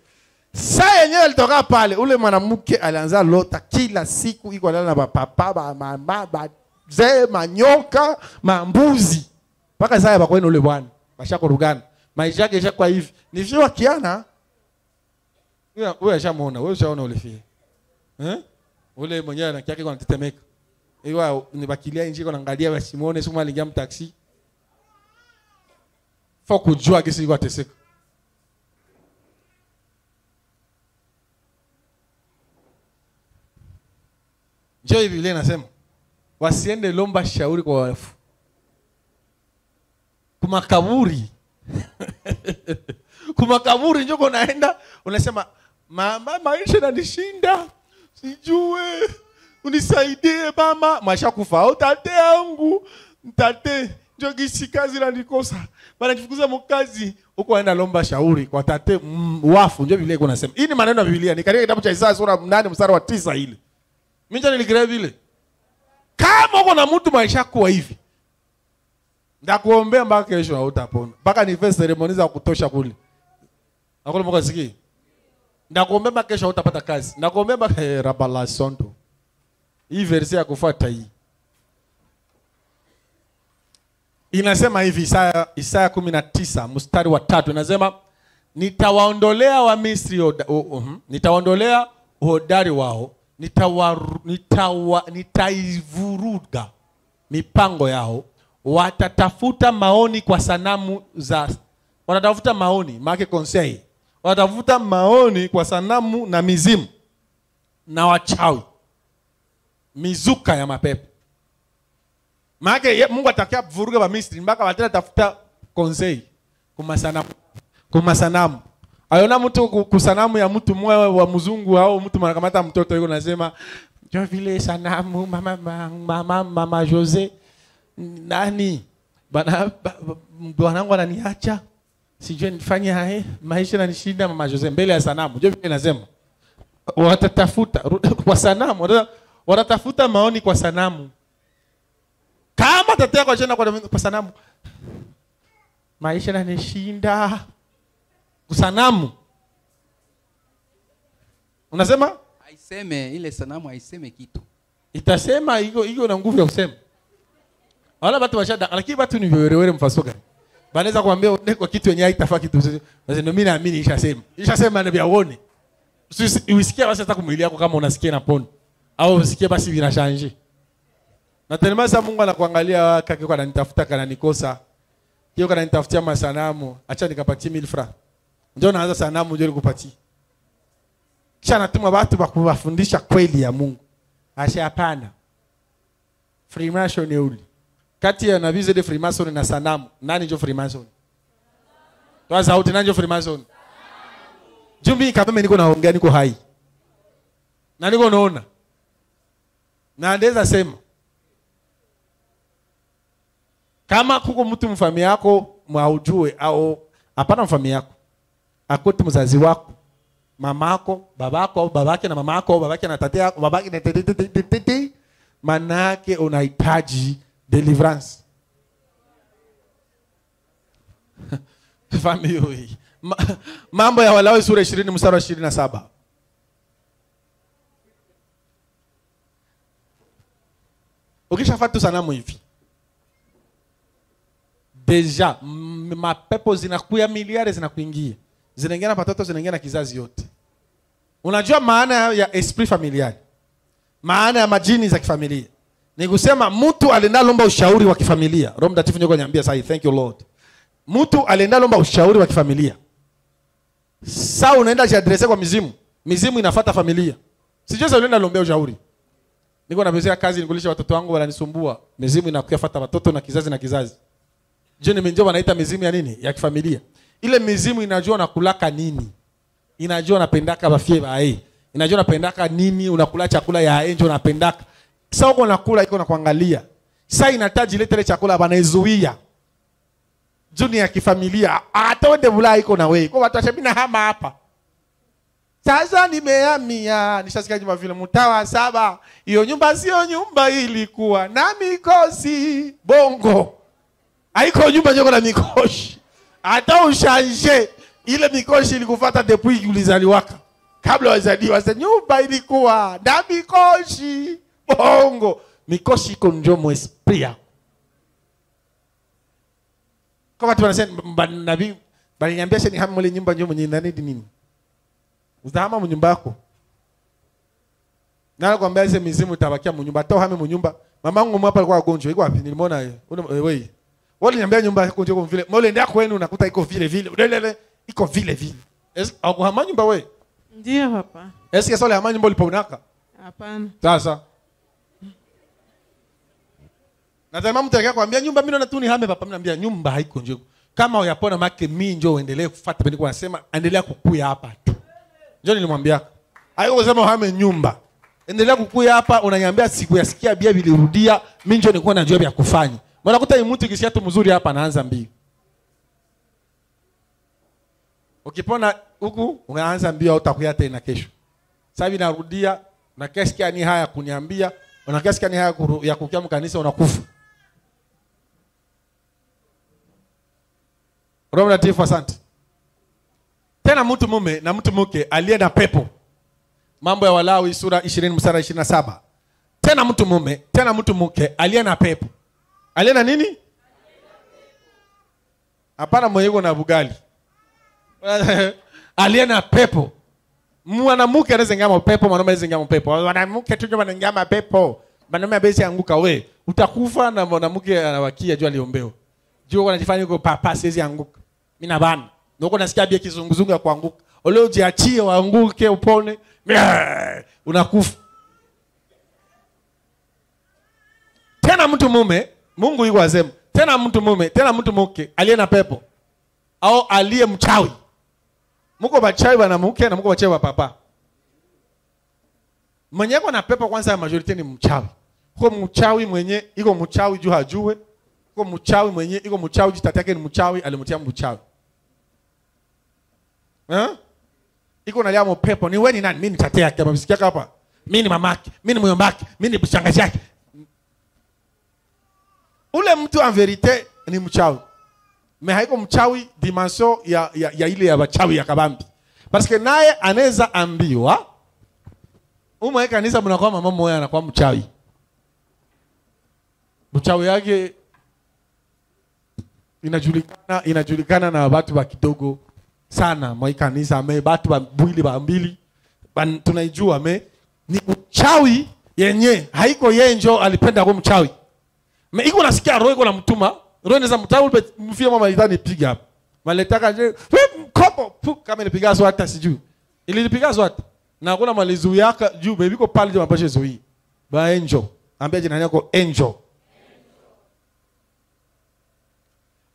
Saa yenyewe alitoka pale ule mwanamke alianza lota kila siku iko lala na bapapa bamama bazee manyoka mambuzi mpaka saa bakwenu ule bwana bashakorugana maisha yake ishakuwa hivi. Ni Huyo ashamuona wewe ushaona ule fie eh? Ule mwenyewe na kiake anatetemeka. Iwa nibakilia nje kwa naangalia sio mali ngam mtaxi. Fo kujua kesi iko ateseka. Njoo hivi Biblia inasema wasiende lomba shauri kwa wafu. Kumakaburi. Kumakaburi njoko unaenda unasema mama maisha nanishinda sijue. Unisaidie mama. Maisha kufa au tate yangu tate njo gisi kazi nanikosa banakifukuza mukazi huko aenda lomba shauri kwa tate mm, wafu njo biblia iko nasema. Hii ni maneno ya biblia. Ni katika kitabu cha isaya sura nane mstari wa tisa ile. Minja nilikirea vile. Kama uko na mtu maisha kuwa hivi ndakuombea mpaka kesho hautapona. Mpaka nife seremoni za kutosha kule. Akule mpaka mpaka kesho hautapata kazi. Nakuombea mpaka eh, rabalasonto hii verse ya kufuata hii. Inasema hivi Isaya Isaya kumi na tisa mstari wa tatu. Inasema nitawaondolea Wamisri uh, uh, nitawaondolea uhodari wao nitawa, nitawa, nitaivuruga mipango yao. Watatafuta maoni kwa sanamu za watatafuta maoni make conseil watatafuta maoni kwa sanamu na mizimu. Na wachawi. Mizuka ya mapepo. Maake mungu atakia vuruga Wamisri mpaka watenda tafuta konsei. Kumasanamu kumasanamu ayona mtu ku- kusanamu ya mtu mwe wa mzungu au mtu manakamata mtoto yuko nasema jo vile sanamu mama, mama, mama, mama jose. Nani? Bana ba- ba- bwanangu ananiacha sijue nifanye haye maisha nanishinda mama jose mbele ya sanamu. Jo vile nasema watatafuta kwa sanamu. Watatafuta maoni kwa sanamu. Kama tatea kwa jana kwa, kwa sanamu. Maisha nanishinda sanamu. unasema? Aiseme ile sanamu aiseme kitu. itasema hiyo hiyo, na nguvu ya kusema. Wala watu washada lakini watu ni wewe wewe mfasoka banaweza kuambia uende kwa kitu yenye haitafaa kitu sasa mimi naamini ishasema ishasema ndio biaone. Usisikie basi hata kumwili yako kama unasikia na poni au usikie basi vina change. na tena sasa Mungu anakuangalia kake kwa ananitafuta kana nikosa hiyo kana nitafutia masanamu acha nikapatie 1000 francs ndio naanza sanamu ndio nikupatie kisha anatuma watu wa kuwafundisha kweli ya Mungu Asha hapana. Freemason uli. Kati ya nabii zile Freemason na sanamu, nani njo Freemason? Toa sauti nani njo Freemason? Jumbi kama niko naongea niko hai. Na niko naona. Na ndeza sema. Kama kuko mtu mfami yako mwaujue au hapana mfami yako. Akoti mzazi wako mamako babako au babake na mamako babake na yako babake na tete tete tete tete manake unahitaji deliverance. Family. Mambo ya Walawi sura 20 mstari wa 27 Ukishafatu sanamu hivi. Deja mapepo zinakuya miliari zinakuingia. Zinaingia na patoto zinaingia na kizazi yote. Unajua maana ya esprit familiari, maana ya majini za kifamilia ni kusema mtu alienda lomba ushauri wa kifamilia. Roho mtakatifu ndio kaniambia sahi thank you lord. Mtu alienda lomba ushauri wa kifamilia. Sasa unaenda jiadrese kwa mizimu mizimu inafuata familia. Sijui sasa unaenda lombea ushauri. Niko napezea kazi nikulisha watoto wangu wananisumbua. Mizimu inakufuata watoto na kizazi na kizazi. Je nimenjua wanaita mizimu ya nini? Ya kifamilia. Ile mizimu inajua unakulaka nini? Inajua napendaka bafie bae inajua napendaka nini? Unakula chakula ya enjo unapendaka sasa uko nakula iko nakuangalia. Sasa inataji ile tele chakula banaizuia juu ni ya kifamilia. Hata wende bulaa iko na wewe. Kwa watu washabina hama hapa. Sasa nimehamia. Nishasikia juma vile mtaa wa saba. Hiyo nyumba sio nyumba ilikuwa na mikosi. Bongo. Haiko nyumba nyoko na mikoshi. Hata ushanje. Ile mikoshi ilikufata depuis ulizaliwaka. Kabla wazaliwa. Sasa nyumba ilikuwa na mikoshi bongo. Mikoshi iko njo mwesprit yako. Kama watu wanasema mba- nabii baliniambia sheni hamu mule nyumba njo mwenye nanidi nini? Utahama munyumba yako. Nala kwambia hizo mizimu itabakia munyumba hata uhame munyumba mamangu hapa alikuwa agonjwa iko wapi? Nilimwona yeye. Wewe. Wale niambia nyumba yako ndio vile. Mole ndio kwenu unakuta iko vile vile. Ulelele iko vile vile. Esi- akuhama nyumba wewe? Ndio hapa eske sole hama nyumba uliponaka Hapana. sasa Nataka mtu akikwambia kwambia nyumba mimi naona tu ni hame papa mimi naambia nyumba haiko njoo. Kama uyapona make mimi njoo uendelee kufuata mimi kwa nasema endelea kukuya hapa tu. Njoo nilimwambia. Haiko kusema uhame nyumba. Endelea kukuya hapa unaniambia siku yasikia bia bilirudia mimi njoo nilikuwa najua vya kufanya. Mbona kuta mtu kisha tu mzuri hapa anaanza mbio. Ukipona huku unaanza mbio utakuya tena kesho. Sasa narudia na kesikia ni haya kuniambia unakesikia ni haya ya kukia mkanisa unakufa. Roho Mtakatifu asante. Tena mtu mume na mtu mke aliye na pepo. Mambo ya Walawi sura 20 mstari 27. Tena mtu mume, tena mtu mke aliye na pepo. Aliye na nini? Hapana mwenyewe na bugali. aliye na pepo. Mwanamke anaweza ingia pepo, mwanaume anaweza ingia pepo. Mwanamke tu kama anangama pepo. Mwanaume abesi anguka we. Utakufa na mwanamke anawakia jua aliombewa. Juu wanajifanya uko papa siwezi anguka. Mimi na bana. Ndio nasikia bia kizunguzungu ya kuanguka. Ole ujiachie waanguke upone. Myaa, Unakufa. Tena mtu mume, Mungu yuko asema. Tena mtu mume, tena mtu mke aliye na pepo au aliye mchawi. Mko bachawi bana mke na mko bachawi wa papa. Mwenye na pepo kwanza majority ni mchawi. Kwa mchawi mwenye iko mchawi juu hajue. Kwa mchawi mwenye iko mchawi jitati yake ni mchawi alimtia mchawi. Eh? Iko nalia mpepo, pepo ni wewe ni nani? Mimi ni tata yake amemsikia hapa. Mimi ni mamake, mimi ni myombake, mimi ni shangazi yake. Ule mtu en verite ni mchawi. Me haiko mchawi dimension ya, ya, ya ile ya wachawi ya kabambi. Parce que naye anaweza ambiwa umwe kanisa mnakuwa mama mmoja anakuwa mchawi. Mchawi yake inajulikana inajulikana na watu wa kidogo sana mwa kanisa me watu wa bwili wa mbili. Tunaijua me ni uchawi yenye haiko yeye njo alipenda kwa mchawi. Me iko nasikia roho iko na mtuma. Roho inaweza mtawi mfia mama idhani piga hapa maletaka je "We, mkopo pu kama ilipiga swata sijui. Ililipiga swata na kuna malizu yaka juu baby ko pale ndio mapashe zoi ba angel. Ambia jina yako angel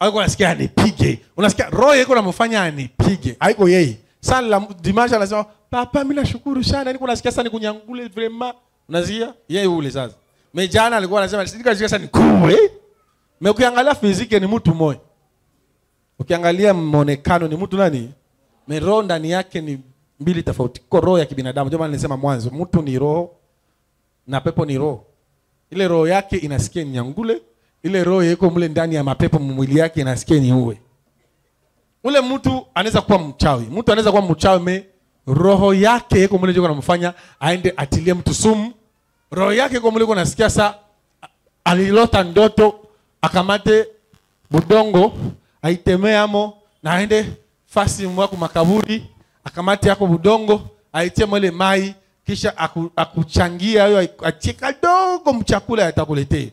Haiko nasikia anipige. Unasikia roho iko namfanya anipige. Haiko yeye. sala la Dimasha anasema, "Papa mimi nashukuru sana. Niko nasikia sana kunyangule vrema Unasikia? Yeye ule sasa. Mejana alikuwa anasema, "Sika sasa ni kuwe." Me fiziki ni mtu mmoja. Ukiangalia muonekano ni mtu nani? Me roho ndani yake ni mbili tofauti. Kwa roho ya kibinadamu. Ndio maana nilisema mwanzo, mtu ni roho na pepo ni roho. Ile roho yake inasikia nyangule, ile roho iko mle ndani ya mapepo mwili yake inasikia ni uwe. Ule mtu anaweza kuwa mchawi. Mtu anaweza kuwa mchawi me roho yake iko mle namfanya aende atilie mtu sumu. Roho yake iko mle nasikia sa alilota ndoto akamate budongo aitemeamo na aende fasi mwako makaburi akamate yako budongo aitie mwele mai kisha aku, akuchangia hiyo achie dogo mchakula atakuletee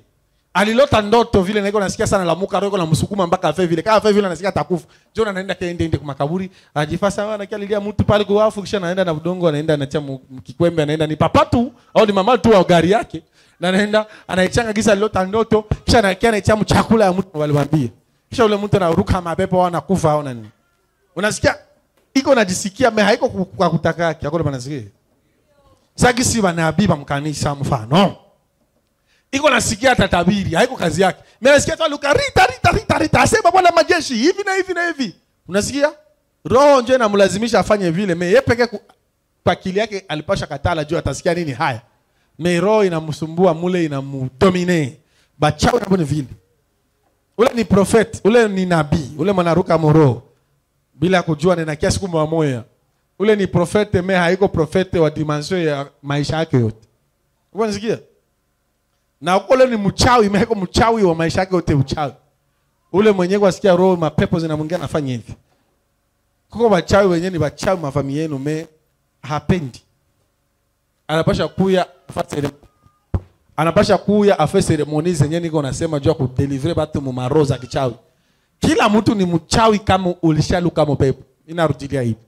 alilota ndoto vile naiko nasikia sana la muka roho na msukuma mpaka afe vile. Kama afe vile nasikia atakufa. Njoo anaenda kaende ende kwa makaburi. Ajifasa wana kialilia mtu pale kwa wafu kisha anaenda na budongo anaenda anatia kikwembe anaenda ni papatu au ni mama tu wa gari yake. Na anaenda anaichanga gisa alilota ndoto kisha anakia anaitia mchakula ya mtu walimwambia kisha ule mtu anaruka mapepo au anakufa au nani. Unasikia iko najisikia me haiko kwa kutaka yake. Hakuna panasikia sasa si banabii bamkanisa mfano iko nasikia tatabiri haiko kazi yake. Mimi nasikia tu aluka rita rita rita rita asema bwana majeshi hivi na hivi na hivi. Unasikia? Roho ndio inamlazimisha afanye vile. Me yeye peke pakili yake alipasha katala juu atasikia nini haya. Me roho inamsumbua mule inamdomine. Bachao na ni vile? Ule ni prophet ule ni nabii ule mwanaruka moro. Bila kujua nina kiasi kumbe wa moya. ule ni profete me haiko profete wa dimension ya maisha yake yote. Unasikia na ule ni mchawi imeweka mchawi wa maisha yake yote uchawi. Ule mwenyewe asikia roho mapepo zinamwingia anafanya hivi. Kuko wachawi wenyewe ni wachawi mafami yenu me hapendi. Anapasha kuya afa anapasha kuya afe seremoni zenye niko nasema juu ya kudelivre batu mu maroza kichawi. Kila mtu ni mchawi kama ulishaluka mopepo inarudilia hivi.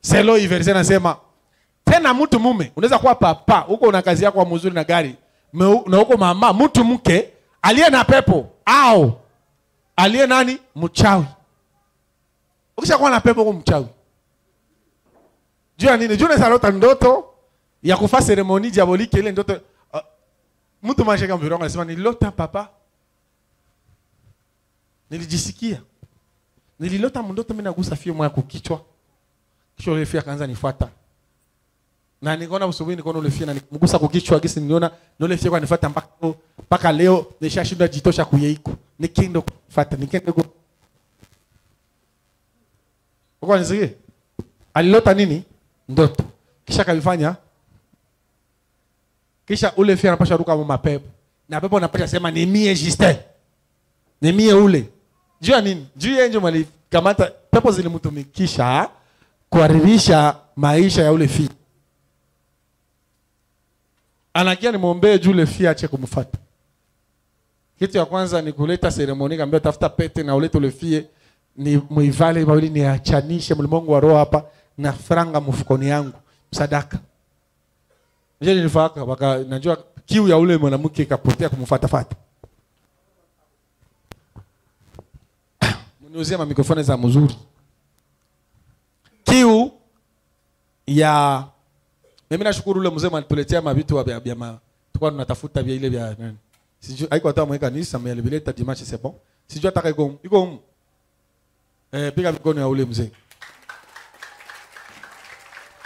Selo iverse nasema tena mtu mume unaweza kuwa papa huko una kazi yako mzuri na gari na huko mama mtu mke aliye na pepo au aliye nani? Mchawi. Ukishakuwa na pepo huko mchawi. Juu ya nini? Juu nisa lota ndoto ya kufa seremoni diabolike ile ndoto uh, mtu mashaka mvirongo anasema nililota papa. Nilijisikia. Nililota mndoto mimi nagusa fio moya kukichwa kisha ile fio akaanza nifuata na nikaona usubuhi nikaona ule fia na nikamgusa kukichwa gisi niliona na ule fio kanifuata mpaka mpaka leo nishashindwa jitosha kuyeiko nikindo kufuata nikiendo ku uko nisikie alilota nini? Ndoto. Kisha kalifanya. Kisha ule fia anapasha ruka mu mapepo. Na pepo anapasha sema ni mie Justin ni mie ule. Juu ya nini? Juu ya mali malikamata pepo zilimtumikisha kuharibisha maisha ya ule fia anakia nimwombee juu ule fia ache kumfuata? Kitu ya kwanza ni kuleta seremoni kaambia tafuta pete na ulete ule fie ni muivale mawili niachanishe mlimwengu wa roho hapa na franga mfukoni yangu. Sadaka. Je, nilifaka waka najua kiu ya ule mwanamke ikapotea kumfuatafuata. Mniuzie ma mikrofoni za mzuri. Kiu ya mimi nashukuru ule mzee alituletea mavitu vya vya ma tulikuwa tunatafuta vya ile vya nani? Sijui haiko hata mweka kanisa alivileta dimanche c'est bon sijui hata iko iko humu. Eh piga mikono ya ule mzee.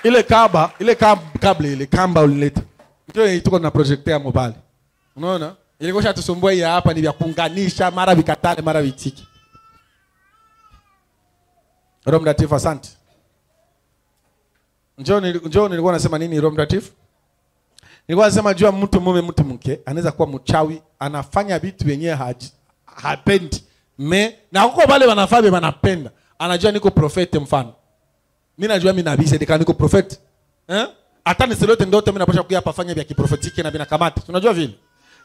Ile kaba ile kab, kable ile kamba ulileta. Ndio ilikuwa na projecteur mobile unaona? Ilikuwa shatusumbua hii hapa ni vya kuunganisha mara vikatale mara vitiki. Roho Mtakatifu asante. Njoo njoo nilikuwa nasema nini Roho Mtakatifu? Nilikuwa nasema jua mtu mume mtu mke anaweza kuwa mchawi, anafanya vitu vyenyewe haji- hapendi. Me na huko wale wanafabe wanapenda. Anajua niko profete mfano. Mimi najua mimi nabii sedeka niko profete. Eh? Hata nisilote ndoto mimi napasha kuya pafanya fanya vya kiprofetiki na vinakamata. tunajua vile?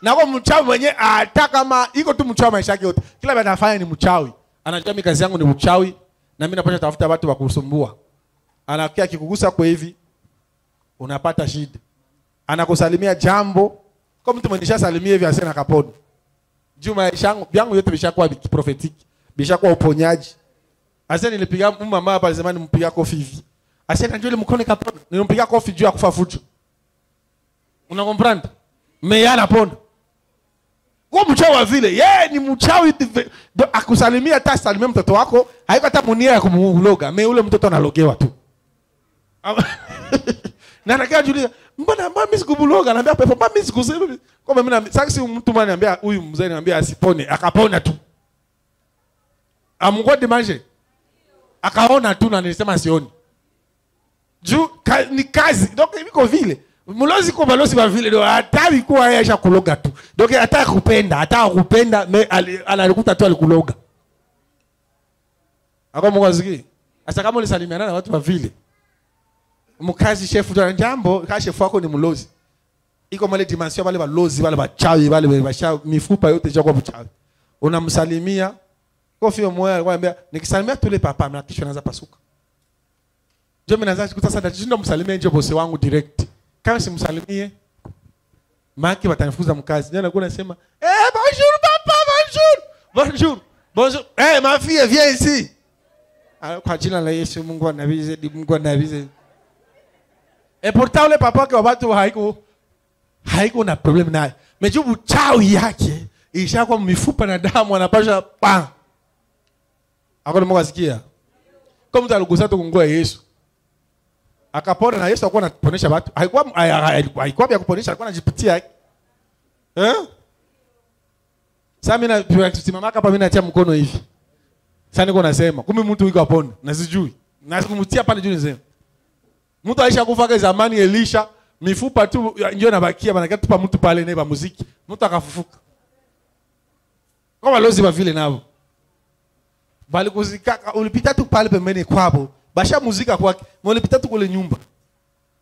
Na kwa mchawi mwenyewe hata kama iko tu mchawi maisha yake yote. Kila anafanya ni mchawi. Anajua mimi kazi yangu ni mchawi na mimi napasha tafuta watu wa kusumbua. Anakia akikugusa kwa hivi unapata shida. Anakusalimia jambo kwa mtu mwenye shasalimia hivi asena kaponi. Juu maisha yangu yangu yote bishakuwa kiprofetiki, bishakuwa uponyaji. Asa nilipiga mama hapa alisema nimpiga kofi hivi. Asa kanjua ile mkono kapona. Nilimpiga kofi juu ya kufa fujo. Una comprend? Mais yana pona. Kwa mchawi wa vile, yeye ni mchawi akusalimia hata salimia mtoto wako, haiko hata munia ya kumuloga, me ule mtoto analogewa tu. Na nakaa julia, mbona mimi sikubuloga pepo, mimi sikusema? kwamba mimi sasa mtu anambia huyu mzee anambia asipone, akapona tu. Manje. Akaona tu na nilisema sioni. Juu ka, ni kazi. Donc iko vile. Mlozi kwa balozi wa vile ndio kuwa yeye ashakuloga tu. Kupenda, kupenda analikuta tu alikuloga. Kama ulisalimiana na watu wa vile. Mkazi chef tu jambo, ka chef wako ni mlozi. Iko male dimension wale walozi wale wachawi wale basha mifupa yote jakuwa mchawi. Unamsalimia kofi moyo anambia nikisalimia tule papa mna kisha naanza pasuka. Ndio mimi naanza kukuta sasa ndio msalimie nje bosi wangu direct. Kama simsalimie maki watanifukuza mkazi. Ndio anakuwa anasema, "Eh, bonjour papa, bonjour." Bonjour. Bonjour. Eh, ma fille viens ici. Ah, Kwa jina la Yesu Mungu anabize, Mungu anabize. Et pourtant ule papa kwa watu haiko haiko na problem naye. Mejubu chawi yake ishakuwa mifupa na damu anapasha pa. Akona Mungu asikia. Kama mtu aligusa tu kungua Yesu akapona na Yesu alikuwa anaponesha watu. Haikuwa haikuwa vya kuponesha, alikuwa anajipitia. Eh? Sasa mimi na tusimama hapa mimi natia mkono hivi. Sasa niko nasema, kumbe mtu yuko apona na sijui. Na sikumtia pale juu nisema. Mtu aisha kufa zamani Elisha, mifupa tu ndio nabakia maana tupa mtu pale neba muziki. Mtu akafufuka. kama lozi ba vile navo bali kuzikaka, ulipita tu pale pembeni kwabo basha muzika kwake ulipita tu kule nyumba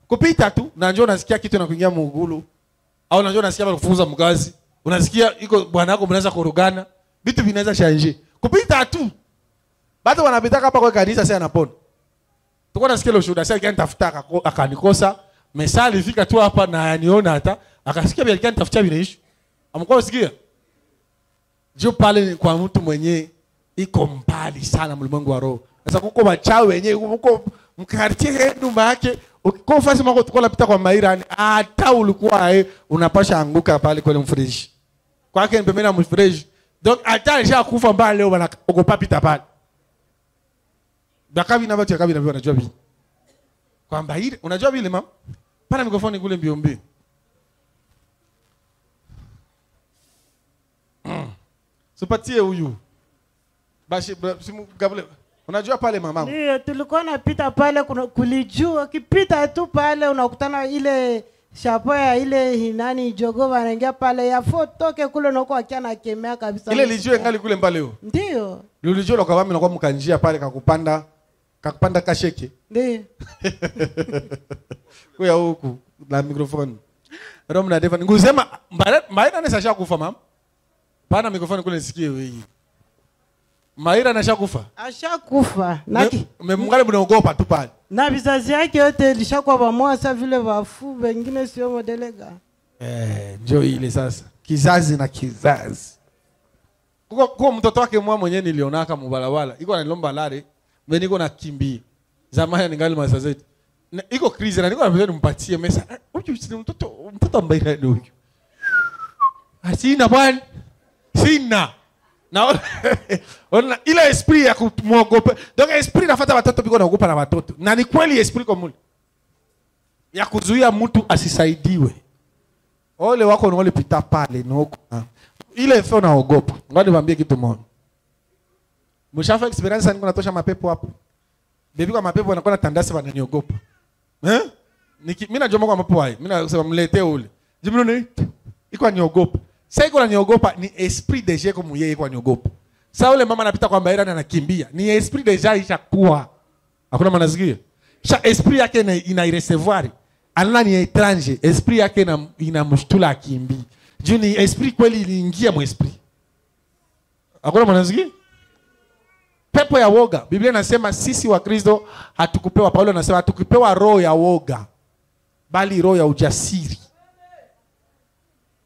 kupita tu na njoo nasikia kitu na kuingia mugulu au unajua unasikia kufunza mgazi unasikia iko bwana yako mnaweza korogana, vitu vinaweza shanje kupita tu bado wanapita hapa kwa kanisa sasa anapona tuko nasikia ile ushuhuda sasa kanitafuta akako- akanikosa mesali alifika tu hapa na yaniona hata akasikia vile kanitafutia vile issue. Amkuwa usikia Juu pale ni kwa mtu mwenye iko mbali sana mlimwengu wa roho. Sasa kuko wachawi wenyewe huko mkartie yenu maake ukiko fasi mako tukola napita kwa maira hata ulikuwa eh, unapasha anguka pale kwenye mfresh. kwake ni pembeni na mfreji. Donc hata alishakufa mbali leo wanaogopa pita pale bakabi na watu ya kabi na wanajua vile kwamba ile unajua vile mama pana mikrofoni kule mbio mbio. Mm. sipatie huyu. Basi simu gabule unajua pale mama? Ndio, tulikuwa napita pale kuna- kulijua, ukipita tu pale unakutana ile shapo ya ile hinani jogo wanaingia pale ya fotoke kule nako akia nakemea kabisa. ile lijue ngali kule mbale huyo Ndio, lilijua lokawami nakuwa mkanjia pale kakupanda kakupanda kasheke kuya huku na mikrofoni. Rom na devani ngusema maira kufa mama pana mikrofoni kule nisikie wewe maira nasha kufa Ashakufa. Memungale mnaogopa tu pale. Na vizazi yake yote ilishakuwa pamoja, sa vile wafu wengine sio modelega. Eh, njo ile sasa. Kizazi na kizazi. Kuko, kuko mtoto wake mwa mwenyewe nilionaka mubalabala iko nanilomba lare mbe niko nakimbia zamani ningali masazeti na, iko krizi na niko napenda nimpatie mesa. Eh, huyu si mtoto mtoto ambaye ni huyu. Ah, sina bwana. Sina. Na ona ile esprit ya kumwogopa. Donc esprit nafata watoto biko naogopa na watoto. Na ni kweli esprit komuli ya kuzuia mtu asisaidiwe. Ole wako naolipita pale noko ile fe unaogopa ngani niwaambie kitu moja mshafa experience niko natosha mapepo hapo. Bebi kwa mapepo anakuwa na tandasi wananiogopa. Eh? Niki, mimi najua kwa mapepo hai mimi nasema mletee ule. Jimlo ni iko aniogopa sasa iko aniogopa ni esprit de jeu comme yeye iko aniogopa sasa ule mama anapita kwa mbaira na anakimbia. Ni esprit de jeu ishakuwa. Hakuna manasikia sha esprit yake ina, ina irecevoir anaona ni étranger esprit yake ina, inamshtula akimbii. Juu ni esprit kweli iliingia mu esprit. Hakuna manasikia pepo ya woga. Biblia inasema sisi wa kristo hatukupewa paulo anasema hatukupewa roho ya woga bali roho ya ujasiri.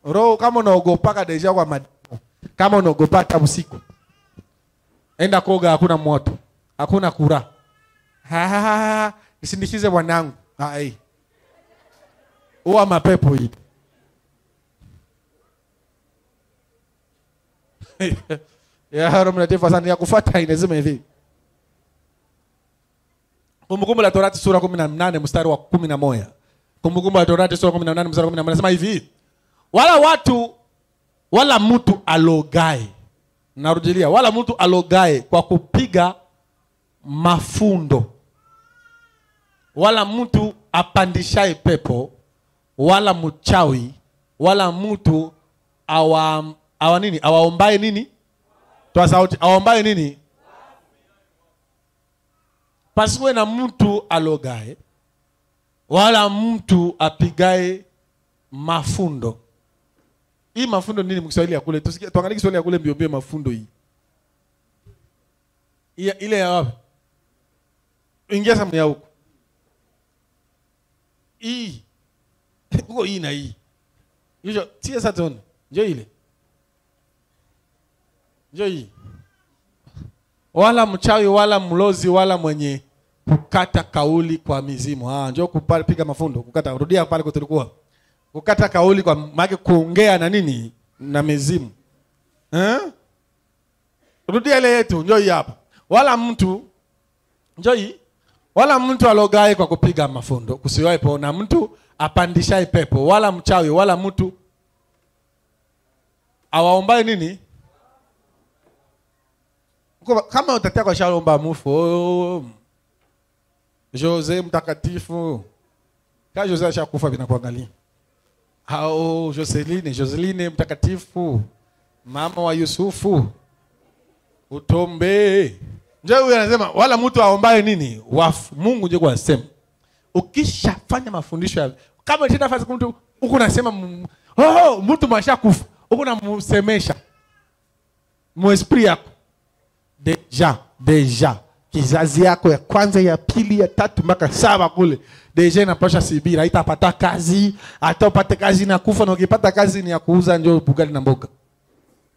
Roho kama unaogopaka deja kwa mademo kama unaogopa hata usiku. Enda koga hakuna moto hakuna kura. Nisindikize bwanangu Hai. uwa mapepo hii ya Roho hivi Kumbukumbu la Torati sura 18 mstari wa 11. Kumbukumbu la Torati sura 18 mstari wa 11 nasema hivi. Wala watu wala mtu alogae. Narudilia, wala mtu alogae kwa kupiga mafundo. Wala mtu apandishaye pepo, wala mchawi, wala mtu awa, awa nini? Awaombaye nini? Toa sauti, Aombaye nini? pasiwe na mtu alogae wala mtu apigae mafundo. Hii mafundo nini mkiswahili ya kule? Tusikie tuangalie kiswahili ya kule mbio mbio mafundo hii. Iya- ile ya wapi? Ingia samu ya huko hii. Huko hii na hii. Hiyo tia satoni. njoo ile njoo hii wala mchawi wala mlozi wala mwenye kukata kauli kwa mizimu. Ah, njoo kupale piga mafundo, kukata rudia pale tulikuwa. Kukata kauli kwa maana kuongea na nini? Na mizimu. Eh? Rudia ile yetu, njoo hii hapa. Wala mtu njoo hii. Wala mtu alogae kwa kupiga mafundo, kusiwaepo na mtu apandishaye pepo, wala mchawi wala mtu awaombaye nini? Kwa- kama utatia kwa shalomba mufu oh, Jose mtakatifu. Ka Jose ashakufa vinakuangalia au Joseline Joseline mtakatifu. Mama wa yusufu. Utombe. Nje huyu anasema wala mtu aombaye nini? Wafu. Mungu nje kwasema ukishafanya mafundisho ya kama tena fasi mtu huku nasema oh, mtu mashakufa namsemesha mu esprit yako deja deja. Kizazi yako ya kwanza ya pili ya tatu mpaka saba kule. Deja inapasha sibira itapata kazi hata upate kazi na kufa na ukipata kazi ni ya kuuza njo bugali na mboga.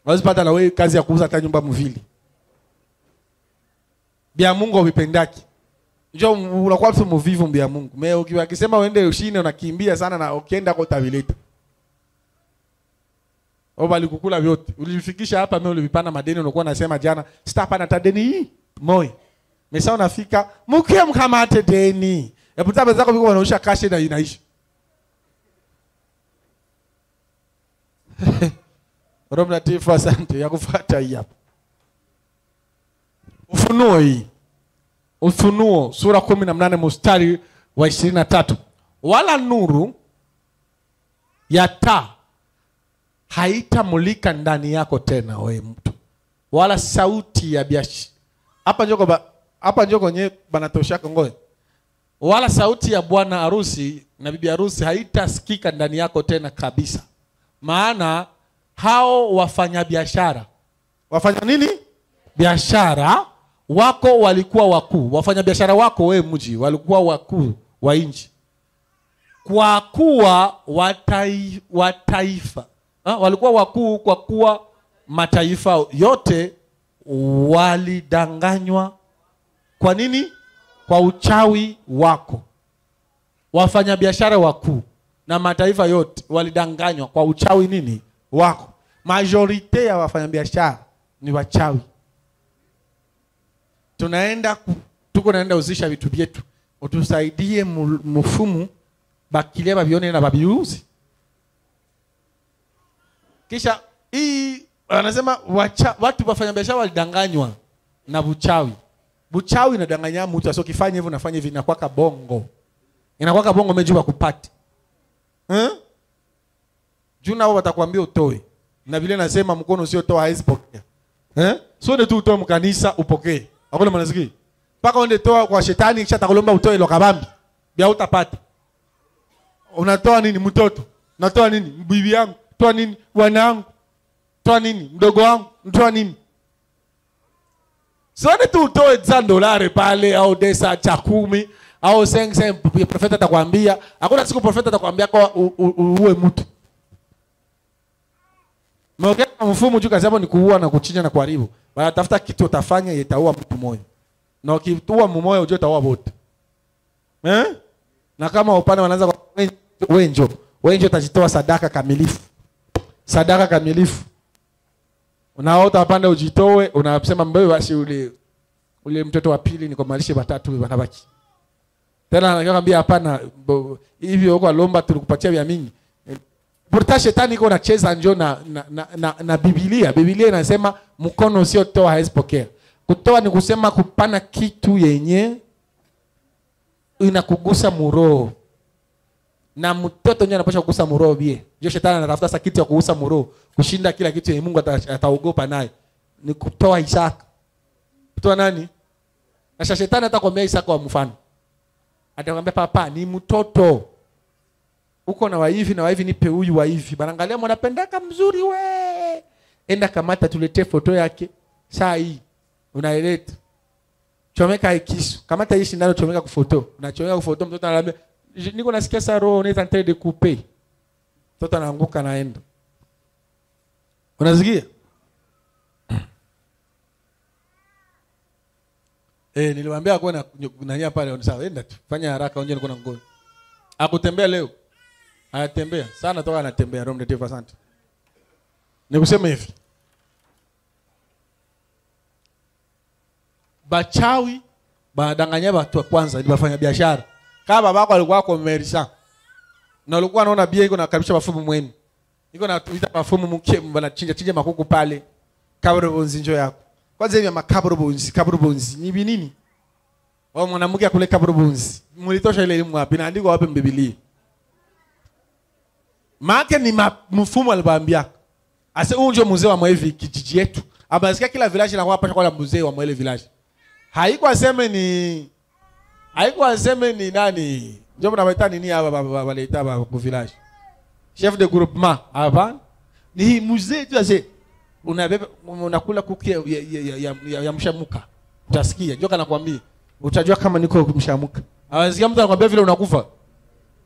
Wazipata na wewe kazi ya kuuza hata nyumba mvili. Bia mungu avipendaki njo unakuwa mvivu mbia mungu. Me ukiwa akisema uende ushine unakimbia sana na ukienda kwa au balikukula vyote. Ulifikisha hapa mimi ulivipana madeni unakuwa nasema jana sitapana hata deni hii. Moi. mesa unafika mkie mkamate deni. Eputa bezako biko wanausha kashe na inaisha. Roho Mtakatifu, asante. Ya kufuata hii hapa. Ufunuo hii, Ufunuo sura kumi na mnane mstari wa ishirini na tatu. Wala nuru ya taa haitamulika ndani yako tena, we mtu, wala sauti ya biashi. Hapa njoko ba, hapa njoko nye banatoshaka ngoe. Wala sauti ya bwana harusi na bibi harusi haitasikika ndani yako tena kabisa. Maana hao wafanyabiashara wafanya nini? biashara wako walikuwa wakuu. Wafanyabiashara wako we mji walikuwa wakuu wa nchi. Kwa kuwa watai, wataifa ha? walikuwa wakuu kwa kuwa mataifa yote walidanganywa. Kwa nini? Kwa uchawi wako. Wafanyabiashara wakuu na mataifa yote walidanganywa kwa uchawi nini? Wako. Majorite ya wafanyabiashara ni wachawi. Tunaenda ku- tuko naenda uzisha vitu vyetu. Utusaidie mu- mfumu bakilia bavione na babiuzi kisha hii wanasema wacha, watu wafanyabiashara walidanganywa na buchawi. Buchawi inadanganya mtu asiokifanya hivyo nafanya hivi inakwaka bongo. Inakwaka bongo umejua kupati eh? juu nao watakwambia utoe. Na vile nasema mkono usiotoa hawezi pokea. Eh? ndio tu utoe mkanisa upokee. Akuna manasikia mpaka uende toa kwa shetani kisha atakulomba utoe lokabambi bia utapata unatoa nini mtoto? Unatoa nini bibi yangu toa nini bwana wangu toa nini mdogo wangu mtoa nini sioni tu utoe za dolari pale au desa cha kumi au sengse profeta atakwambia hakuna siku profeta atakwambia kwa uue mtu Meongea na mfumo juu kazi yao ni kuua na kuchinja na kuharibu. Wanatafuta kitu utafanya itaua mtu moyo. Na ukiua mmoja ujue utaua wote. Eh? Na kama upande wanaanza kwa wenjo, wenjo utajitoa sadaka kamilifu. Sadaka kamilifu. Unaota upande ujitoe, unasema mbebe, basi ule ule mtoto wa pili ni kwa malishe watatu wanabaki. Tena anakwambia hapana hivyo huko alomba tulikupatia vya mingi. Pourtant shetani iko nacheza njo na, na, na, na, na Biblia. Biblia inasema mkono usiotoa hawezi pokea. Kutoa ni kusema kupana kitu yenye inakugusa muroho na mtoto nyewe anapaswa kugusa muroho bie. Ndio shetani anatafuta sasa kitu ya kugusa muroho kushinda kila kitu yenye Mungu ataogopa naye. Ni kutoa Isaka. Kutoa nani? Na sasa shetani atakwambia Isaka wa mfano. Atakwambia papa ni mtoto uko na waivi na waivi nipe huyu waivi banangalia mwanapendaka mzuri we enda kamata tuletee foto yake saa hii unaileta chomeka ikisu. kisu kamata hii shindano chomeka kufoto unachomeka kufoto mtoto "Je- niko nasikia sa roho unaita ntai de coupe mtoto anaanguka naenda unasikia? Eh niliwaambia kwa na nania pale sawa enda tu. Fanya haraka unje niko na ngoni akutembea leo? Anatembea. Sana toka anatembea. Roho Mtakatifu asante. Nikusema hivi. Bachawi badanganya watu wa kwanza ni wafanya biashara kama babako alikuwa komersa na ulikuwa unaona bia iko nakaribisha mafumu mwenu. Iko na tuita mafumu mke banachinja chinja makuku pale. Kabro bonzi njo yako. Kwanza hivi makabro bonzi kabro bonzi. Ni nini? wao mwanamke akule kabro bonzi. Mulitosha ile elimu wapi? Naandiko wapi mbiblia maake ni ma, mfumo aliwaambia ase huu ndio mzee wa mwevi kijiji yetu. Abasikia kila village na kwa pasha kwa mzee wa mwele village. Haiko aseme ni haiko aseme ni nani. Ndio mnawaita nini hapa wanaita hapa village? Chef de groupement. Hapa. ni hii mzee tu ase. Unabeba unakula kuki ya, ya, ya, ya, ya, ya mshamuka. Utasikia. Ndio kanakwambia utajua kama niko mshamuka. Awasikia mtu anakwambia vile unakufa?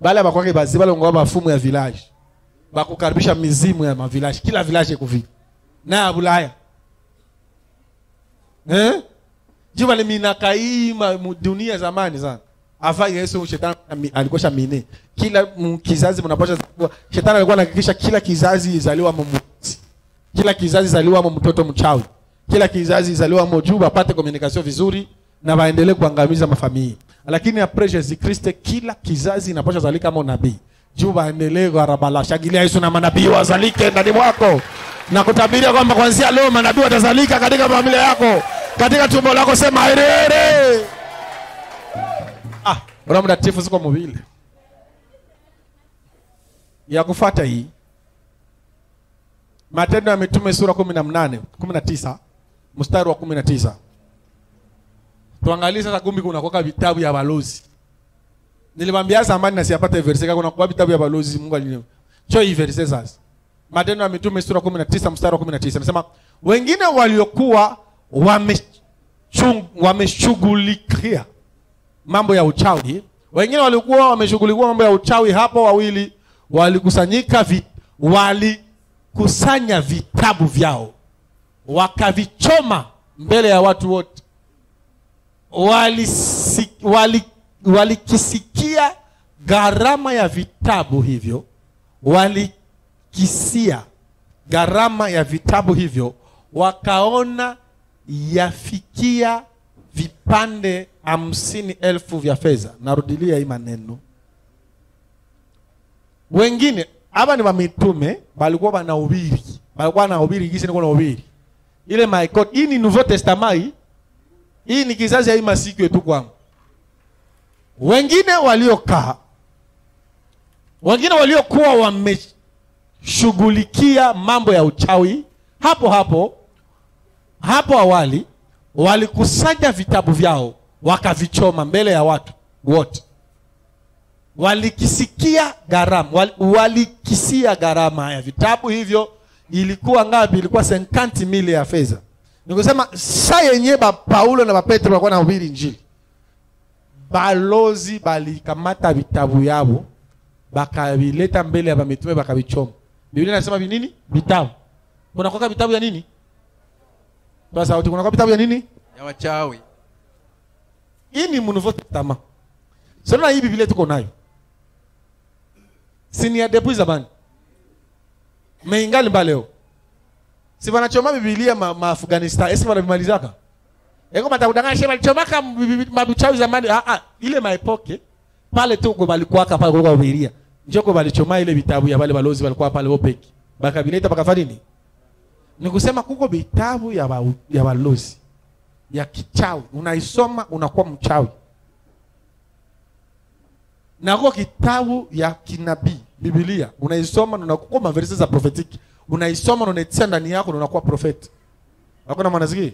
Bale bakwake basi bale ngoba fumu ya village. Bakukaribisha mizimu ya mavilaji kila village kuvi na bulaya. Eh juba ni minakaima mu dunia zamani sana. Afa Yesu shetani alikosha mine. kila kizazi mnapasha kuwa shetani alikuwa anahakikisha kila kizazi izaliwa mumuti kila kizazi zaliwa mtoto mchawi. Kila kizazi zaliwa mo apate communication vizuri na waendelee kuangamiza mafamilia. Lakini apres Jesus Kristo kila kizazi inapasha zalika kama nabii juu waendelee garabala shagilia Yesu na manabii wazalike ndani mwako. Na kutabiria kwamba kuanzia leo manabii watazalika katika familia yako katika tumbo lako sema herere ah Roho Mtakatifu ziko mobile? Ya kufuata hii Matendo ya Mitume sura 18 19 mstari wa 19 tuangalie sasa kumbi kuna koka vitabu ya balozi. Nilimwambia zamani na siyapata verse kaka kuna kwa vitabu ya balozi Mungu alinio cho hii verse sasa. Matendo ya Mitume sura 19 mstari wa 19 nasema wengine waliokuwa wameshughulikia mambo ya uchawi. Wengine walikuwa wameshughulikia mambo ya uchawi hapo wawili walikusanyika vi, walikusanya vitabu vyao wakavichoma mbele ya watu wote. Walisi, wali, walikisikia gharama ya vitabu hivyo walikisia gharama ya vitabu hivyo wakaona yafikia vipande hamsini elfu vya fedha. Narudilia hii maneno. Wengine hapa ni wamitume walikuwa wanahubiri walikuwa wanahubiri gisi niko nahubiri ile my God hii ni nouveau testament. Hii ni kizazi hii masiku yetu kwangu. Wengine waliokaa wengine waliokuwa wameshughulikia mambo ya uchawi hapo hapo hapo awali walikusanya vitabu vyao wakavichoma mbele ya watu wote. Walikisikia gharama wal, walikisia gharama ya vitabu hivyo ilikuwa ngapi? Ilikuwa 50 mili ya fedha. Nikusema saa yenye ba paulo na ba Petro walikuwa nahubiri njili balozi balikamata vitabu yavo bakavileta mbele ya bamitume bakavichoma. Biblia inasema vinini vitabu. Kunakoka vitabu ya nini toa sauti kuna vitabu ya nini? Ya wachawi. Hii ni nouveau testament. Sasa hii biblia tuko nayo. Si ni ya depuis zamani? Meingali mba leo. Si wanachoma biblia ma, ma afghanistan. Esi wanavimalizaka? Eko matakudanganya shema lichomaka mabuchawi zamani. Ah, ah, ile maepoke pale tu kwa balikuwaka pale kwa bibilia njoko balichoma ile vitabu ya wale balozi walikuwa pale opeki bakavileta bakafanya nini ni kusema kuko vitabu ya ba, ya balozi ya kichawi. Unaisoma unakuwa mchawi. Na kuko kitabu ya kinabii biblia. Unaisoma na unakuwa maverse za prophetiki unaisoma na unaitia ndani yako na unakuwa profeti hakuna mwanasikia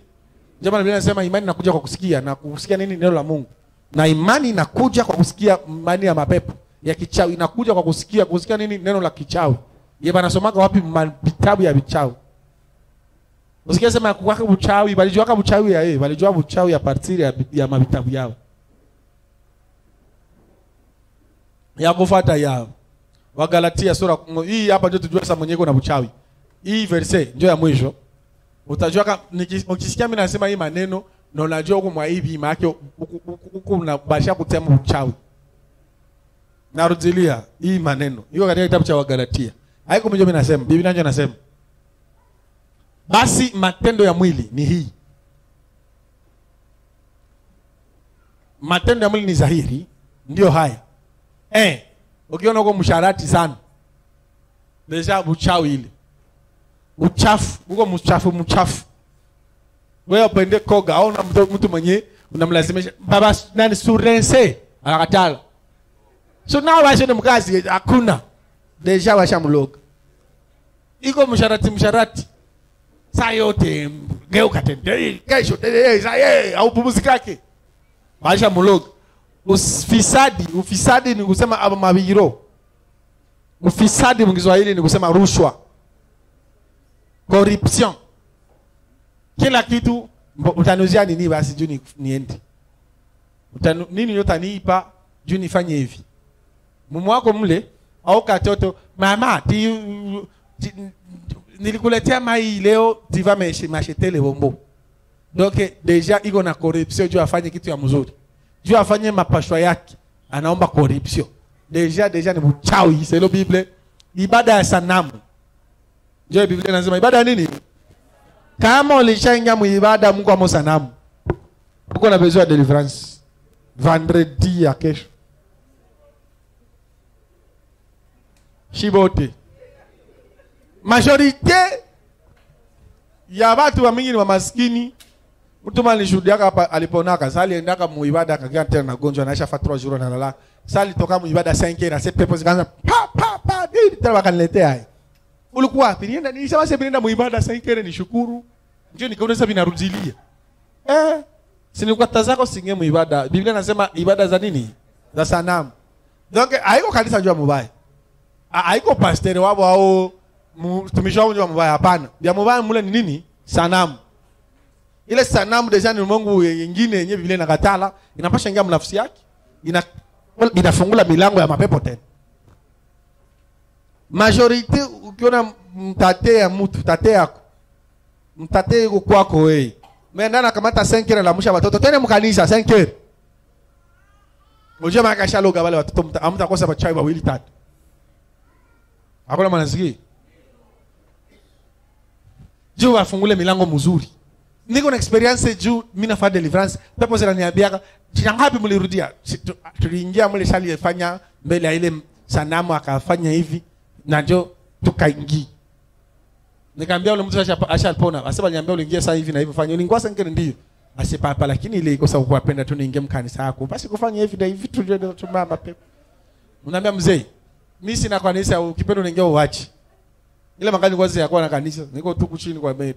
jamani biblia inasema imani inakuja kwa kusikia na kusikia nini? Neno la mungu. Na imani inakuja kwa kusikia imani ya mapepo. Ya kichawi inakuja kwa kusikia kusikia nini? Neno la kichawi. Yeye anasomaga wapi vitabu ya vichawi usikia sema kuwaka buchawi balijuaka buchawi ya yeye walijua buchawi ya partiri ya, ya mavitabu yao. Ya kufuata ya wagalatia sura hii hapa ndio tujue sasa mwenyewe kuna buchawi hii verse ndio ya mwisho. Utajua kama ukisikia mimi nasema hii maneno na unajua huko mwa hivi maana yake huko unabasha kutema uchawi. Narudilia hii maneno. Iko katika kitabu cha wagalatia. Haiko mimi nasema biblia ndio nasema basi matendo ya mwili ni hii. Matendo ya mwili ni dhahiri ndio haya. Eh ukiona uko msharati sana deja uchawi ile. Uchafu uko mchafu mchafu wewe upende koga au mtu, mwenye unamlazimisha baba nani surense akatala so nao washe ni mkazi hakuna. Deja washamloga iko msharati msharati saa yote geuka tende eh, kesho tena. Saa au pumzikake maisha muloga ufisadi ufisadi ni kusema mabiro. Ufisadi mkiswahili ni kusema rushwa. Corruption. Kila kitu utaniuzia nini basi juu ni- niende Utanu, nini utaniipa juu nifanye hivi? Mume wako mle au katoto mama ti, ti, nilikuletea mai leo tiva mashetele bombo. Donc deja iko na corruption juu afanye kitu ya mzuri. Juu afanye mapashwa yake anaomba corruption. Deja deja ni mchawi selo bible. Ibada ya sanamu. Ndio biblia inasema ibada nini? Kama ulishaingia muibada mungu amo sanamu. Uko na besoin ya deliverance. Vendredi ya kesho. Shibote majorite ya watu wa mingi ni wa maskini. Mtu mali nishuhudiaka hapa aliponaka sa aliendaka muibada akakia tena na gonjwa naisha fa 3 jours na lala. Sa alitoka muibada 5 na se pepo zikaanza pa pa pa nini tena wakaniletea hai. Ulikuwa wapi? Nienda nilisema sasa nienda muibada 5 nishukuru. Ndio nikaona sasa vinarudilia. Eh si nilikuwa zako singe muibada biblia inasema ibada za nini? Za sanamu. Donc haiko kanisa jua mubaya. Ha- haiko pastere wabo au mtumishi wangu wa mubaya. Hapana. Vya mubaya mule ni nini? Sanamu. Ile sanamu deja ni mungu yengine yenye biblia inakatala inapasha ingia mnafsi yake ina inafungula milango ya mapepo tena. Majorite ukiona mtate ya mtu tate yako mtate yuko kwako wewe. Mimi ndana kamata 5 la lamusha watoto. Tena mkanisa 5 heures. Unajua maana kashaloga wale watoto mta- hamtakosa wawili tatu. Hakuna mwanasikia. Juu afungule milango mzuri. Niko na experience juu mimi nafanya deliverance. Pepo zinaniambiaga, "Jina ngapi mlirudia?" Tuliingia mle shali yafanya mbele ya ile sanamu akafanya hivi na ndio tukaingia. Nikamwambia yule mtu asha- ashapona. Asema niambia uliingia saa hivi na hivi fanya. Ulingua saa ngine ndio. Basi papa lakini ile iko sababu kuwapenda tu niingie mkanisa yako. Basi kufanya hivi na hivi tu ndio tumama pepo. Unaambia mzee, mimi sina kanisa ukipenda unaingia uache. Ile makani kwanza yakuwa na kanisa. Niko tu chini kwa bed.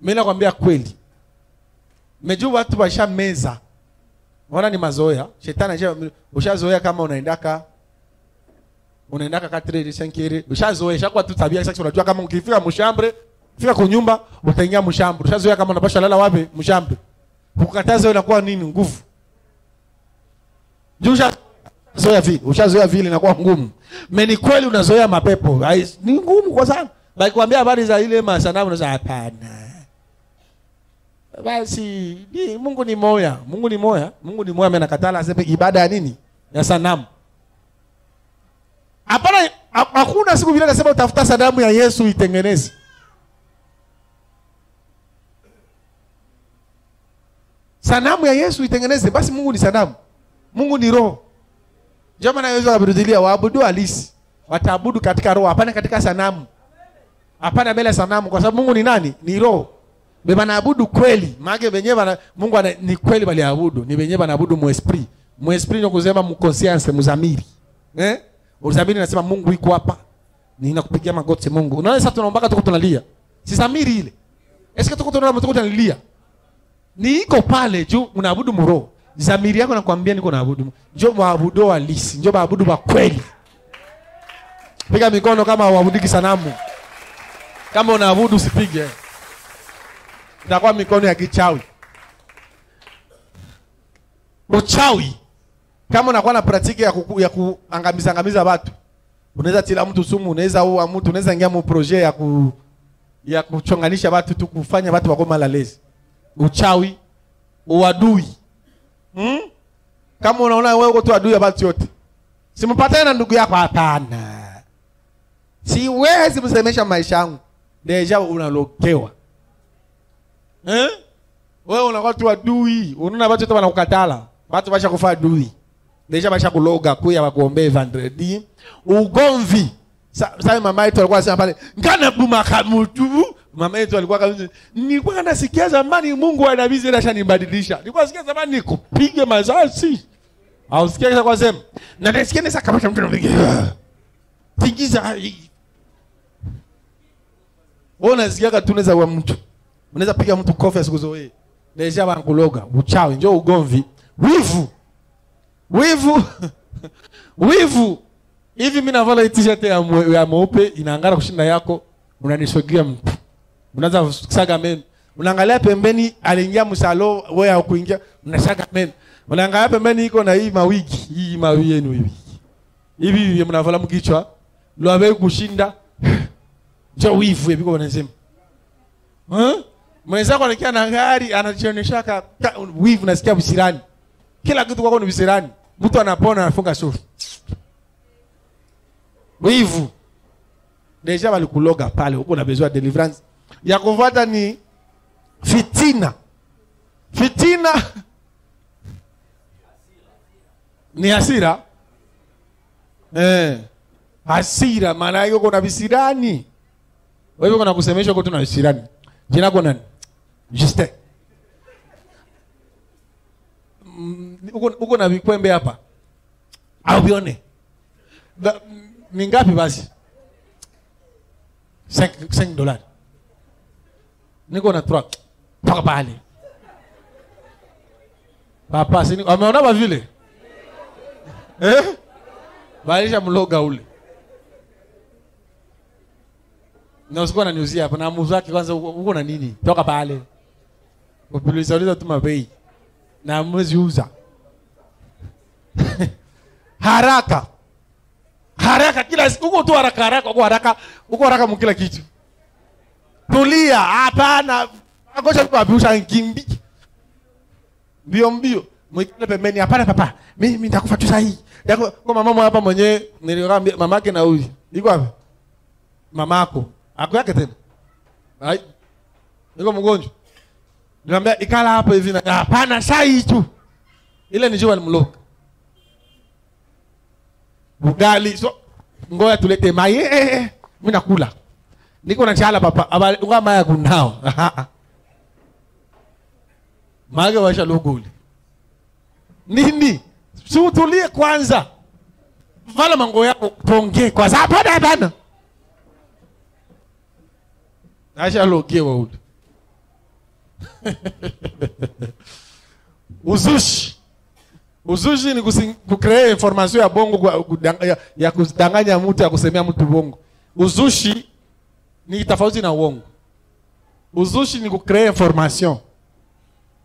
Mimi nakwambia kweli. Mejua watu washa meza. Wana ni mazoea. Shetani asha ushazoea kama unaendaka unaendaka katredi sankiri. ushazoea shakuwa tu tabia sasa unajua kama ukifika mshambre fika kwa nyumba utaingia mshambre ushazoea kama unapasha lala wapi mshambre ukataza inakuwa nini nguvu juu ushazoea vile ushazoea vile inakuwa ngumu. Meni kweli unazoea mapepo. Ni ngumu kwa sana. Bakikwambia habari za ile masanamu unasema hapana. Basi ni, Mungu ni moya. Mungu ni moya. Mungu ni moya amenakatala asepe ibada ya nini? Ya sanamu. Hapana, ha- hakuna siku vile nasema utafuta sanamu ya Yesu itengeneze. Sanamu ya Yesu itengeneze, basi Mungu ni sanamu. Mungu ni roho. Ndio maana Yesu akabirudilia waabudu halisi. Wataabudu katika roho, hapana katika sanamu. Hapana mbele sanamu kwa sababu Mungu ni nani? Ni roho. Beba naabudu kweli. Maana wenyewe bana Mungu ana, ni kweli bali aabudu. Ni wenyewe banaabudu mu esprit. Mu esprit ndio kusema mu conscience, muzamiri. Eh? Uzamiri nasema Mungu yuko hapa. Ninakupigia magoti Mungu. Unaona sasa tunaombaka tuko tunalia. Si samiri ile. Eske tuko tunaomba tuko tunalilia. Ni iko pale juu unaabudu muro. Zamiri yako nakwambia niko naabudu. Njoo waabudu halisi, njoo waabudu wa kweli. Piga mikono kama uabudiki sanamu. Kama unaabudu usipige. Itakuwa mikono ya kichawi. Uchawi kama unakuwa na pratiki ya, kuku, ya kuangamiza angamiza watu unaweza tila mtu sumu unaweza ua mtu unaweza ingia mu projet ya ku ya kuchonganisha watu tu kufanya watu wako malalezi uchawi uadui hmm? kama unaona wewe uko tu adui ya yote simpatane na ndugu yako. Hapana siwezi msemesha maisha yangu. Deja unalokewa. Eh? wewe unakuwa tu adui. Unaona watu wote wanakukatala watu washa kufa adui. Deja basha kuloga kuya wakuombee vendredi ugomvi. Sa- sasa mama yetu alikuwa anasema pale ngana buma mtu mama yetu alikuwa kabisa nilikuwa nasikia zamani Mungu anabizi na zile ashanibadilisha nilikuwa nasikia zamani nikupige mazasi au sikia kwa sema? Na nasikia nisa kama mtu anapiga. Tingiza wewe unasikia tu tunaweza wa mtu. Unaweza piga mtu kofi asikuzoee deja bankuloga uchawi. Njoo ugomvi. Wivu. Wivu. Wivu. Hivi mimi navala t-shirt ya, ya mweupe inaangara kushinda yako. Unanisogea mtu unaanza kusaga meno. Unaangalia pembeni aliingia msalo wewe haukuingia. Unasaga meno. Unaangalia pembeni iko na hii mawigi. Hii mawi yenu hivi. Hivi hivi mnavala mkichwa. Lwabe kushinda. Cha wivu hivi kwa wanasema. Huh? mwenzako anakia na gari anajionyesha ka, wivu nasikia visirani kila kitu kwako ni visirani mtu anapona anafunga sufu wivu. Deja walikuloga pale huko na besoin deliverance ya kufuata ni fitina. Fitina ni hasira. Eh hasira maana yake kuna visirani. Wewe kuna kusemeshwa kwa tuna visirani. Jina lako nani? Justin Mm, uko uko na vikwembe hapa? Au vione? Ni ngapi basi? 5 dollars niko na 3 toka pale. Papa sini ameona ba vile? Eh? Balisha mloga ule. Na usikuwa naniuzia hapa na wake kwanza uko na nini? Toka pale. Uliza uliza tu mabei. Na mwezi uza. Haraka. Haraka kila siku uko tu haraka haraka uko haraka uko haraka mkila kitu tulia. Hapana. Ngoja abusha nkimbi mbio mbio. Mwikile pembeni. Hapana papa. Mimi nitakufa tu sahi Ndako kwa mama hapa mwenyewe nilikwambia mamake na huyu. Iko wapi? Mamako. Ako yake tena? Ai niko mgonjwa? Niambia ikala hapo hivi na hapana sai tu. Ile ni jua limloka. Ugali. So ngoja tulete mai eh, eh, eh. mimi nakula niko na chala papa. Abali kunao. Mage washa luguli. Nini? Sutulie kwanza. Vala mango yako tuongee kwanza. Hapana hapana. Asha logewa ule uzushi. Uzushi ni kucreate information ya bongo ya, ya kudanganya mtu ya kusemea mtu bongo. Uzushi ni tofauti na uongo. Uzushi ni kucreate information.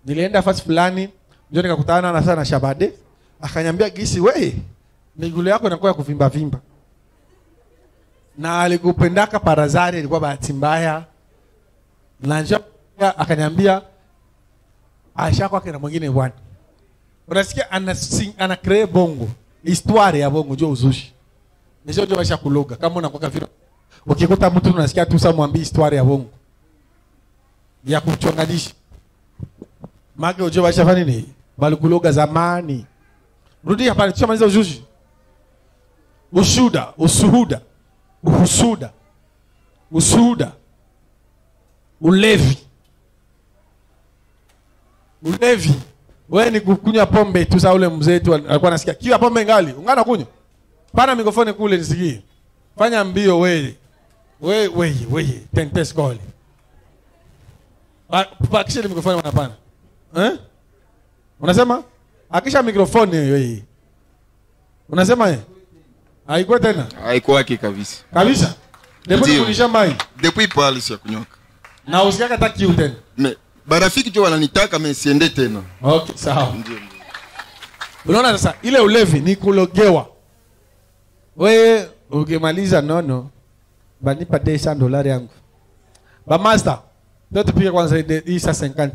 Nilienda fasi fulani ndio nikakutana na sana shabade akanyambia gisi we migulu yako inakuwa ya kuvimba vimba. Na alikupendaka parazari ilikuwa bahati mbaya. Na njo akanyambia aisha kwake na mwingine bwana unasikia ana, ana cree bongo histoire ya bongo njo uzushi. Nisho njo maisha kuloga kama unakuwa vile ukikuta mtu unasikia tu samwambi histori ya bongo ya kuchonganisha. Make ujo maisha fani nini? Balikuloga zamani. Rudi hapa tushamaliza uzushi ushuda usuhuda uhusuda usuhuda ulevi. Ulevi. Wewe ni kukunywa pombe tu Sasa ule mzee tu alikuwa anasikia. Kiwa pombe ngali? Ungana kunywa? Pana mikrofoni kule nisikie. Fanya mbio wewe wewe wewe wewe tente pakisha ile mikrofoni wanapana eh? Unasema? Akisha mikrofoni wewe. Unasema eh? Haikuwa tena? Haikuwaki kabisa. Kabisa? Depuis mai. Depuis pale si kunyoka. Na usikia hata kiu tena. Me barafiki tu wananitaka mimi siende tena. Okay sawa. Ndio. unaona sasa ile ulevi ni kulogewa. Wewe ukimaliza nono banipa desa dolari yangu. Bamasta ndio tupige kwanza hii saa 50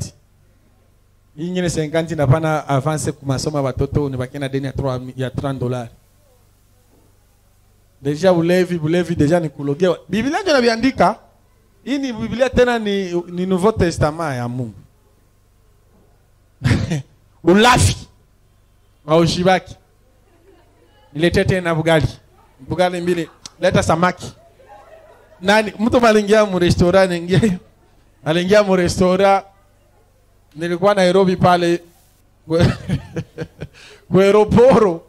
ingine 50 napana avance kumasoma batoto nibaki deni ya 3 ya 30 dolari deja ulevi bulevi deja ni kulogewa biblia njo nabiandika hii ni biblia tena ni, ni nouveau testament ya mungu. Ulafi. Aushibaki niletee tena bugali. Bugali mbili leta samaki nani? Mtu aliingia mu restaurant ingia aliingia mu restaurant. Nilikuwa Nairobi pale. Kwa kweroporo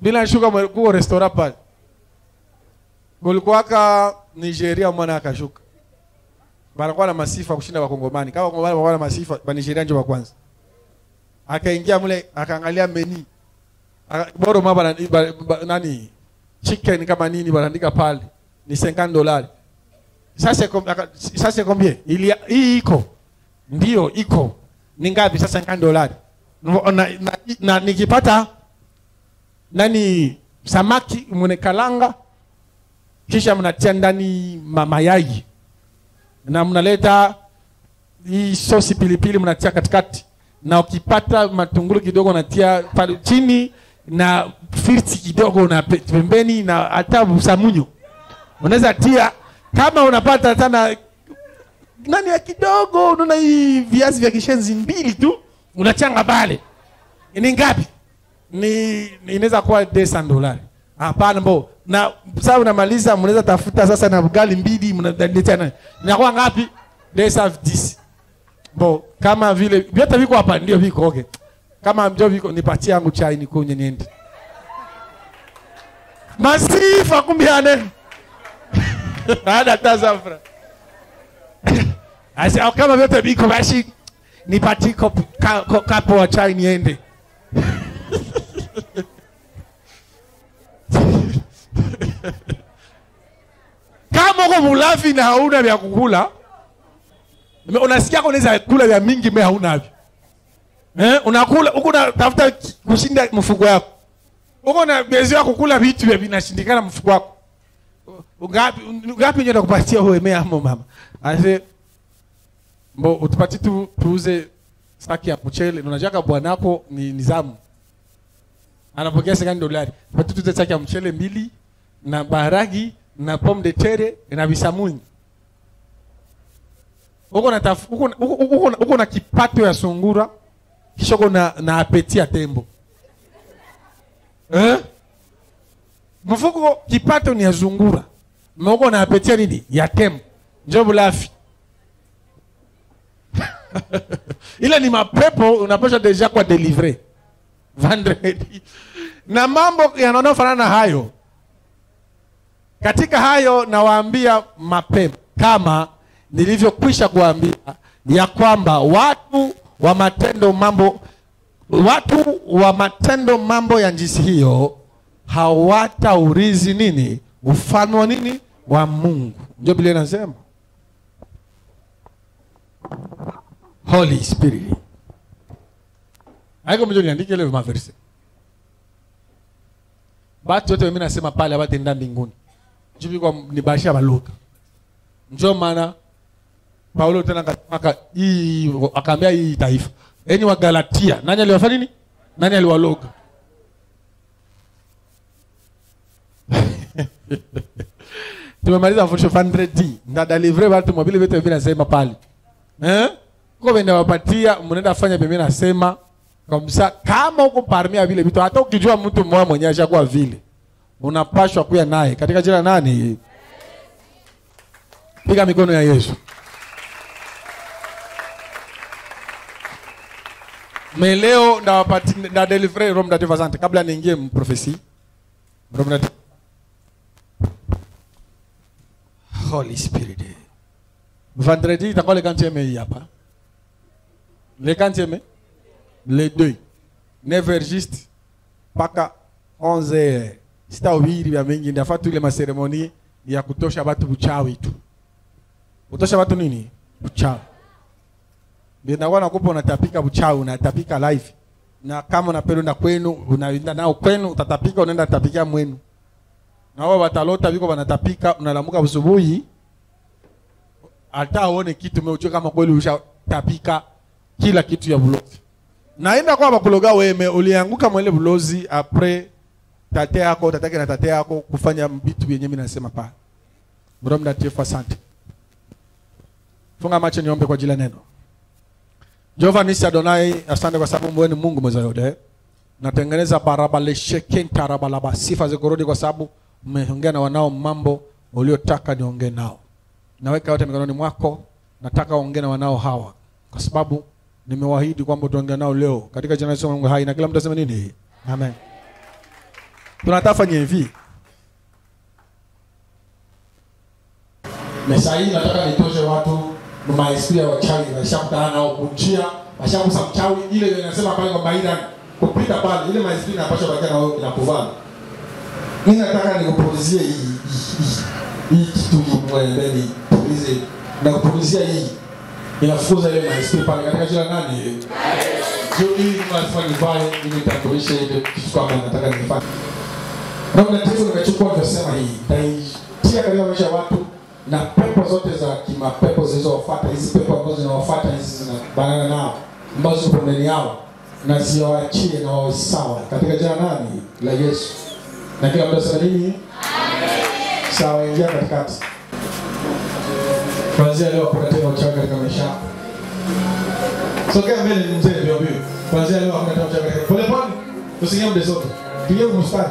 bila shuka kuko restaurant pale. Kulikuwaka Nigeria mwana akashuka. Banakuwa na masifa kushinda wakongomani. Kama wakongomani wanakuwa na masifa banigeria njo wa kwanza. Akaingia mle akaangalia meni boro ma bana, ba, ba, nani? Chicken kama nini banaandika pale. Ni 50 dolari sasa sasa kombie ili hii iko. Ndio iko. Ni ngapi? Sasa 50 dolari na, na, na, nikipata? Nani samaki mwenye kalanga kisha mnatia ndani mamayai na mnaleta hii sosi pilipili mnatia katikati. Na ukipata matungulu kidogo natia pale chini na firti kidogo na pembeni na hata samunyo unaweza tia kama unapata tena nani ya kidogo unaona hii viazi vya kishenzi mbili tu unachanga pale. Ni ngapi? Ni inaweza kuwa desa dolari hapana mbo. Na sasa unamaliza mnaweza tafuta sasa na ugali mbili mnaletea na inakuwa ngapi? Desa 10 bo kama vile vyote viko hapa ndio viko okay. Kama mjo viko nipatie yangu chai nikunywe niende. Masifa kumbiane hada tazafra Asa kama vyote biko basi nipatie kopo ka, ka, wa chai niende. Kama uko mulafi na hauna vya kukula unasikia unaweza kula vya mingi me haunavyo eh, unakula huko unatafuta kushinda mfuko yako. Uko na bezi ya kukula vitu vya vinashindikana mfuko wako ngapi ngapi ndio nakupatia wewe mea hapo mama? Ase mbo utupati tu tuuze saki ya mchele na unajua bwanako ni nizamu anapokea sekani dolari. Patu tuuze saki ya mchele mbili na baragi na pomme de terre na visamuni uko na uko na- uko- uko na kipato ya sungura kisha uko na, na apeti tembo. Eh? Mfuko kipato ni ya zungura. Na uko na ya nini? Ya tembo njo bulafi. Ile ni mapepo unapasha deja kwa delivre vendredi. Na mambo yanaonafanana na hayo katika hayo nawaambia mapema kama nilivyokwisha kuambia ya kwamba watu wa matendo mambo watu wa matendo mambo ya njisi hiyo hawataurizi nini? Ufalme wa nini? Wa mungu. Ndio biblia inasema. Holy spirit. Aiko mjo niandike ile maverse batu wote mimi nasema pale abatenda mbinguni. Jubikwa ni basha baluka njo maana paulo tena akasema hii akaambia hii taifa. Enyi wa galatia. Nani aliwafanya nini? Nani aliwaloga tumemaliza mafundisho vendredi ndadalivre watu mobili vitu hivi nasema pale. Eh? Ko vile nawapatia, mnaenda fanya mimi nasema. Kabisa kama uko parmia vile vitu hata ukijua mtu mmoja mwenyewe ashakuwa vile unapashwa kuya naye. Katika jina nani? Piga mikono ya yesu. Meleo ndawapati na delivery roho mtakatifu asante. Kabla niingie mprofesi roho mtakatifu holy spirit vendredi itakuwa le quantième a pas. le quantième le deux neuf heures juste mpaka 11 heures sitahubiri vya mingi ndafaa tu ile maseremoni ya kutosha watu uchawi tu kutosha watu nini uchawi binakuwa nakupa unatapika uchawi unatapika live na kama unapenda kwenu unaenda nao kwenu utatapika unaenda tapikia mwenu na wao watalota viko wanatapika unalamuka asubuhi. Hata aone kitu umeuchua kama kweli ushatapika kila kitu ya bulozi. Naenda kwa bakuloga weme ulianguka mwele bulozi apres tate yako tatake na tate yako kufanya vitu vyenye mimi nasema pale Roho Mtakatifu asante. Funga macho niombe kwa ajili ya neno. Jehova nisi Adonai asante kwa sababu wewe ni Mungu mweza yote natengeneza barabara shekenta rabalaba. Sifa zikurudi kwa sababu umeongea na wanao mambo uliotaka niongee nao. Naweka yote mikononi mwako nataka ongee na wanao hawa. Kwa sababu nimewaahidi kwamba utaongea nao leo. Katika jina la Yesu Mungu hai na kila mtu aseme nini? Amen. Tunatafanya hivi. Mesa hii nataka nitoshe watu maesprit ya wachawi washakutana nao kunjia washakusa mchawi ile inasema pale kwamba ila kupita pale ile maestria inapaswa bakia na wewe inakuvala mimi nataka nikupulizie hii hii- kitu kimweleni pulize na kupulizia hii. Inafukuza ile maestri pale katika jina nani? Nani Juli hii lazima nivae ili nitambulishe ile kitu kama nataka nifanye. Na mnatifu nimechukua nikasema hii. Nitaitia katika maisha ya watu na pepo zote za kimapepo zilizowafuata hizi pepo ambazo zinawafuata hizi zinabanana nao ambazo zipo ndani yao na ziwaachie na wawe sawa. Katika jina nani? La yesu na kila mtu salimi. nini? Sawa ingia katikati. Kuanzia leo hakuna tena uchawi katika maisha yako. Sogea mbele ni mzee mbio mbio kuanzia leo hakuna tena uchawi katika pole pole usiingie mbele zote pigia mstari